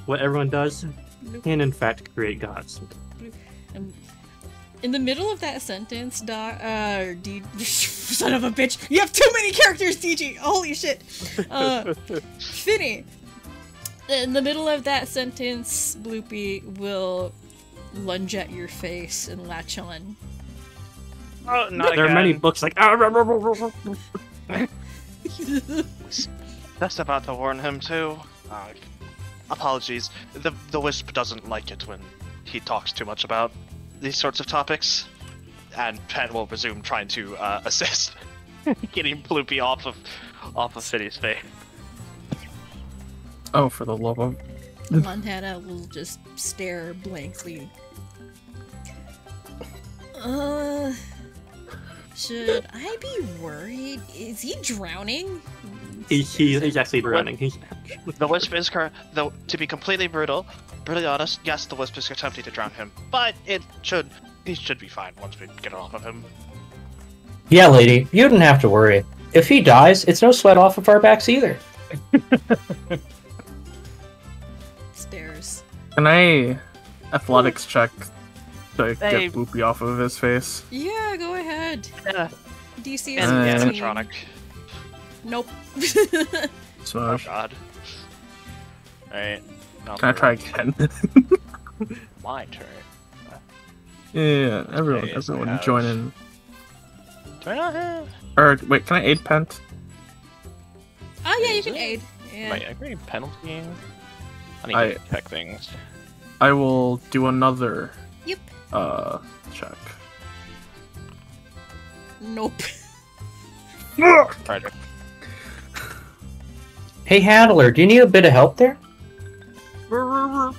what everyone does Bloop. can, in fact, create gods. Um, in the middle of that sentence, Doc, uh, D- son of a bitch, you have too many characters, DG. Holy shit. Uh, Finny. In the middle of that sentence, Bloopy will lunge at your face and latch on. Oh, not there are many books like. "Ah, That's about to warn him too. Uh, apologies. The the wisp doesn't like it when he talks too much about these sorts of topics, and Pent will resume trying to uh, assist getting Bloopy off of off of City's face. Oh, for the love of. Montana will just stare blankly. Uh, should I be worried? Is he drowning? He, he, he's actually drowning. He's, The wisp is cur- though to be completely brutal, brutally honest. Yes, the wisp is attempting to drown him, but it should he should be fine once we get it off of him. Yeah, lady, you didn't have to worry. If he dies, it's no sweat off of our backs either. Stares. Can I athletics check to Hey. get Bloopy off of his face? Yeah, go ahead. Yeah. DC And Uh, is the 15. animatronic. Nope. Oh Smash. god. Alright. Can I try again? My turn. yeah, everyone, Okay, so everyone have- join in. Do I not have Or wait, can I aid Pent? oh yeah, you Is can aid. Yeah. my agree penalty? I need I- to check things. I will do another. Yep. Uh, check. Nope. Right. Hey, handler, do you need a bit of help there?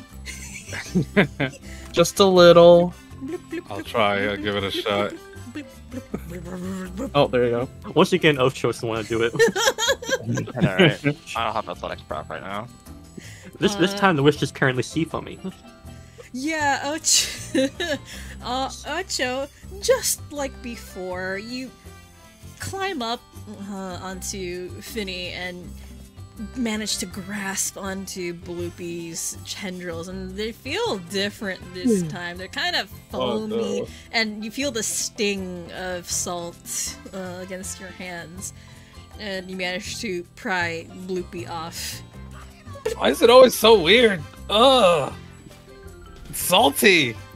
Just a little. Bloop, bloop, I'll try, I'll give it a shot. Oh, there you go. once again, Oath chose to want to do it. Alright. I don't have athletics prop right now. This this Uh, time, the wisp is currently sea foamy. Yeah, Ocho. uh, Ocho, just like before, you climb up uh, onto Finny and manage to grasp onto Bloopy's tendrils, and they feel different this time. They're kind of foamy, and you feel the sting of salt uh, against your hands. And you manage to pry Bloopy off. Why is it always so weird? Ugh. It's salty.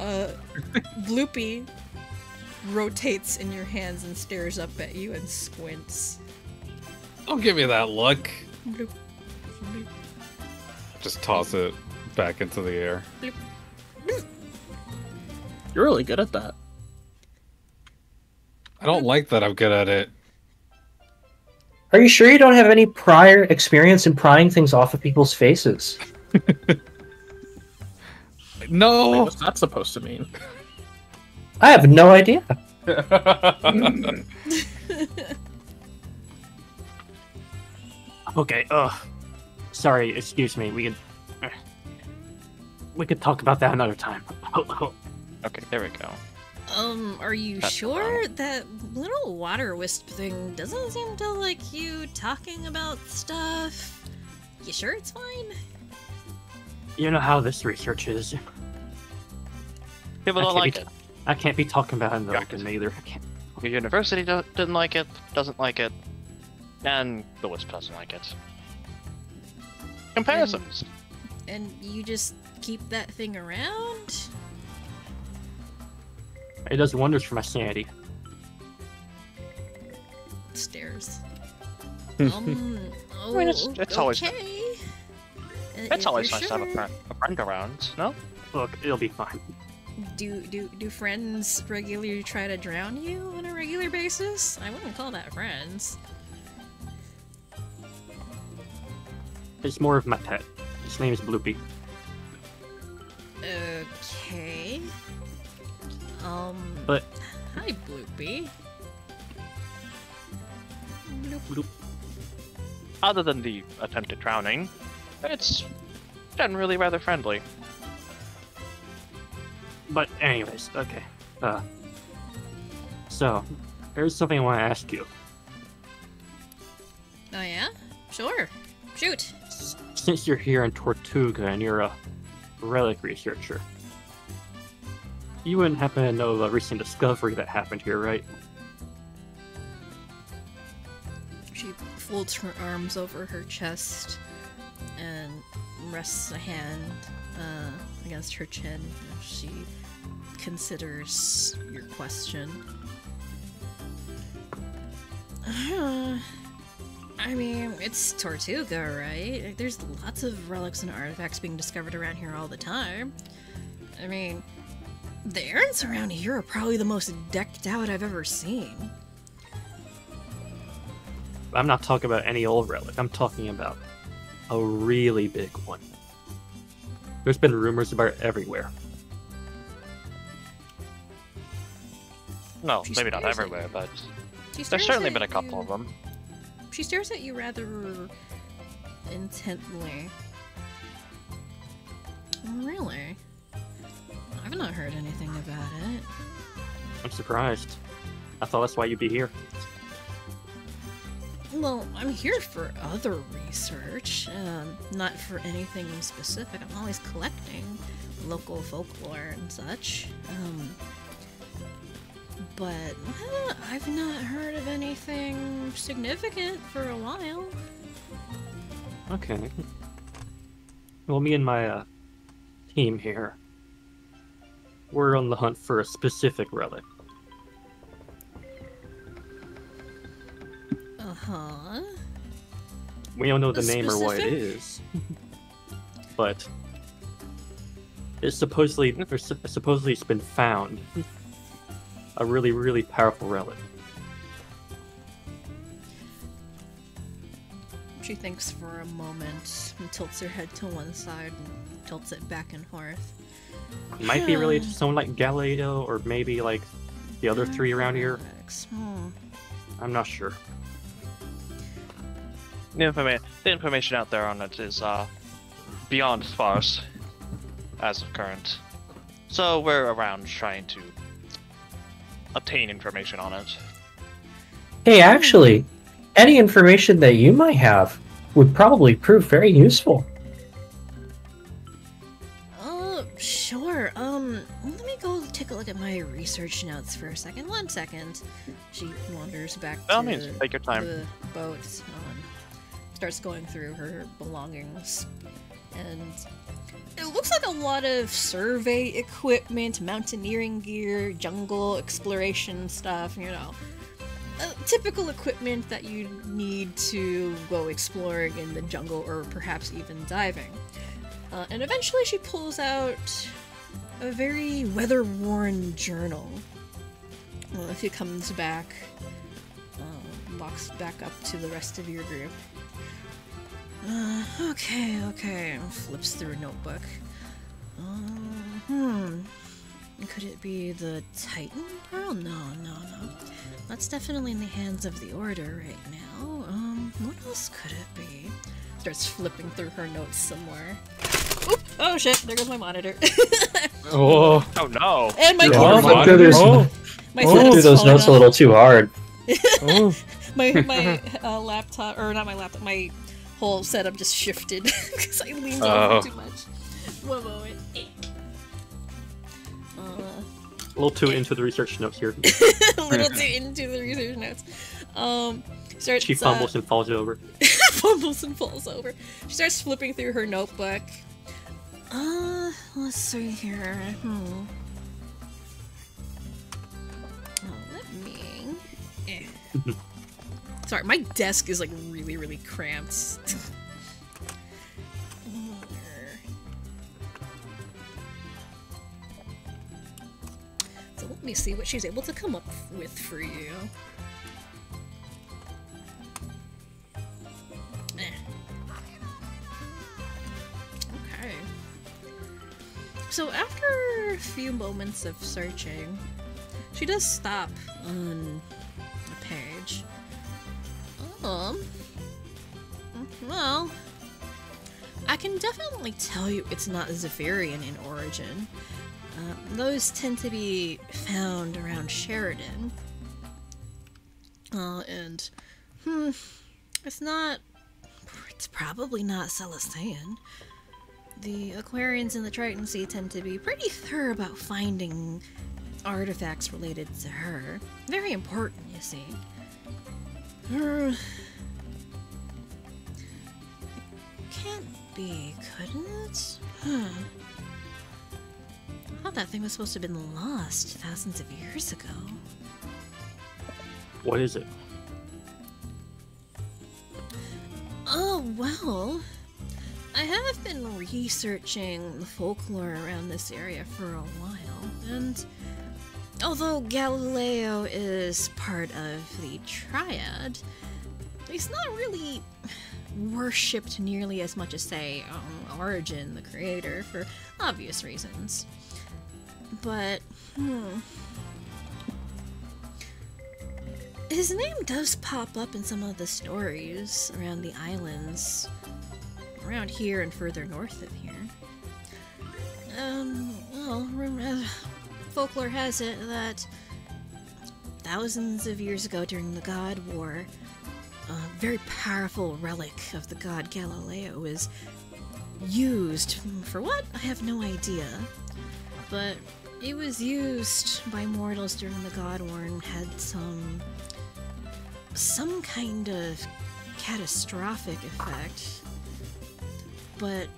Uh, Bloopy rotates in your hands and stares up at you and squints. Don't give me that look. Bloop, bloop, Just toss it back into the air. bloop. You're really good at that. I don't like that I'm good at it. Are you sure you don't have any prior experience in prying things off of people's faces? Wait, No. what's that supposed to mean? I have no idea. Okay, ugh. Sorry, excuse me. We could. We could talk about that another time. Okay, there we go. Um, are you That's sure that little water wisp thing doesn't seem to like you talking about stuff? You sure it's fine? you know how this research is. People I don't like be it. I can't be talking about it in the Right. open either. I can't. Your university do- didn't like it, doesn't like it, and the Wisp doesn't like it. Comparisons. And you just keep that thing around? It does wonders for my sanity. Stares. um, oh, mean, it's- it's always- okay. Uh, It's if always you're nice to have a friend, a friend around, no? Look, it'll be fine. Do do do friends regularly try to drown you on a regular basis? I wouldn't call that friends. It's more of my pet. His name is Bloopy. Okay. Um. But- Hi, Bloopy. Bloop. Bloop. Other than the attempted drowning, it's generally rather friendly. But anyways, okay. Uh. So, there's something I want to ask you. Oh yeah. Sure. Shoot. S- Since you're here in Tortuga and you're a relic researcher, you wouldn't happen to know the recent discovery that happened here, right? She folds her arms over her chest and rests a hand uh, against her chin she considers your question. I mean, it's Tortuga, right? There's lots of relics and artifacts being discovered around here all the time. I mean, the errants around here are probably the most decked out I've ever seen. I'm not talking about any old relic. I'm talking about a really big one. There's been rumors about it everywhere. No, She maybe not everywhere, you. but there's certainly been a couple you- of them. She stares at you rather intently. Really? I've not heard anything about it. I'm surprised. I thought that's why you'd be here. Well, I'm here for other research, um, not for anything specific. I'm always collecting local folklore and such. Um, but uh, I've not heard of anything significant for a while. Okay. Well, me and my uh, team here, we're on the hunt for a specific relic. Uh huh. We don't know the name or what it is, but it's supposedly supposedly it's been found. A really, really powerful relic. She thinks for a moment and tilts her head to one side and tilts it back and forth. It might be related to Hmm. someone like Galileo or maybe like the other three around here. Hmm. I'm not sure. The, informa- the information out there on it is uh, beyond sparse as of current. So we're around trying to obtain information on it. Hey, actually, any information that you might have would probably prove very useful. Oh, sure. Um, let me go take a look at my research notes for a second. One second. She wanders back By all to means, take your time. the boat. Um, starts going through her belongings, and it looks like a lot of survey equipment, mountaineering gear, jungle exploration stuff. You know, uh, typical equipment that you need to go exploring in the jungle or perhaps even diving. Uh, and eventually she pulls out a very weather worn journal. Well, if he comes back, uh, walks back up to the rest of your group. Uh, okay, okay. Flips through a notebook. Uh, hmm. Could it be the Titan Pearl? No, no, no. That's definitely in the hands of the Order right now. Um, what else could it be? Starts flipping through her notes somewhere. Oop! Oh shit! There goes my monitor. Oh, Oh no! and my Yeah, keyboard. I'll go oh, My I'll through those falling notes a little too hard. oh. my my uh, laptop or not my laptop my whole setup just shifted because I leaned Oh. over too much. One moment. Uh, A little too into the research notes here. a little too into the research notes. Um, starts She uh, fumbles and falls over. fumbles and falls over. She starts flipping through her notebook. Uh, let's see here. Hmm. Oh, let me. Eh. Sorry, my desk is like really, really cramped. so let me see what she's able to come up with for you. Okay. So after a few moments of searching, she does stop on a page. Um. Well, I can definitely tell you it's not Zephyrian in origin. Uh, those tend to be found around Sheridan. Uh, and, hmm, it's not. It's probably not Celestian. The Aquarians in the Triton Sea tend to be pretty thorough about finding artifacts related to her. Very important, you see. Uh, can't be, couldn't it? Huh. I thought that thing was supposed to have been lost thousands of years ago. What is it? Oh, well. I have been researching the folklore around this area for a while, and although Galileo is part of the Triad, he's not really worshipped nearly as much as, say, um, Origin, the creator, for obvious reasons. But, hmm. His name does pop up in some of the stories around the islands, around here and further north of here. Um, well, folklore has it that thousands of years ago during the God War, a very powerful relic of the god Galileo was used hmm, for what? I have no idea. But it was used by mortals during the God War and had some some kind of catastrophic effect. But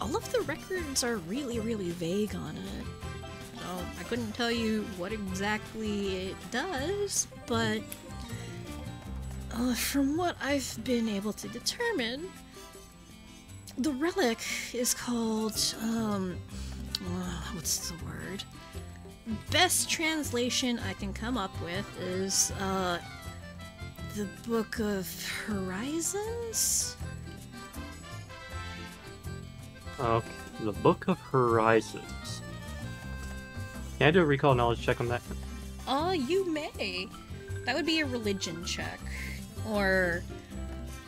all of the records are really, really vague on it. I couldn't tell you what exactly it does, but uh, from what I've been able to determine, the relic is called, um, uh, what's the word? Best translation I can come up with is, uh, the Book of Horizons? Okay, the Book of Horizons. Can I do a recall knowledge check on that? Uh, you may. That would be a religion check. Or,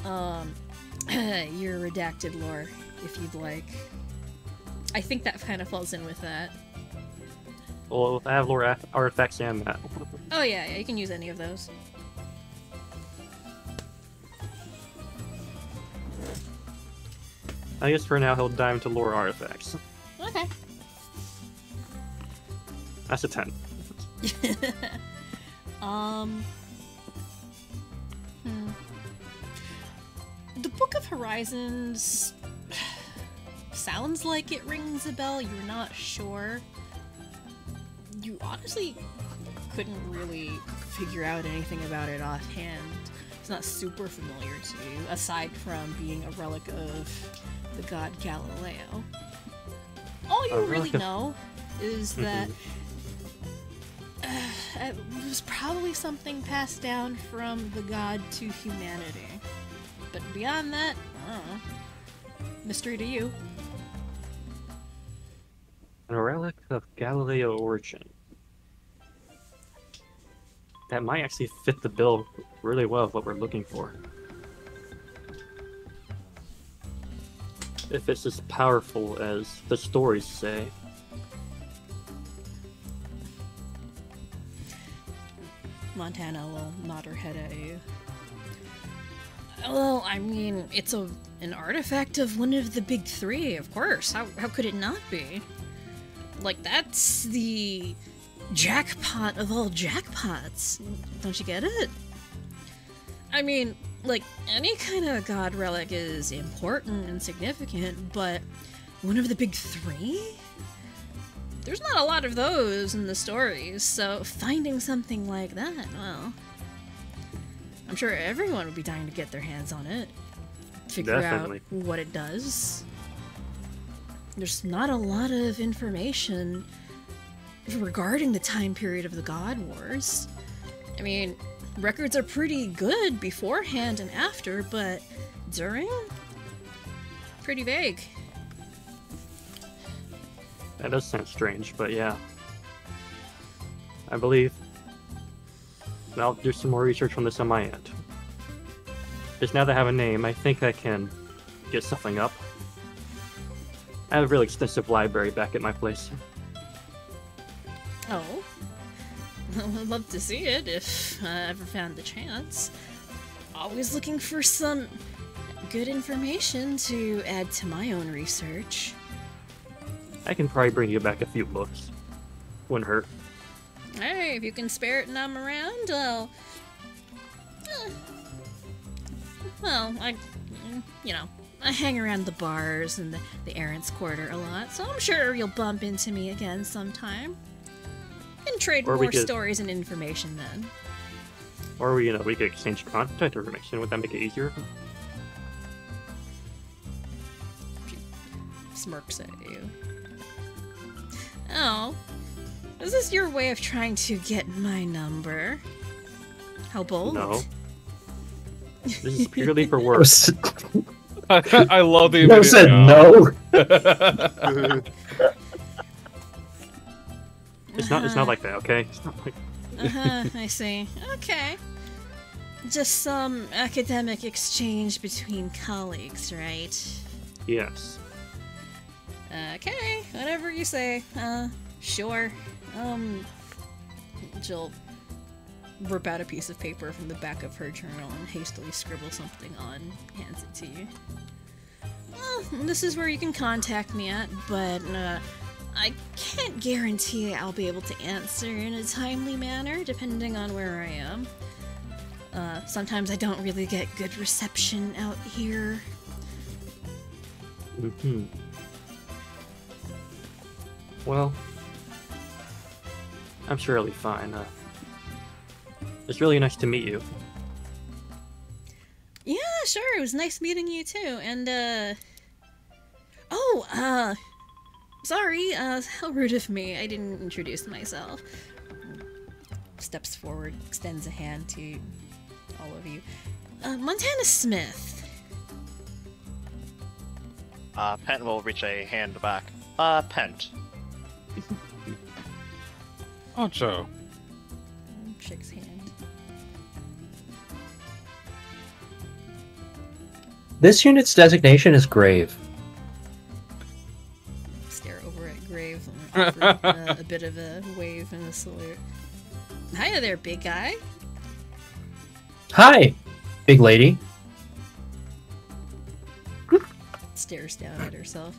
um, your redacted lore, if you'd like. I think that kind of falls in with that. Well, I have lore artifacts and that. Oh, yeah, yeah, you can use any of those. I guess for now he'll dive into lore artifacts. Okay. That's a 10. um. Hmm. The Book of Horizons sounds like it rings a bell. You're not sure. You honestly couldn't really figure out anything about it offhand. It's not super familiar to you, aside from being a relic of the god Galileo. All you really know is that it was probably something passed down from the god to humanity. But beyond that, know. Mystery to you. A relic of Galileo origin. That might actually fit the bill really well of what we're looking for. If it's as powerful as the stories say. Montana will nod her head at you. Well, I mean, it's a an artifact of one of the big three, of course. How, how could it not be? Like, that's the jackpot of all jackpots. Don't you get it? I mean, like, any kind of god relic is important and significant, but one of the big three? There's not a lot of those in the stories, so finding something like that, well. I'm sure everyone would be dying to get their hands on it. Figure Definitely. out what it does. There's not a lot of information regarding the time period of the God Wars. I mean, records are pretty good beforehand and after, but during? Pretty vague. That does sound strange, but yeah. I believe. I'll do some more research on this on my end. Just now that I have a name, I think I can get something up. I have a really extensive library back at my place. Oh. I'd love to see it if I ever found the chance. Always looking for some good information to add to my own research. I can probably bring you back a few books. Wouldn't hurt. Hey, if you can spare it and I'm around, I'll. eh. Well, I. You know, I hang around the bars and the, the errants quarter a lot, so I'm sure you'll bump into me again sometime. And trade Or more could- stories and information then. Or we, you know, we could exchange contact information. Would that make it easier? Smirks at you. Oh. Is this your way of trying to get my number? How bold. No. This is purely for No, work. s- I love the no said no. no. It's not. It's not like that. Okay. It's not like. Uh-huh, I see. Okay. Just some academic exchange between colleagues, right? Yes. Okay, whatever you say. Uh, sure. Um, she'll rip out a piece of paper from the back of her journal and hastily scribble something on, hands it to you. Well, this is where you can contact me at, but uh, I can't guarantee I'll be able to answer in a timely manner, depending on where I am. Uh, sometimes I don't really get good reception out here. Hmm. Well, I'm sure it'll be fine. Uh, it's really nice to meet you. Yeah, sure. It was nice meeting you too. And uh Oh, uh sorry, uh how rude of me. I didn't introduce myself. Steps forward, extends a hand to all of you. Uh Montana Smith. Uh, Pent will reach a hand back. Uh, Pent. Joe. Shakes hand. This unit's designation is GRAV3. Stare over at GRAV3 and offer uh, a bit of a wave and a salute. Hiya there, big guy. Hi, big lady. stares down at herself.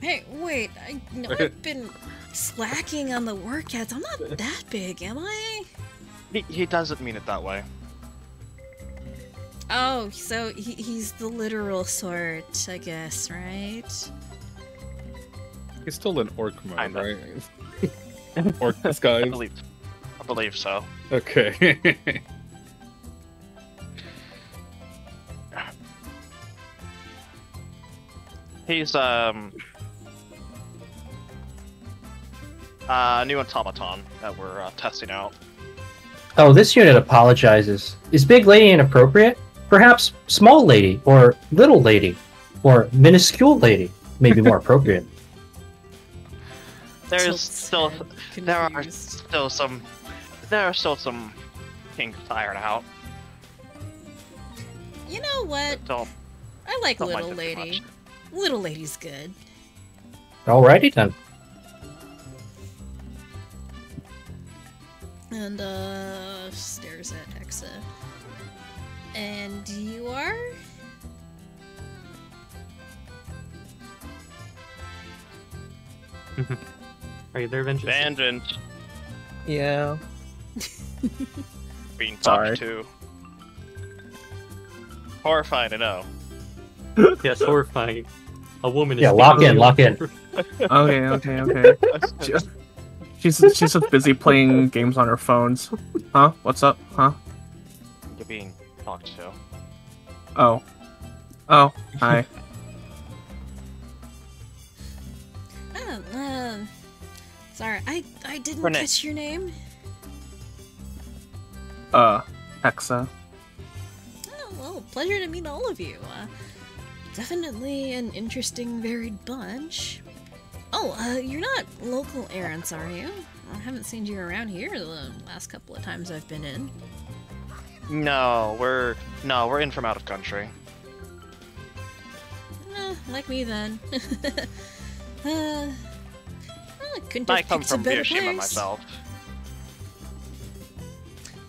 Hey, wait, I know I've been slacking on the workouts. I'm not that big, am I? He, he doesn't mean it that way. Oh, so he, he's the literal sort, I guess, right? He's still in orc mode, Kinda. right? orc I disguise. believe, I believe so. Okay. He's um a new automaton that we're uh, testing out. Oh, this unit apologizes. Is big lady inappropriate? Perhaps small lady, or little lady, or minuscule lady may be more appropriate. there's still there are still some there are still some kinks to iron out. You know what? Don't I like don't little mind it too lady. Little lady's good. Alrighty then. And uh stares at Hexa. And you are? Are you there, Vengeance? Vengeance Yeah. being Sorry. talked to. Horrifying to know. Yes, horrifying. A woman is Yeah, lock in, lock in. Okay, okay, okay. She- she's she's just busy playing games on her phones. Huh? What's up? Huh? You're being talked to. Oh. Oh. Hi. Oh, uh, sorry, I I didn't Renee. catch your name. Uh, Hexa. Oh, well, pleasure to meet all of you. Uh, definitely an interesting, varied bunch. Oh, uh, you're not local errants, are you? I haven't seen you around here the last couple of times I've been in. No, we're no, we're in from out of country. Eh, like me then. uh, I couldn't I come picked a from better Hiroshima place. myself.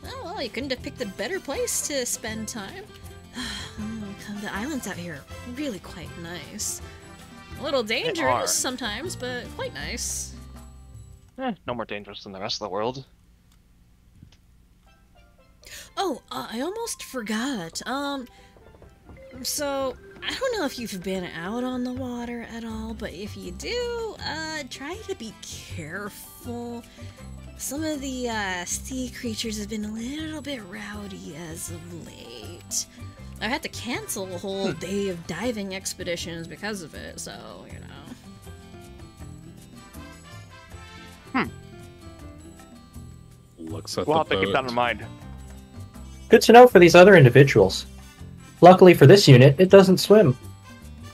Oh, well, you couldn't have picked a better place to spend time. The islands out here are really quite nice. A little dangerous sometimes, but quite nice. Eh, no more dangerous than the rest of the world. Oh, uh, I almost forgot. Um, so I don't know if you've been out on the water at all, but if you do, uh, try to be careful. Some of the uh, sea creatures have been a little bit rowdy as of late. I've had to cancel a whole hmm. day of diving expeditions because of it, so you know. Hmm. Looks at We'll the have to keep that in mind. Good to know for these other individuals. Luckily for this unit, it doesn't swim.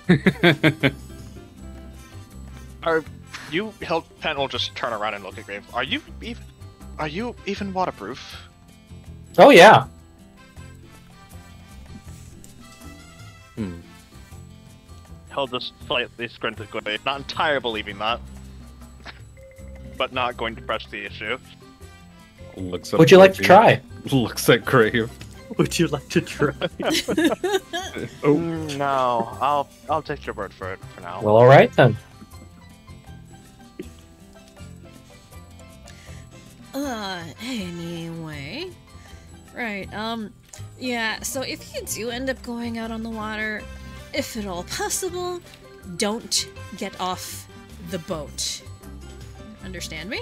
Are you? He'll, Pent will just turn around and look at GRAV3. Are you even? Are you even waterproof? Oh yeah. Hmm. He'll just slightly squint at Gwyn, not entirely believing that, but not going to press the issue. Looks at Would you like to try? Looks at GRAV3. Would you like to try? Oh, Mm, no, I'll I'll take your word for it for now. Well, alright then. Uh, anyway. Right, um, yeah, so if you do end up going out on the water, if at all possible, don't get off the boat. Understand me?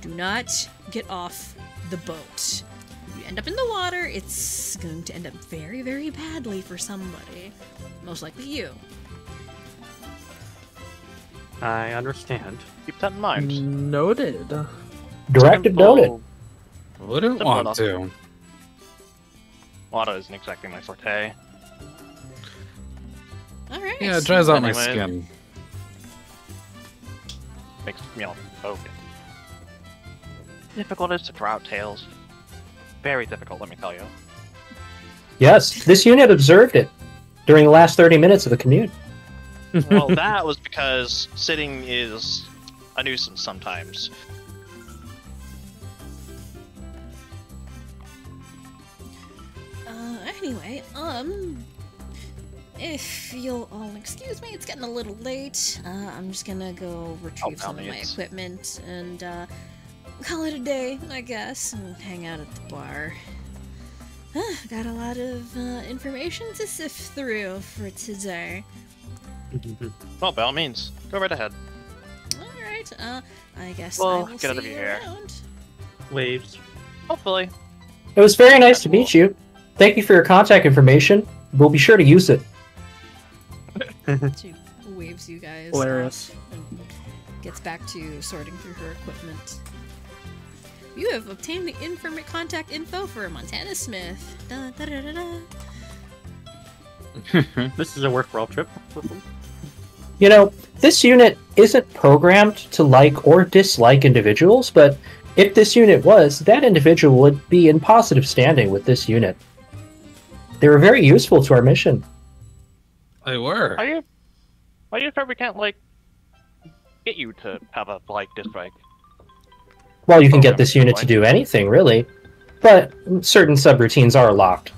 Do not get off the boat. If you end up in the water, it's going to end up very, very badly for somebody. Most likely you. I understand. Keep that in mind. Noted. Directive noted. Simple- oh. wouldn't Simple want enough. to. Water isn't exactly my forte. Alright. Yeah, it dries out my skin. Makes me all okay. Difficult is to draw out tails. Very difficult, let me tell you. Yes, this unit observed it during the last 30 minutes of the commute. well, that was because sitting is a nuisance sometimes. Anyway, um, if you'll all excuse me, it's getting a little late. Uh, I'm just gonna go retrieve by some of my means. equipment and, uh, call it a day, I guess, and hang out at the bar. Uh, got a lot of, uh, information to sift through for today. Well, by all means, go right ahead. Alright, uh, I guess Well, I will get see out of you your hair. around. Waves. Hopefully. It was very nice to meet you. Thank you for your contact information. We'll be sure to use it. She waves you guys. Hilarious. and gets back to sorting through her equipment. You have obtained the inform- contact info for Montana Smith. Da, da, da, da, da. This is a worthwhile trip. You know, this unit isn't programmed to like or dislike individuals, but if this unit was, that individual would be in positive standing with this unit. They were very useful to our mission. They were. Are you? Are you sure we can't like get you to have a like dislike? Well, you can get this unit to do anything, really, but certain subroutines are locked.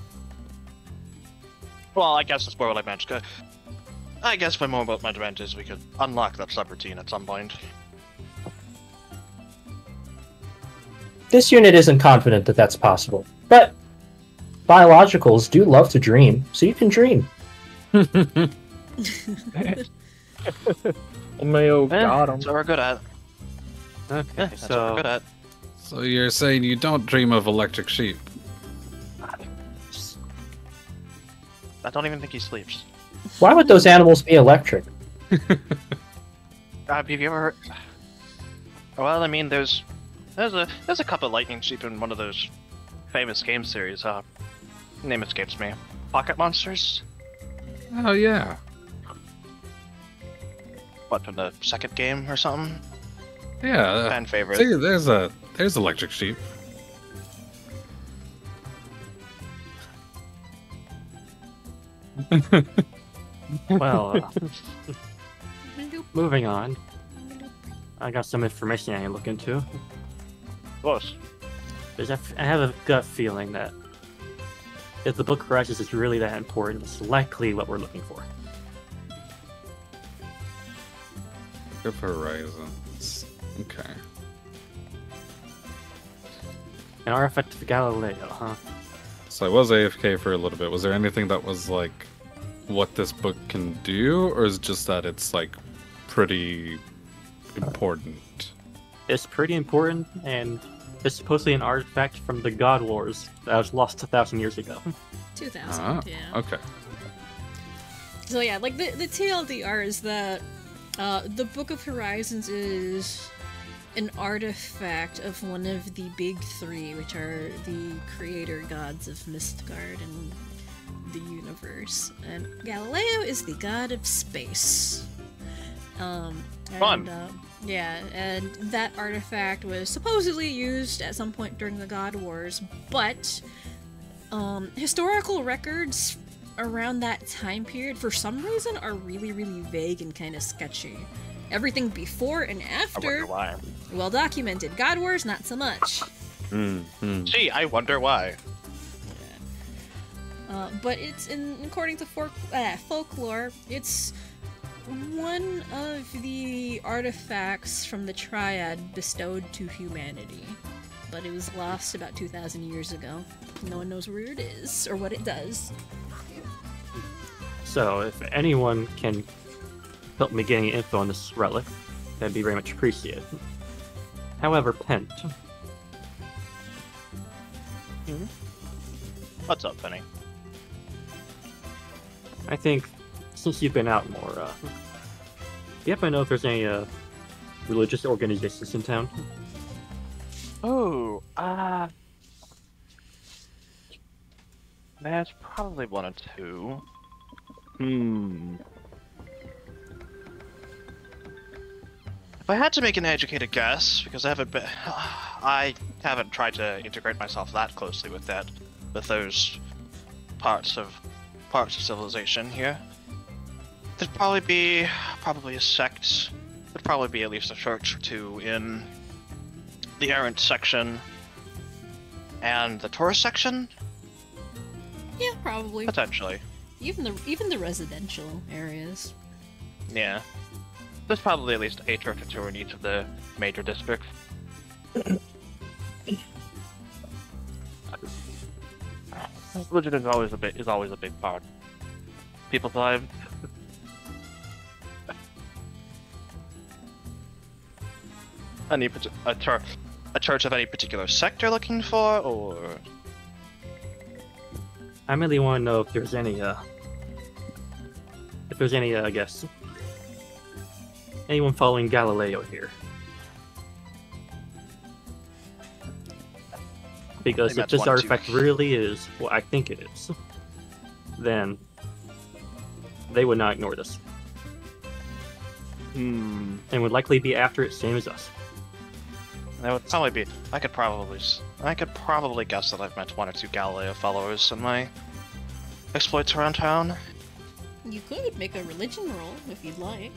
Well, I guess that's more what I meant. 'cause I guess my more about my meant is we could unlock that subroutine at some point. This unit isn't confident that that's possible, but biologicals do love to dream, so you can dream. Mayo Eh, got him. That's what we're good at. Okay, Yeah, that's what we're so good at. So you're saying you don't dream of electric sheep? I don't even think he sleeps. Why would those animals be electric? Uh, have you ever heard? Well, I mean, there's there's a there's a couple of lightning sheep in one of those famous game series. Uh, name escapes me. Pocket Monsters. Oh yeah. What from the second game or something? Yeah. Fan favorite. See, there's a there's electric sheep. well, uh, moving on. I got some information I can look into. Close. Because I f- I have a gut feeling that if the book crashes, Horizons is really that important, it's likely what we're looking for. Of Horizons. Okay. An artifact of Galileo, huh? So I was AFK for a little bit. Was there anything that was like what this book can do, or is it just that it's like pretty important? It's pretty important, and it's supposedly an artifact from the God Wars that was lost a thousand years ago. 2000, Ah, yeah. Okay. So yeah, like the the TLDR is that uh, the Book of Horizons is an artifact of one of the big three, which are the creator gods of Mistgard and the universe, and Galileo is the god of space. Um, and, Fun. uh, yeah, and that artifact was supposedly used at some point during the God Wars, but um, historical records around that time period, for some reason, are really, really vague and kind of sketchy. Everything before and after, well documented. God Wars, not so much. Hmm. hmm. Gee, I wonder why. Uh, but it's in according to folk, uh, folklore, it's one of the artifacts from the Triad bestowed to humanity. But it was lost about 2,000 years ago. No one knows where it is or what it does. So, if anyone can help me getting info on this relic, that'd be very much appreciated. However, Pent, mm-hmm. What's up, Penny? I think since you've been out more, uh, do you happen to know if there's any uh, religious organizations in town? Oh, uh. There's probably one or two. Hmm. If I had to make an educated guess, because I haven't been, I haven't tried to integrate myself that closely with that, with those parts of parts of civilization here. There'd probably be probably a sect. There'd probably be at least a church or two in the errant section and the tourist section Yeah, probably. potentially Even the even the residential areas. yeah there's probably at least a church or two in each of the major districts religion is always a bit is always a big part people's lives any a church a church of any particular sect you're looking for or I really want to know if there's any, uh, if there's any, uh, I guess, anyone following Galileo here. Because if this one, two. artifact really is what I think it is, then they would not ignore this. Hmm. and would likely be after it, same as us. That would probably be. I could probably. s- I could probably guess that I've met one or two Galileo followers in my exploits around town. You could make a religion roll if you'd like.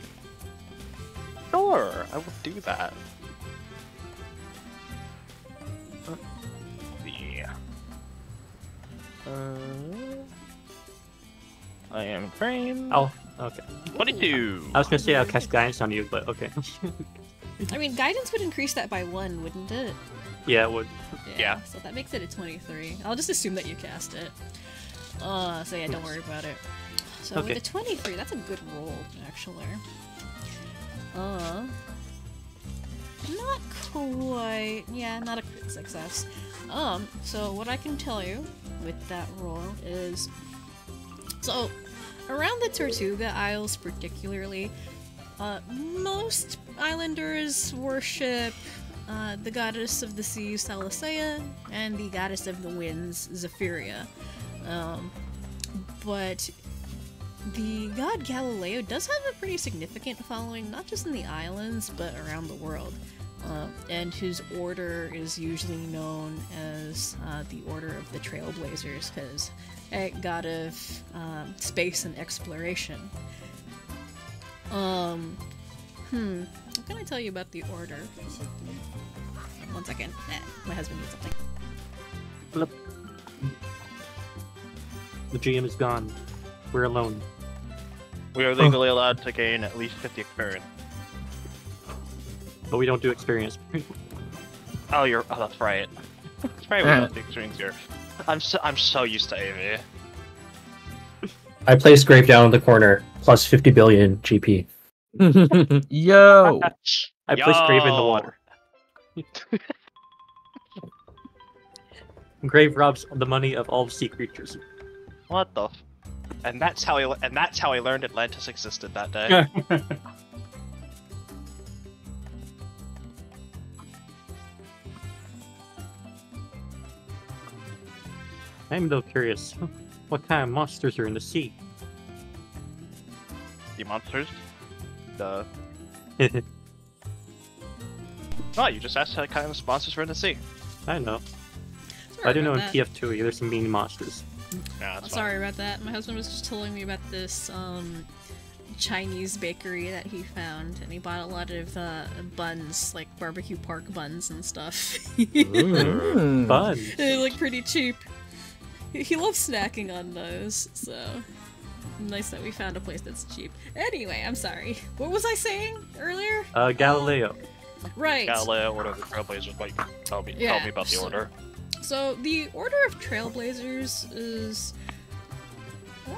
Sure, I will do that. Yeah. Uh, I am trained. Oh, okay. 22. I was gonna say I'll cast guidance on you, but okay. I mean, guidance would increase that by one, wouldn't it? yeah, it would. Yeah. So that makes it a 23. I'll just assume that you cast it. Uh, so yeah, don't worry about it. So Okay. with a 23, that's a good roll, actually. Uh, not quite. Yeah, not a crit success. Um, so what I can tell you with that roll is, so around the Tortuga Isles, particularly, uh, most islanders worship uh, the goddess of the sea, Salasea, and the goddess of the winds, Zephyria. Um, but the god Galileo does have a pretty significant following, not just in the islands, but around the world. Uh, and his order is usually known as uh, the Order of the Trailblazers, because god of um, space and exploration. Um, hmm, what can I tell you about the order? One second. Eh, my husband needs something. Flip. The GM is gone. We're alone. We are legally allowed to gain at least 50 experience. But we don't do experience. Oh, you're. Oh, that's right. That's right. We don't do experience here. I'm so. I'm so used to AV. I place GRAV3 down in the corner, plus 50 billion GP. Yo. I placed GRAV3 in the water. GRAV3 robs the money of all sea creatures. What the? And that's how I. le- And that's how I learned Atlantis existed that day. I'm though curious, what kind of monsters are in the sea? The monsters. The. I Oh, you just asked what kind of monsters were in the sea. I know. Sorry I do know about in that. TF2 there's some mean monsters. Yeah, I'm that's sorry about that. My husband was just telling me about this um, Chinese bakery that he found, and he bought a lot of uh, buns, like barbecue pork buns and stuff. Mm. Fun. they look pretty cheap. He he loves snacking on those, so nice that we found a place that's cheap. Anyway, I'm sorry. What was I saying earlier? Uh, Galileo. Right. Galileo, Order of the Trailblazers. What you tell me? Yeah, Tell me about the so- order. So the Order of Trailblazers is uh,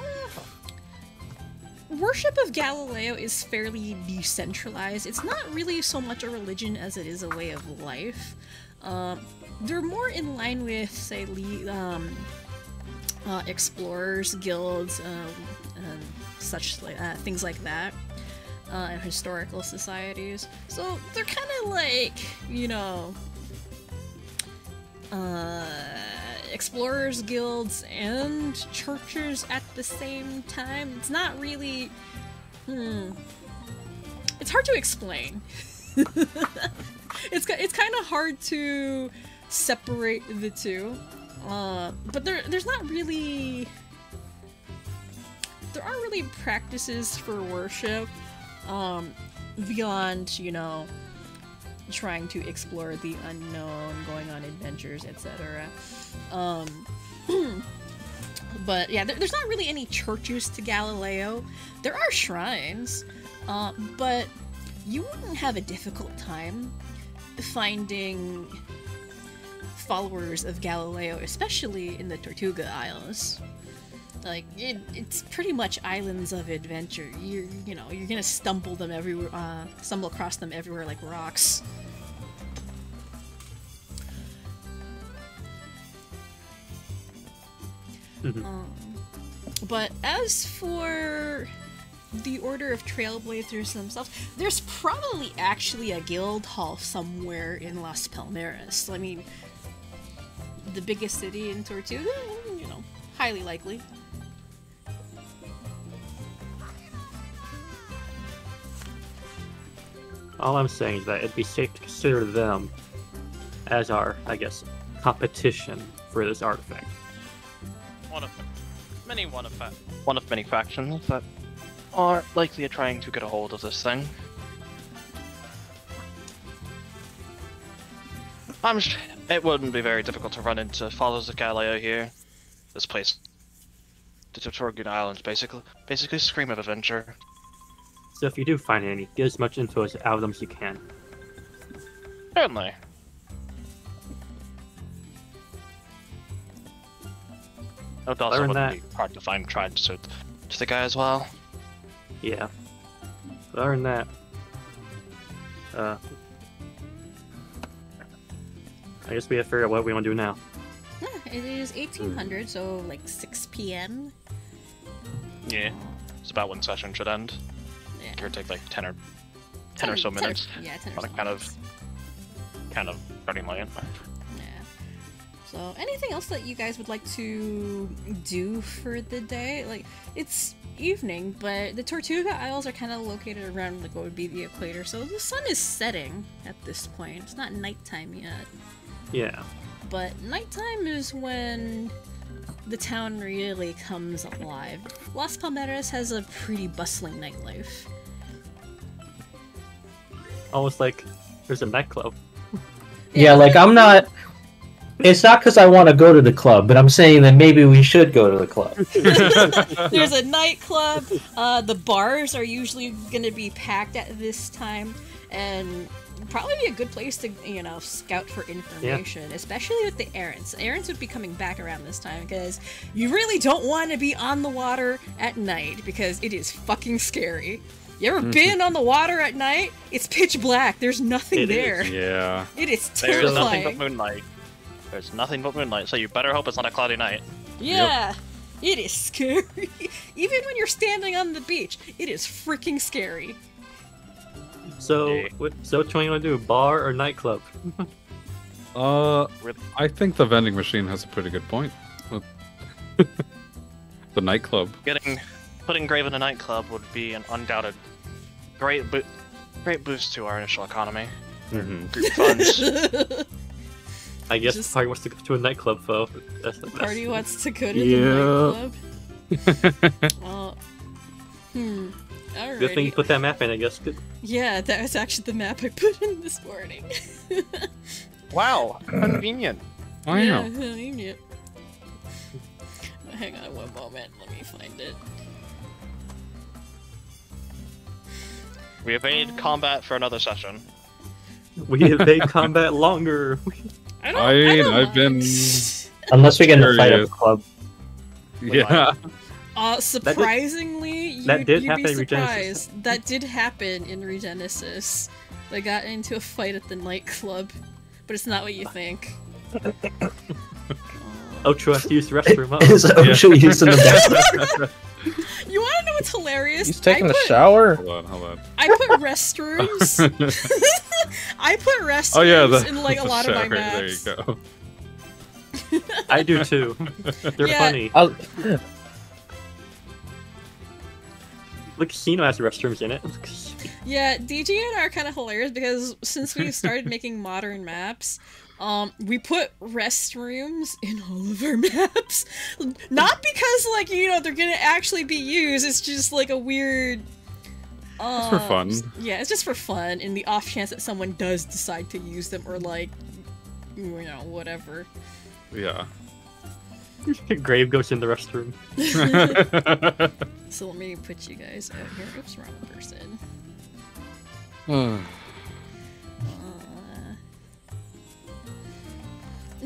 worship of Galileo is fairly decentralized. It's not really so much a religion as it is a way of life. Um, they're more in line with, say, um, uh, explorers guilds um, and such like uh, things like that. Uh, and historical societies. So they're kind of like, you know, uh, explorers guilds and churches at the same time. It's not really. Hmm. It's hard to explain. it's it's kind of hard to separate the two. Uh, but there there's not really there aren't really practices for worship um, beyond you know trying to explore the unknown, going on adventures, etc. Um, but yeah, there, there's not really any churches to Galileo. There are shrines, uh, but you wouldn't have a difficult time finding followers of Galileo, especially in the Tortuga Isles. Like it, it's pretty much islands of adventure. You're, you know, you're gonna stumble them everywhere, uh, stumble across them everywhere like rocks. Mhm. Um, but as for the Order of Trailblazers themselves, there's probably actually a guild hall somewhere in Las Palmeras. I mean, the biggest city in Tortuga, you know, highly likely. All I'm saying is that it'd be safe to consider them as our, I guess, competition for this artifact. One of many one of one of many factions that are likely trying to get a hold of this thing. I'm. sh- It wouldn't be very difficult to run into followers of Galileo here. This place, the Tortugan Islands, basically, basically scream of adventure. So if you do find any, get as much info as out of them as you can. Certainly. No doubt Learn it would that. be hard to find tribes to, to the guy as well. Yeah. Learn that, uh, I guess we have to figure out what we want to do now. Yeah, it is 1800, so like 6 p.m. Yeah. It's about when session should end. Yeah. Give or take like 10 or 10 or oh, so 10 minutes. yeah, 10 or Wanna so kind of- Kind of starting late. Yeah. So, anything else that you guys would like to do for the day? Like, it's evening, but the Tortuga Isles are kind of located around like what would be the equator, so the sun is setting at this point. It's not nighttime yet, Yeah. but nighttime is when the town really comes alive. Las Palmeras has a pretty bustling nightlife. Almost like there's a nightclub. Yeah, like I'm not. It's not because I want to go to the club, but I'm saying that maybe we should go to the club. There's a nightclub. Uh, the bars are usually going to be packed at this time, and probably be a good place to you know scout for information, especially with the errants. Errants would be coming back around this time because you really don't want to be on the water at night because it is fucking scary. You ever been on the water at night? It's pitch black. There's nothing It is, there. Yeah. It is terrifying. There's nothing but moonlight. There's nothing but moonlight, so you better hope it's not a cloudy night. Yeah. It is scary. Even when you're standing on the beach, it is freaking scary. So, Yeah. what, so which one you want to do, bar or nightclub? Uh, I think the vending machine has a pretty good point. the nightclub. Getting putting GRAV3 in a nightclub would be an undoubted great bo- great boost to our initial economy. Mm-hmm. Group funds. I guess Just- the party wants to go to a nightclub, though. That's the best. Party wants to go to Yeah. the nightclub. Well, hmm. Good thing you put that map in, I guess. Good. Yeah, that was actually the map I put in this morning. wow, convenient. Wow. Yeah, convenient. Hang on one moment, let me find it. We evade combat for another session. We evade combat longer. I don't, I- I don't I've been- Unless we get in a fight at the club. Yeah. Uh, surprisingly, you, that did you'd happen be in surprised. That did happen in Regenesis. They got into a fight at the nightclub, but it's not what you think. Oh, true, I have to use the restroom. Oh. Is Ocho using the bathroom? You want to know what's hilarious? He's taking I a put, shower. hold on, hold on. I put restrooms. I put restrooms oh yeah, the, in like a the lot of my shower, There you maps. go. I do too. They're Yeah. funny. I'll- The casino has restrooms in it. Yeah, DG and I are kind of hilarious because since we started making modern maps, um, we put restrooms in all of our maps. Not because like you know they're gonna actually be used. It's just like a weird. Uh, for fun. Yeah, it's just for fun. and the off chance that someone does decide to use them or like, you know, whatever. Yeah. GRAV3 goes in the restroom. So let me put you guys out here. Oops, wrong person.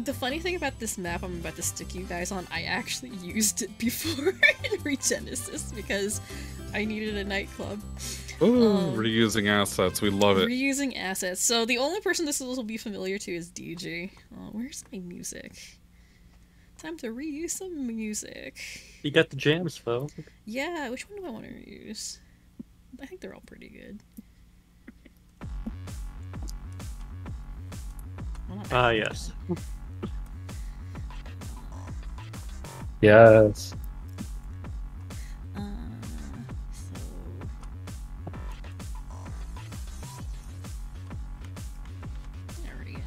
the funny thing about this map I'm about to stick you guys on, I actually used it before in Regenesis because I needed a nightclub. ooh, Um, reusing assets. We love it. Reusing assets. So the only person this will be familiar to is DG. Oh, where's my music? Time to reuse some music. You got the jams, though. Yeah, which one do I want to reuse? I think they're all pretty good. Ah, bad. yes. Yes. Uh, there we go.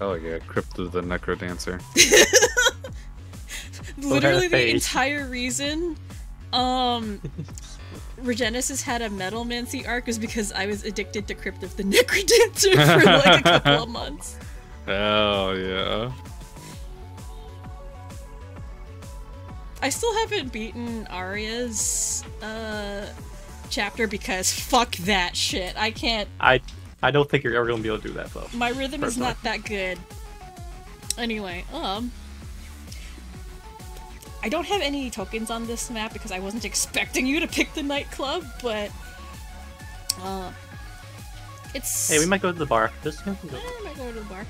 Oh yeah, Crypt of the Necrodancer. Literally the entire reason um Regenesis had a metal mancy arc was because I was addicted to Crypt of the Necrodancer for like a couple of months. Oh yeah. I still haven't beaten Aria's uh chapter because fuck that shit. I can't I I don't think you're ever gonna be able to do that though. my rhythm is not that good. Anyway, um I don't have any tokens on this map because I wasn't expecting you to pick the nightclub, but uh it's Hey, we might go to the bar. Just Eh, I might go to the bar.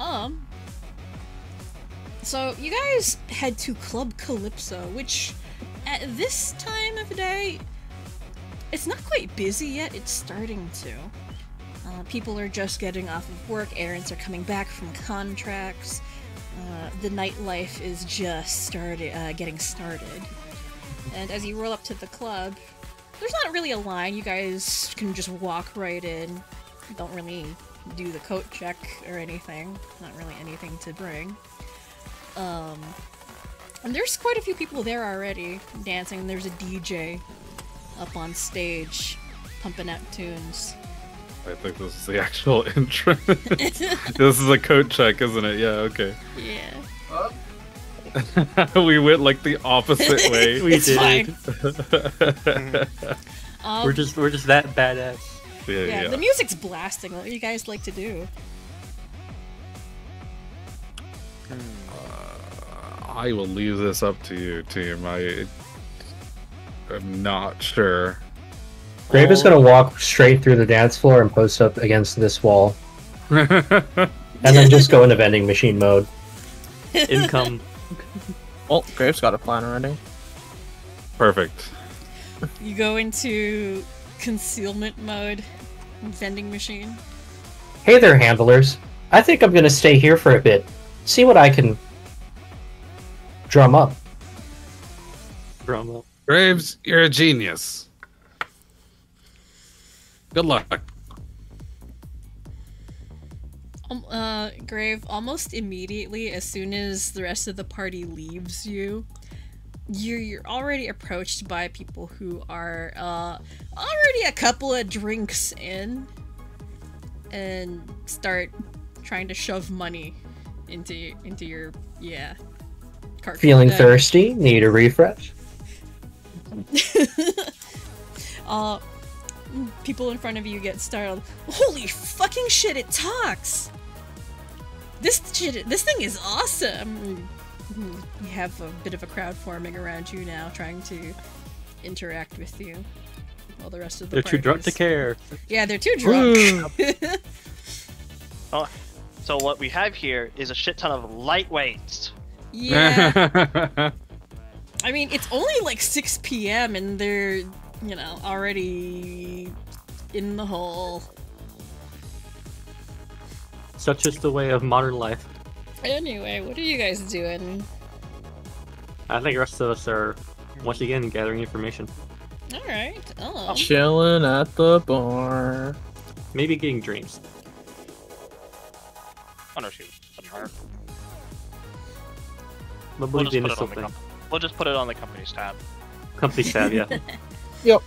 Um. So you guys head to Club Calypso, which at this time of day, it's not quite busy yet. It's starting to. Uh, people are just getting off of work. Errants are coming back from contracts. Uh, the nightlife is just started, uh, getting started. And as you roll up to the club, there's not really a line. You guys can just walk right in. Don't really do the coat check or anything. Not really anything to bring. Um, and there's quite a few people there already dancing. And there's a DJ up on stage pumping out tunes. I think this is the actual entrance. this is a coat check, isn't it? Yeah. Okay. Yeah. we went like the opposite way. We It's did. fine. Um, We're just we're just that badass. yeah, yeah, yeah. the music's blasting. What do you guys like to do? I will leave this up to you, team. I am not sure. GRAV3 is oh. gonna walk straight through the dance floor and post up against this wall, and then just go into vending machine mode. Income. Oh, Well, Graves got a plan already. Perfect. You go into concealment mode, vending machine. Hey there, handlers. I think I'm gonna stay here for a bit, see what I can drum up. Drum up. Graves, you're a genius. Good luck. Um, uh, GRAV3, almost immediately, as soon as the rest of the party leaves you, you're, you're already approached by people who are uh, already a couple of drinks in and start trying to shove money into into your yeah cart Feeling thirsty? Need a refresh? uh people in front of you get startled holy fucking shit it talks this shit this thing is awesome you have a bit of a crowd forming around you now trying to interact with you while the rest of the They're too drunk to care. yeah they're too drunk Oh, so what we have here is a shit ton of lightweights. Yeah i mean it's only like 6 p.m and they're you know already in the hole Such is the way of modern life. anyway what are you guys doing I think the rest of us are once again gathering information. all right oh. oh Chilling at the bar. Maybe getting drinks. Oh no, shoot. But We'll just, the put it initial on the thing. com- we'll just put it on the company's tab. Company tab, yeah. Yep.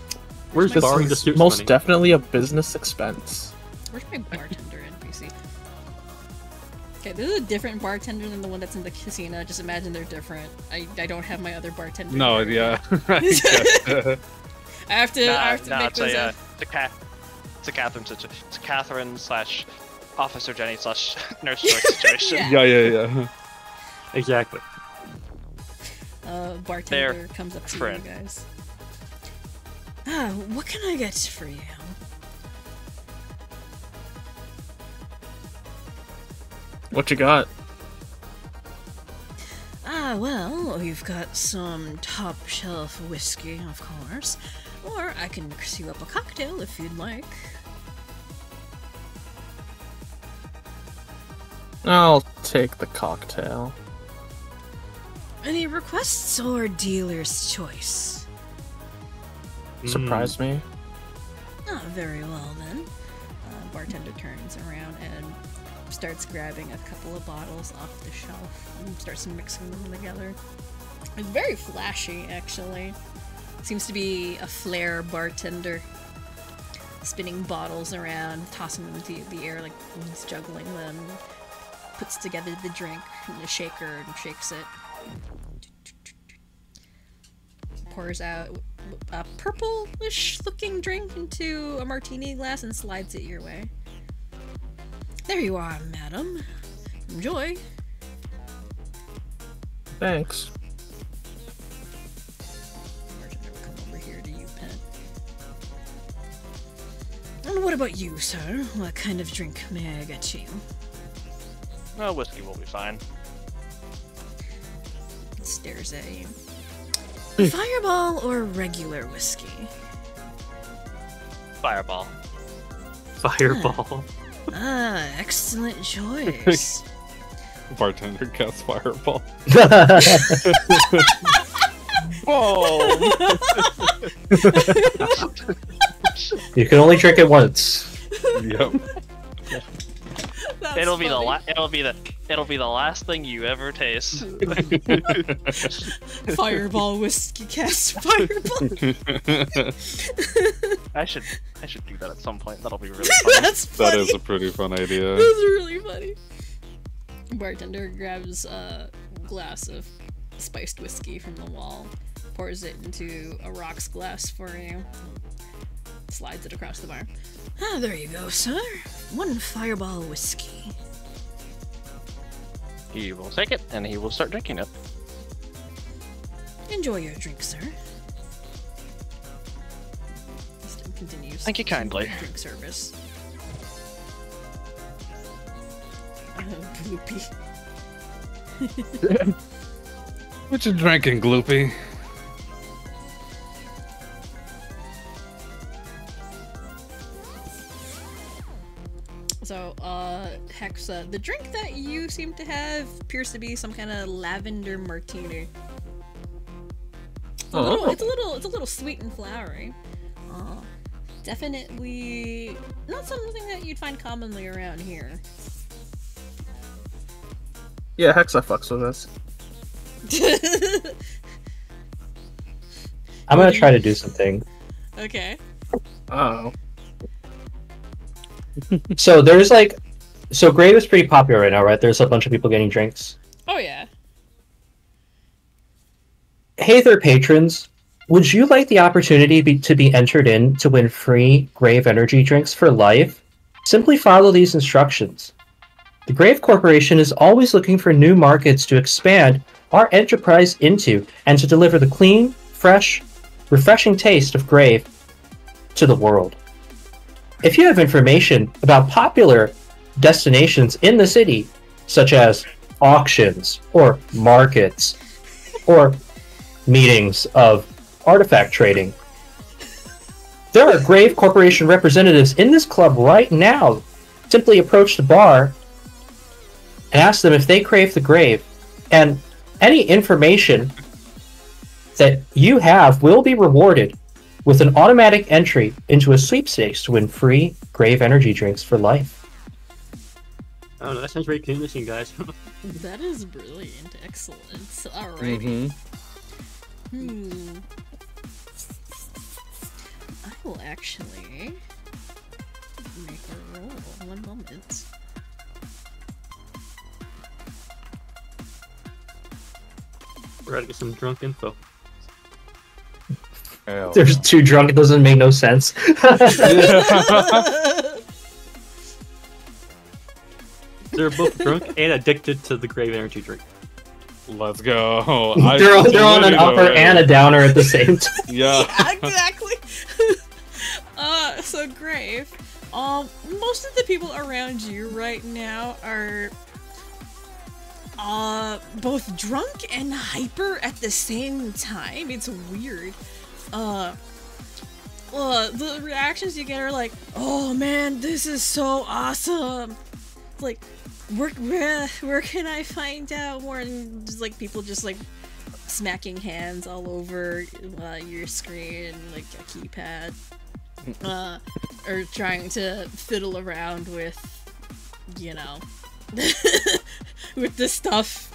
Where's This borrowing the is suits most money? definitely a business expense. Where's my bartender NPC? Okay, this is a different bartender than the one that's in the casino. Just imagine they're different. I, I don't have my other bartender. no, here. yeah. I guess. I have to. I Nah, have to nah, make it's a, uh, it's a cat. It's a Catherine situ- It's a Catherine slash Officer Jenny slash Nurse Joy situation. Yeah. yeah, yeah, yeah. Exactly. Uh, bartender There, comes up to friend. you guys. Ah, what can I get for you? What you got? Ah, well, we've got some top shelf whiskey, of course. Or I can mix you up a cocktail if you'd like. I'll take the cocktail. Any requests or dealer's choice? Surprise me. Ah, very well then. Uh, bartender turns around and starts grabbing a couple of bottles off the shelf and starts mixing them together. It's very flashy, actually. Seems to be a flair bartender. Spinning bottles around, tossing them into the air like he's juggling them. Puts together the drink in a shaker and shakes it. Pours out a purplish looking drink into a martini glass and slides it your way. There you are, madam. Enjoy. Thanks. Come over here to you, Pent. And what about you, sir? What kind of drink may I get you? Well, whiskey will be fine. Stares at you. Fireball or regular whiskey? Fireball. Fireball. Ah, excellent choice. Bartender casts fireball. Oh, you can only drink it once. yep. That's it'll be the funny. la- it'll be the it'll be the last thing you ever taste. Fireball whiskey cast fireball. I should I should do that at some point. That'll be really funny. That's funny. is a pretty fun idea. That's really funny. Bartender grabs a glass of spiced whiskey from the wall, pours it into a rocks glass for you, slides it across the bar. Ah, there you go, sir. One fireball whiskey. he will take it and he will start drinking it. Enjoy your drink, sir. Continues. Thank you kindly. Drink service. Uh, Bloopy. What you drinking, Gloopy? So, uh, Hexa, the drink that you seem to have appears to be some kind of lavender martini. It's a, little, Oh. it's a little, it's a little sweet and flowery. Uh, definitely not something that you'd find commonly around here. yeah, Hexa fucks with us. I'm gonna try to do something. okay. Oh, So there's like, so GRAV3 is pretty popular right now, right? There's a bunch of people getting drinks. Oh yeah. Hey there, patrons. Would you like the opportunity be, to be entered in to win free Grave energy drinks for life? Simply follow these instructions. The Grave Corporation is always looking for new markets to expand our enterprise into and to deliver the clean, fresh, refreshing taste of Grave to the world. If you have information about popular destinations in the city, such as auctions or markets or meetings of artifact trading. There are Grave Corporation representatives in this club right now. Simply approach the bar and ask them if they crave the grave. And any information that you have will be rewarded with an automatic entry into a sweepstakes to win free grave energy drinks for life. Oh, no, that sounds very convincing, guys. That is brilliant. Excellent. All right. mm-hmm. Hmm. I will actually make a roll. One moment. We're gonna get some drunk info. Hell There's no. too drunk, it doesn't make no sense. They're both drunk and addicted to the grave energy drink. Let's go. I they're, on- they're on an upper know, and a downer at the same time. Yeah. exactly. uh, so GRAV3. Um, most of the people around you right now are uh both drunk and hyper at the same time. It's weird. Uh. Uh, the reactions you get are like, "Oh man, this is so awesome!" It's like, where, where, where can I find out more? And just like people just like smacking hands all over uh, your screen like a keypad uh, or trying to fiddle around with you know, with this stuff,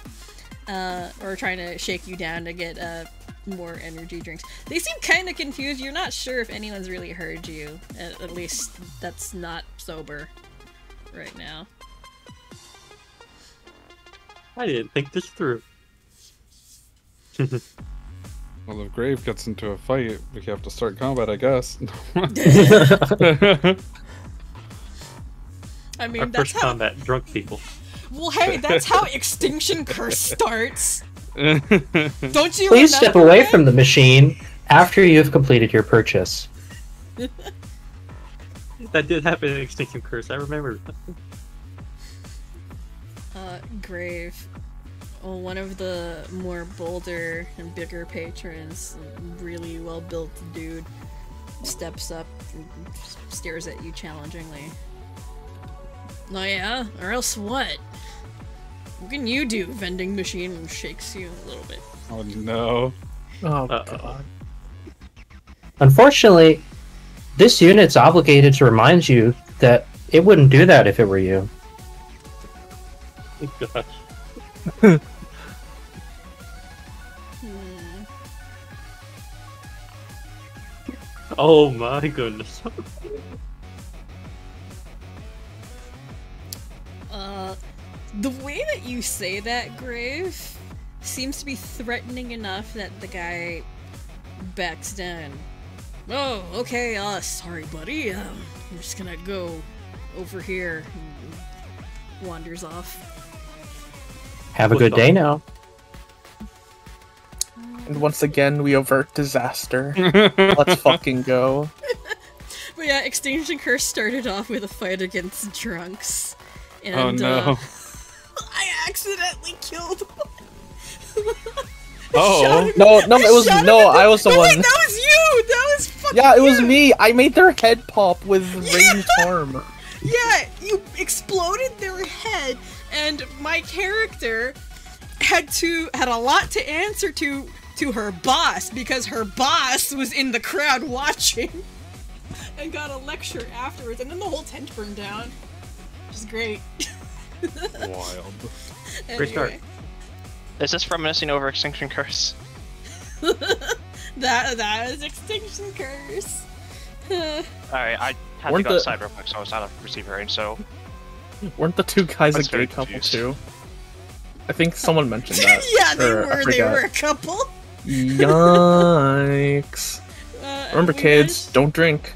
uh, or trying to shake you down to get uh, more energy drinks. They seem kind of confused. You're not sure if anyone's really heard you. At, at least that's not sober right now. I didn't think this through. Well, if GRAV3 gets into a fight, we have to start combat, I guess. I mean, Our that's first how. combat, drunk people. Well, hey, that's how Extinction Curse starts. Don't you? Please step away it? from the machine after you've completed your purchase. That did happen in Extinction Curse. I remember. Uh, Grave. Oh, one of the more bolder and bigger patrons, really well built dude, steps up and stares at you challengingly. Oh yeah? Or else what? What can you do? Vending machine shakes you a little bit. oh no. Oh Uh-oh. god. Unfortunately, this unit's obligated to remind you that it wouldn't do that if it were you. Gosh. Hmm. Oh my goodness. Uh, the way that you say that, GRAV3, seems to be threatening enough that the guy backs down. Oh, okay, uh, sorry, buddy. Um, I'm just gonna go over here. And wanders off. Have a good day now. And once again, we avert disaster. Let's fucking go. But yeah, Extinction Curse started off with a fight against drunks. And, oh no. uh, I accidentally killed one. Oh. Him- No, no, I it was no. I was the no, one. Wait, that was you. That was fucking. Yeah, it was you. me. I made their head pop with ranged harm. Yeah, you exploded their head, and my character had to had a lot to answer to to her boss because her boss was in the crowd watching and got a lecture afterwards, and then the whole tent burned down. Which is great. Wild. Great start. Anyway, Is this reminiscing over Extinction Curse? that that was Extinction Curse. Alright, I had Weren't to go the- outside real quick, so I was out of receiver range, so Weren't the two guys That's a very gay couple confused. too? I think someone mentioned that. yeah, they were. They were a couple. Yikes! Uh, Remember, kids, managed- don't drink.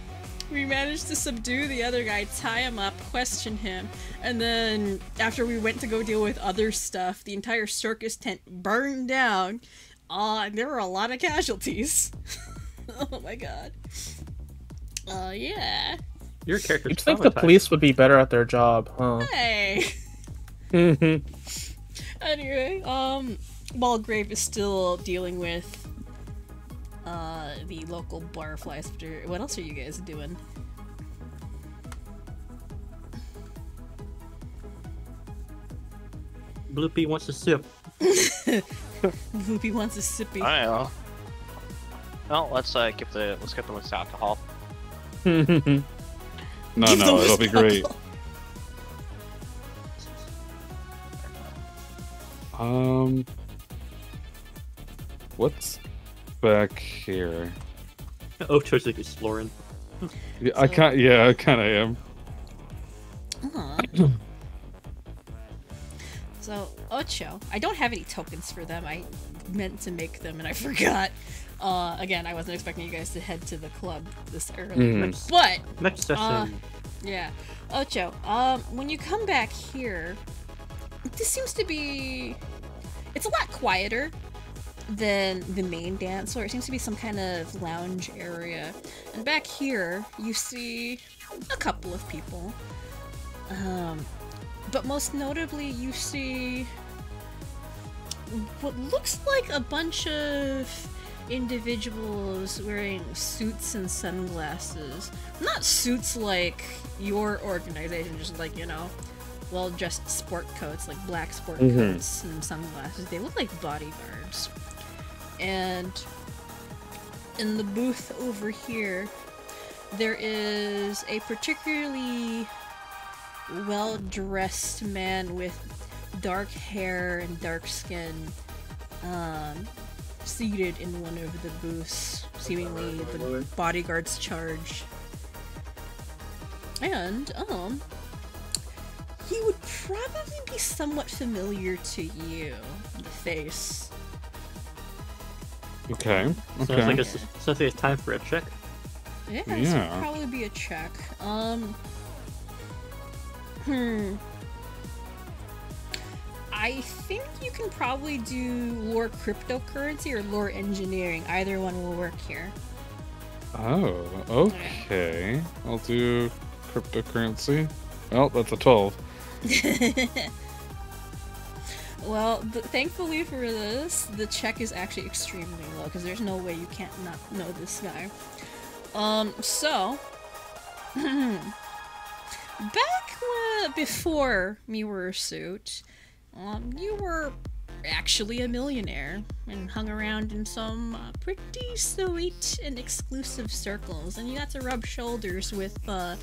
We managed to subdue the other guy, tie him up, question him, and then after we went to go deal with other stuff, the entire circus tent burned down. Uh, and there were a lot of casualties. oh my god. Uh, yeah. Your character's You'd think the police would be better at their job, huh? Hey. anyway, um, Walgrave is still dealing with uh the local barflies. What else are you guys doing? Bloopy wants a sip. Loopy wants a sippy. I don't know. Well, let's uh, give the let's get them with alcohol. no, Give no, them it'll be great. Um, what's back here? Ocho's like exploring. Yeah, I So- can't. Yeah, I kind of am. Aw. so, Ocho. I don't have any tokens for them. I meant to make them and I forgot. Uh, again, I wasn't expecting you guys to head to the club this early. Mm. But, Next session. Uh, yeah. Ocho, um, when you come back here, this seems to be. It's a lot quieter than the main dance floor. It seems to be some kind of lounge area. And back here, you see a couple of people. Um, but most notably, you see what looks like a bunch of individuals wearing suits and sunglasses. Not suits like your organization, just like, you know, well dressed sport coats, like black sport Mhm. coats and sunglasses. They look like bodyguards. And in the booth over here, there is a particularly well dressed man with dark hair and dark skin, um, seated in one of the booths, seemingly the bodyguard's charge. And, um, he would probably be somewhat familiar to you, the face. Okay. Sounds Okay. like it's, sounds like it's time for a check. Yeah, this would probably be a check. Um. Hmm. I think you can probably do lore cryptocurrency or lore engineering. Either one will work here. Oh, okay. I'll do cryptocurrency. Well, that's a 12. well, th- thankfully for this, the check is actually extremely low because there's no way you can't not know this guy. Um, so back uh, before Miura suit, um, you were actually a millionaire and hung around in some uh, pretty sweet and exclusive circles, and you got to rub shoulders with uh,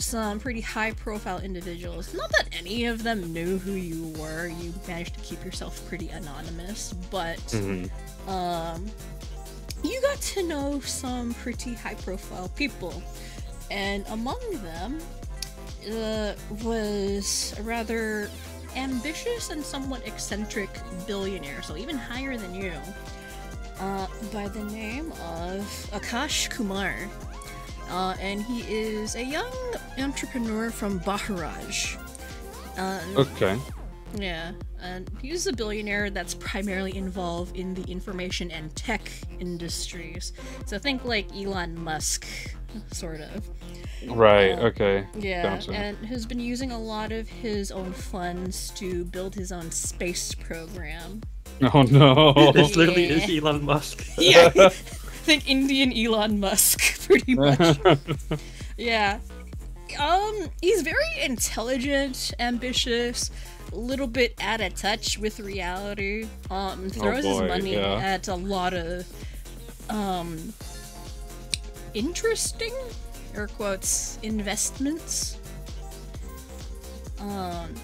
some pretty high profile individuals. Not that any of them knew who you were, you managed to keep yourself pretty anonymous, but Mm-hmm. um, you got to know some pretty high profile people. And among them uh, was a rather ambitious and somewhat eccentric billionaire, so even higher than you, uh, by the name of Akash Kumar. Uh, and he is a young entrepreneur from Bahraj. Uh, Okay. yeah, and he's a billionaire that's primarily involved in the information and tech industries. So think like Elon Musk, sort of. Right, Uh, okay. Yeah, Gotcha. and has been using a lot of his own funds to build his own space program. Oh no. This literally Yeah. is Elon Musk. Yeah, think Indian Elon Musk, pretty much. Yeah. Um, he's very intelligent, ambitious, a little bit out of touch with reality. Um, throws boy, his money yeah. at a lot of um interesting air quotes investments. Um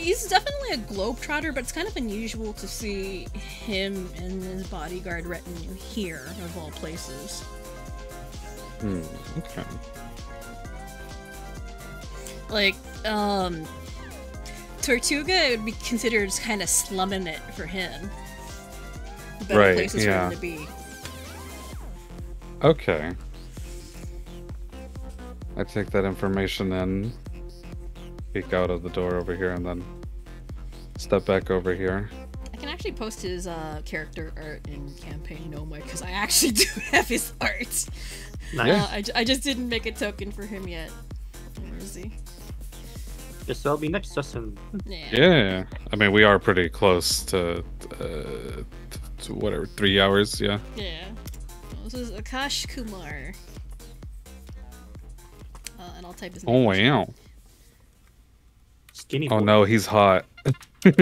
he's definitely a globetrotter, but it's kind of unusual to see him and his bodyguard retinue here of all places. Hmm, okay. like um Tortuga would be considered kind of slumming it for him. Better Right, places yeah. for him to be. Okay. I take that information and peek out of the door over here and then step back over here. I can actually post his uh, character art in campaign Noma because I actually do have his art. Nice. Uh, I, I just didn't make a token for him yet. Where is he? Guess that'll be next session. Yeah. Yeah. I mean, we are pretty close to, uh, to whatever, three hours, yeah. Yeah. This is Akash Kumar. Uh, and I'll type his name. Oh, in chat. wow. Skinny. Oh boy. no, he's hot.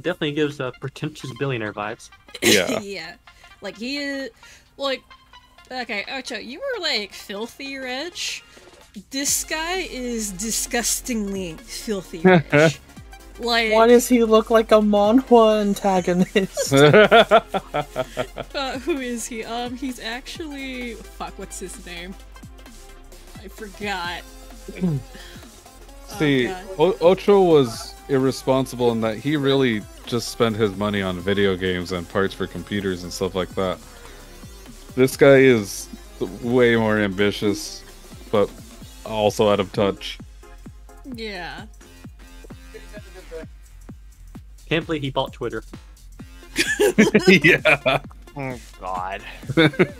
Definitely gives uh, pretentious billionaire vibes. Yeah. yeah. Like he is like okay, Ocho, you were like filthy rich. This guy is disgustingly filthy rich. like Why does he look like a manhwa antagonist? uh, who is he? Um he's actually fuck, what's his name? I forgot. See, oh, God. o- Ocho was irresponsible in that he really just spent his money on video games and parts for computers and stuff like that. This guy is way more ambitious, but also out of touch. Yeah. Can't believe he bought Twitter. yeah. Oh God.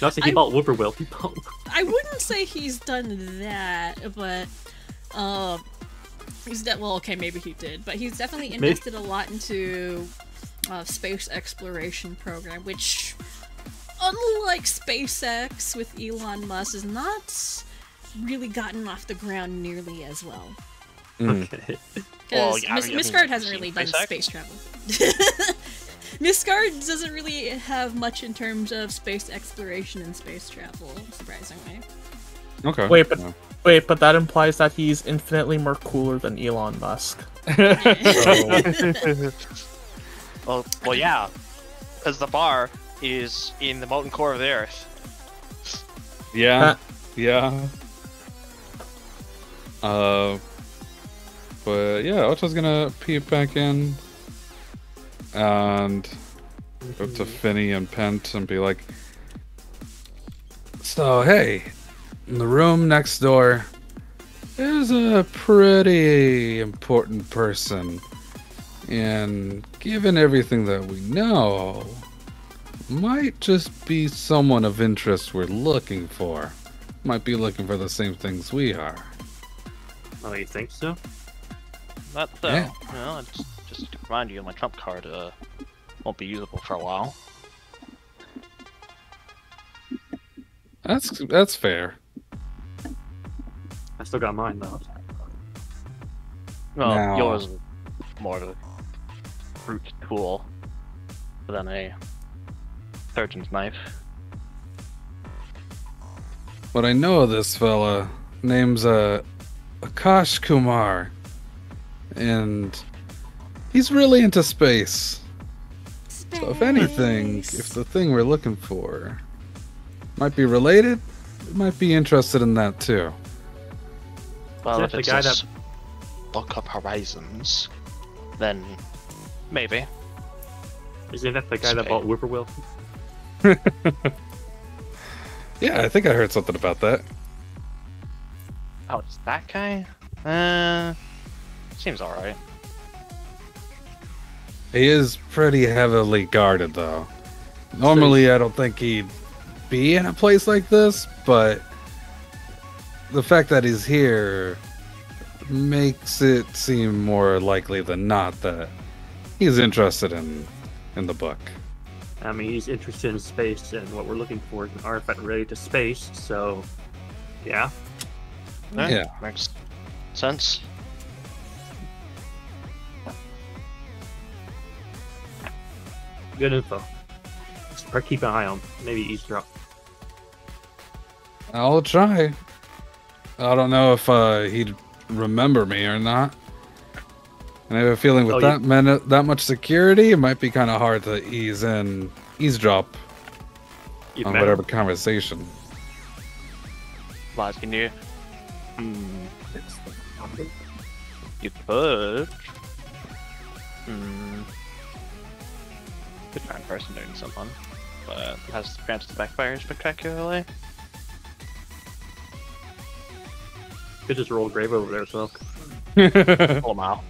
Not saying he I- bought Whippoorwill. He bought. I wouldn't say he's done that, but um, he's de- well, okay, maybe he did, but he's definitely Maybe. invested a lot into uh, space exploration program, which, unlike SpaceX with Elon Musk, is not really gotten off the ground nearly as well. Mm. Okay. Because Well, yeah, I Miss mean, Miss have hasn't really done SpaceX? space travel. Nisgard doesn't really have much in terms of space exploration and space travel, surprisingly. Okay. Wait, but Yeah. wait, but that implies that he's infinitely more cooler than Elon Musk. Well, well, yeah, because the bar is in the molten core of the Earth. Yeah, yeah. Uh, but yeah, Ocho's gonna peep back in and go to Finny and Pent and be like, "So hey, in the room next door, there's a pretty important person, and given everything that we know." might just be someone of interest we're looking for. Might be looking for the same things we are. Oh, you think so? That's so. Yeah. You know, just, just to remind you, my trump card uh, won't be usable for a while. That's that's fair. I still got mine though. Well, Now- yours is more of a brute tool than a surgeon's knife. But I know this fella. Name's uh Akash Kumar. And he's really into space. So if anything, if the thing we're looking for might be related, we might be interested in that too. Well, that if the it's guy that- look up horizons, then maybe. Isn't that the guy that Spade. bought Whippoorwill? Yeah, I think I heard something about that. Oh, it's that guy? Uh, seems alright. He is pretty heavily guarded, though. Normally, I don't think he'd be in a place like this, but the fact that he's here makes it seem more likely than not that he's interested in in the book. I mean, he's interested in space, and what we're looking for is an artifact related to space. So, yeah. Yeah. Makes sense. Good info. Just try- keep an eye on. Maybe eavesdrop. I'll try. I don't know if uh, he'd remember me or not. And I have a feeling with Oh, you- that many, that much security, it might be kind of hard to ease in, eavesdrop You've on whatever him? conversation. But can you? Hmm. You could. Hmm. Could try person doing someone, but has the chances backfire spectacularly. Could just roll GRAV3 over there, so. Pull him out.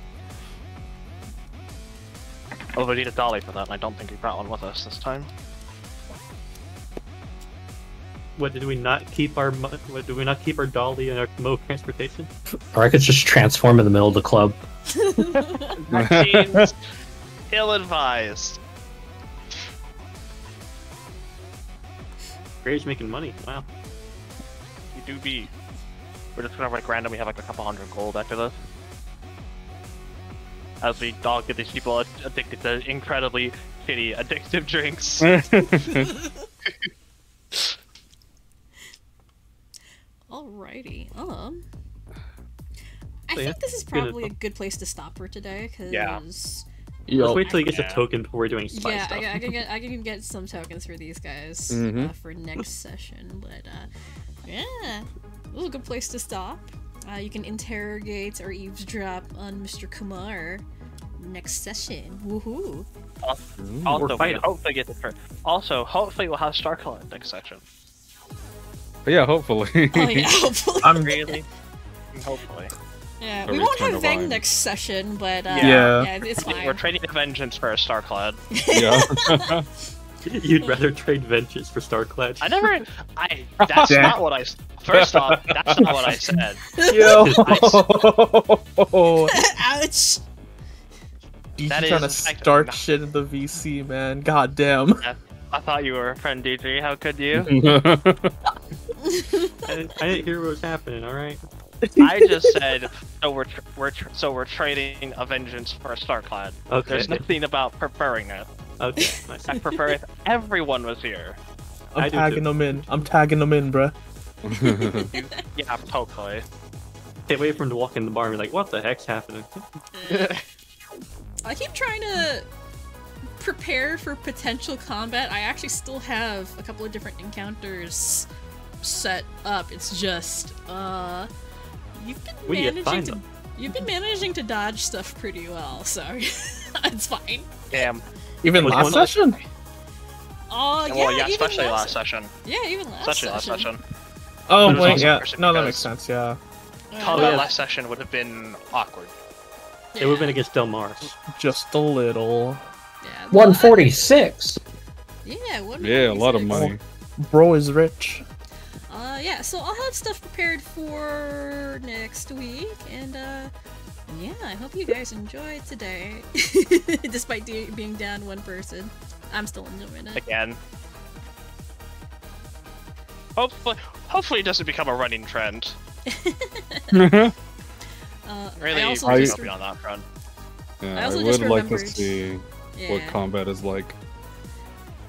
Although we need a dolly for that, and I don't think we brought one with us this time. What did we not keep our? What did we not keep our dolly and our mode of transportation? Or I could just transform in the middle of the club. That seems ill-advised. GRAV3's making money. Wow. You do be. We're just gonna like randomly have like a couple hundred gold after this. As we dog get these people addicted to incredibly shitty addictive drinks. Alrighty. Um. I So, yeah, think this is good probably a good place to stop for today, because Yeah. Let's wait till he gets Yeah. a token before we're doing spy yeah, stuff. I, I can get I can get some tokens for these guys Mhm. uh, for next session. But uh, yeah, this is a good place to stop. Uh, you can interrogate or eavesdrop on Mr. Kumar next session. Woohoo! also, we fighting. hopefully get the first. Also, hopefully we'll have Starclad next session. But yeah, hopefully. Oh yeah, hopefully. I'm Really? Hopefully. Yeah, we won't have of Veng next session, but uh, Yeah. yeah, it's We're trading a vengeance for a Starclad. yeah. You'd rather trade vengeance for Starclad? I never. I. That's Damn. not what I. s- First off, that's not what I said. Yo. Ouch! You That trying to is effective. start shit in the VC, man. God damn. I thought you were a friend, DG. How could you? I, I didn't hear what was happening. All right. I just said so. We're tr- we're tr- so we're trading a vengeance for a star Starclad. Okay. There's nothing about preferring it. Okay, nice. I prefer if everyone was here. I I'm do tagging them in. I'm tagging them in, bruh. Yeah, totally. Can't wait for him to walk in the bar and be like, "What the heck's happening?" I keep trying to prepare for potential combat. I actually still have a couple of different encounters set up. It's just, uh, you've been Where do you managing find to them? you've been managing to dodge stuff pretty well, so it's fine. Damn. Even Was last one- session? Oh yeah, well, yeah, even especially last, last session. Yeah, even last Especially last session. session. Oh, wait, also yeah. No, that makes sense, yeah. Uh, Combat yeah. last session would have been awkward. It would have been against Del Mars. Just a little. yeah, 146. Yeah, yeah, a lot of money. Bro is rich. Uh, yeah, so I'll have stuff prepared for next week, and uh, yeah, I hope you guys enjoyed today, despite de- being down one person. I'm still enjoying it. Again. Hopefully, hopefully it doesn't become a running trend. Uh, Really, I also I- just be on that front. Yeah, I I, would just like to remembered- see what combat is like.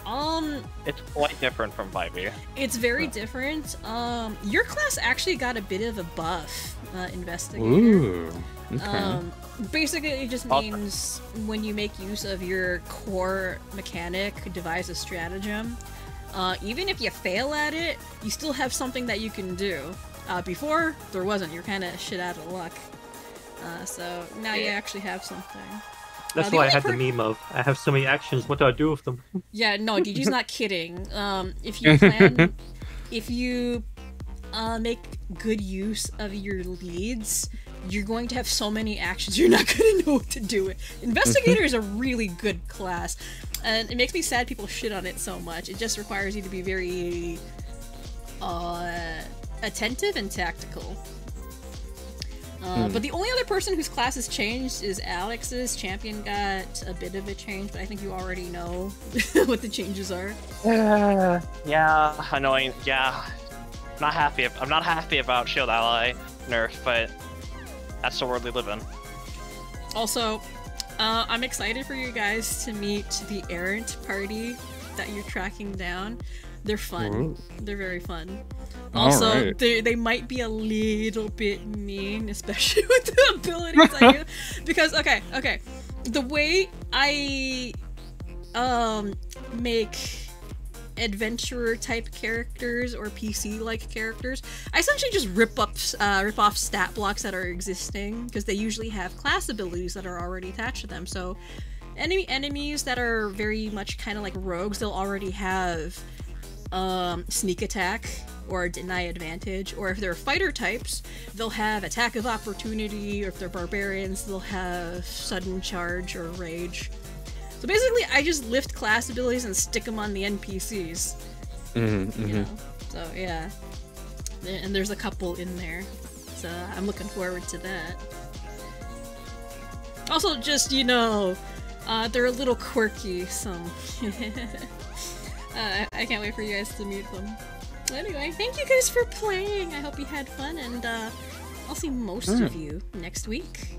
Um, It's quite different from 5e. it's very different. Um, your class actually got a bit of a buff, uh, investigator. Ooh. Okay. Um, basically, it just means when you make use of your core mechanic, devise a stratagem, uh, even if you fail at it, you still have something that you can do. Uh, before, there wasn't. You're kind of shit out of luck. Uh, so now you actually have something. That's the why I only had the meme of, "I have so many actions. What do I do with them?" Yeah, no, DG's not kidding. Um, if you plan, if you uh, make good use of your leads, you're going to have so many actions. You're not going to know what to do with. It. Investigator is a really good class, and it makes me sad people shit on it so much. It just requires you to be very uh, attentive and tactical. Uh, But the only other person whose class has changed is Alex's. Champion got a bit of a change, but I think you already know what the changes are. Yeah, yeah, annoying. Yeah, not happy. I'm not happy about Shield Ally nerf, but that's the world we live in. Also, uh, I'm excited for you guys to meet the errant party that you're tracking down. They're fun. Ooh. They're very fun. Also, right. they they might be a little bit mean, especially with the abilities I use. Because okay, okay, the way I um make adventurer type characters or PC like characters, I essentially just rip up uh, rip off stat blocks that are existing because they usually have class abilities that are already attached to them. So enemy enemies that are very much kind of like rogues, they'll already have um, sneak attack or deny advantage, or if they're fighter types, they'll have attack of opportunity, or if they're barbarians, they'll have sudden charge or rage. So basically, I just lift class abilities and stick them on the NPCs. Mhm, You mhm. know? So yeah, and there's a couple in there, so I'm looking forward to that. Also, just you know, uh, they're a little quirky, so uh, I can't wait for you guys to meet them. Anyway, thank you guys for playing. I hope you had fun, and uh, I'll see most of you next week.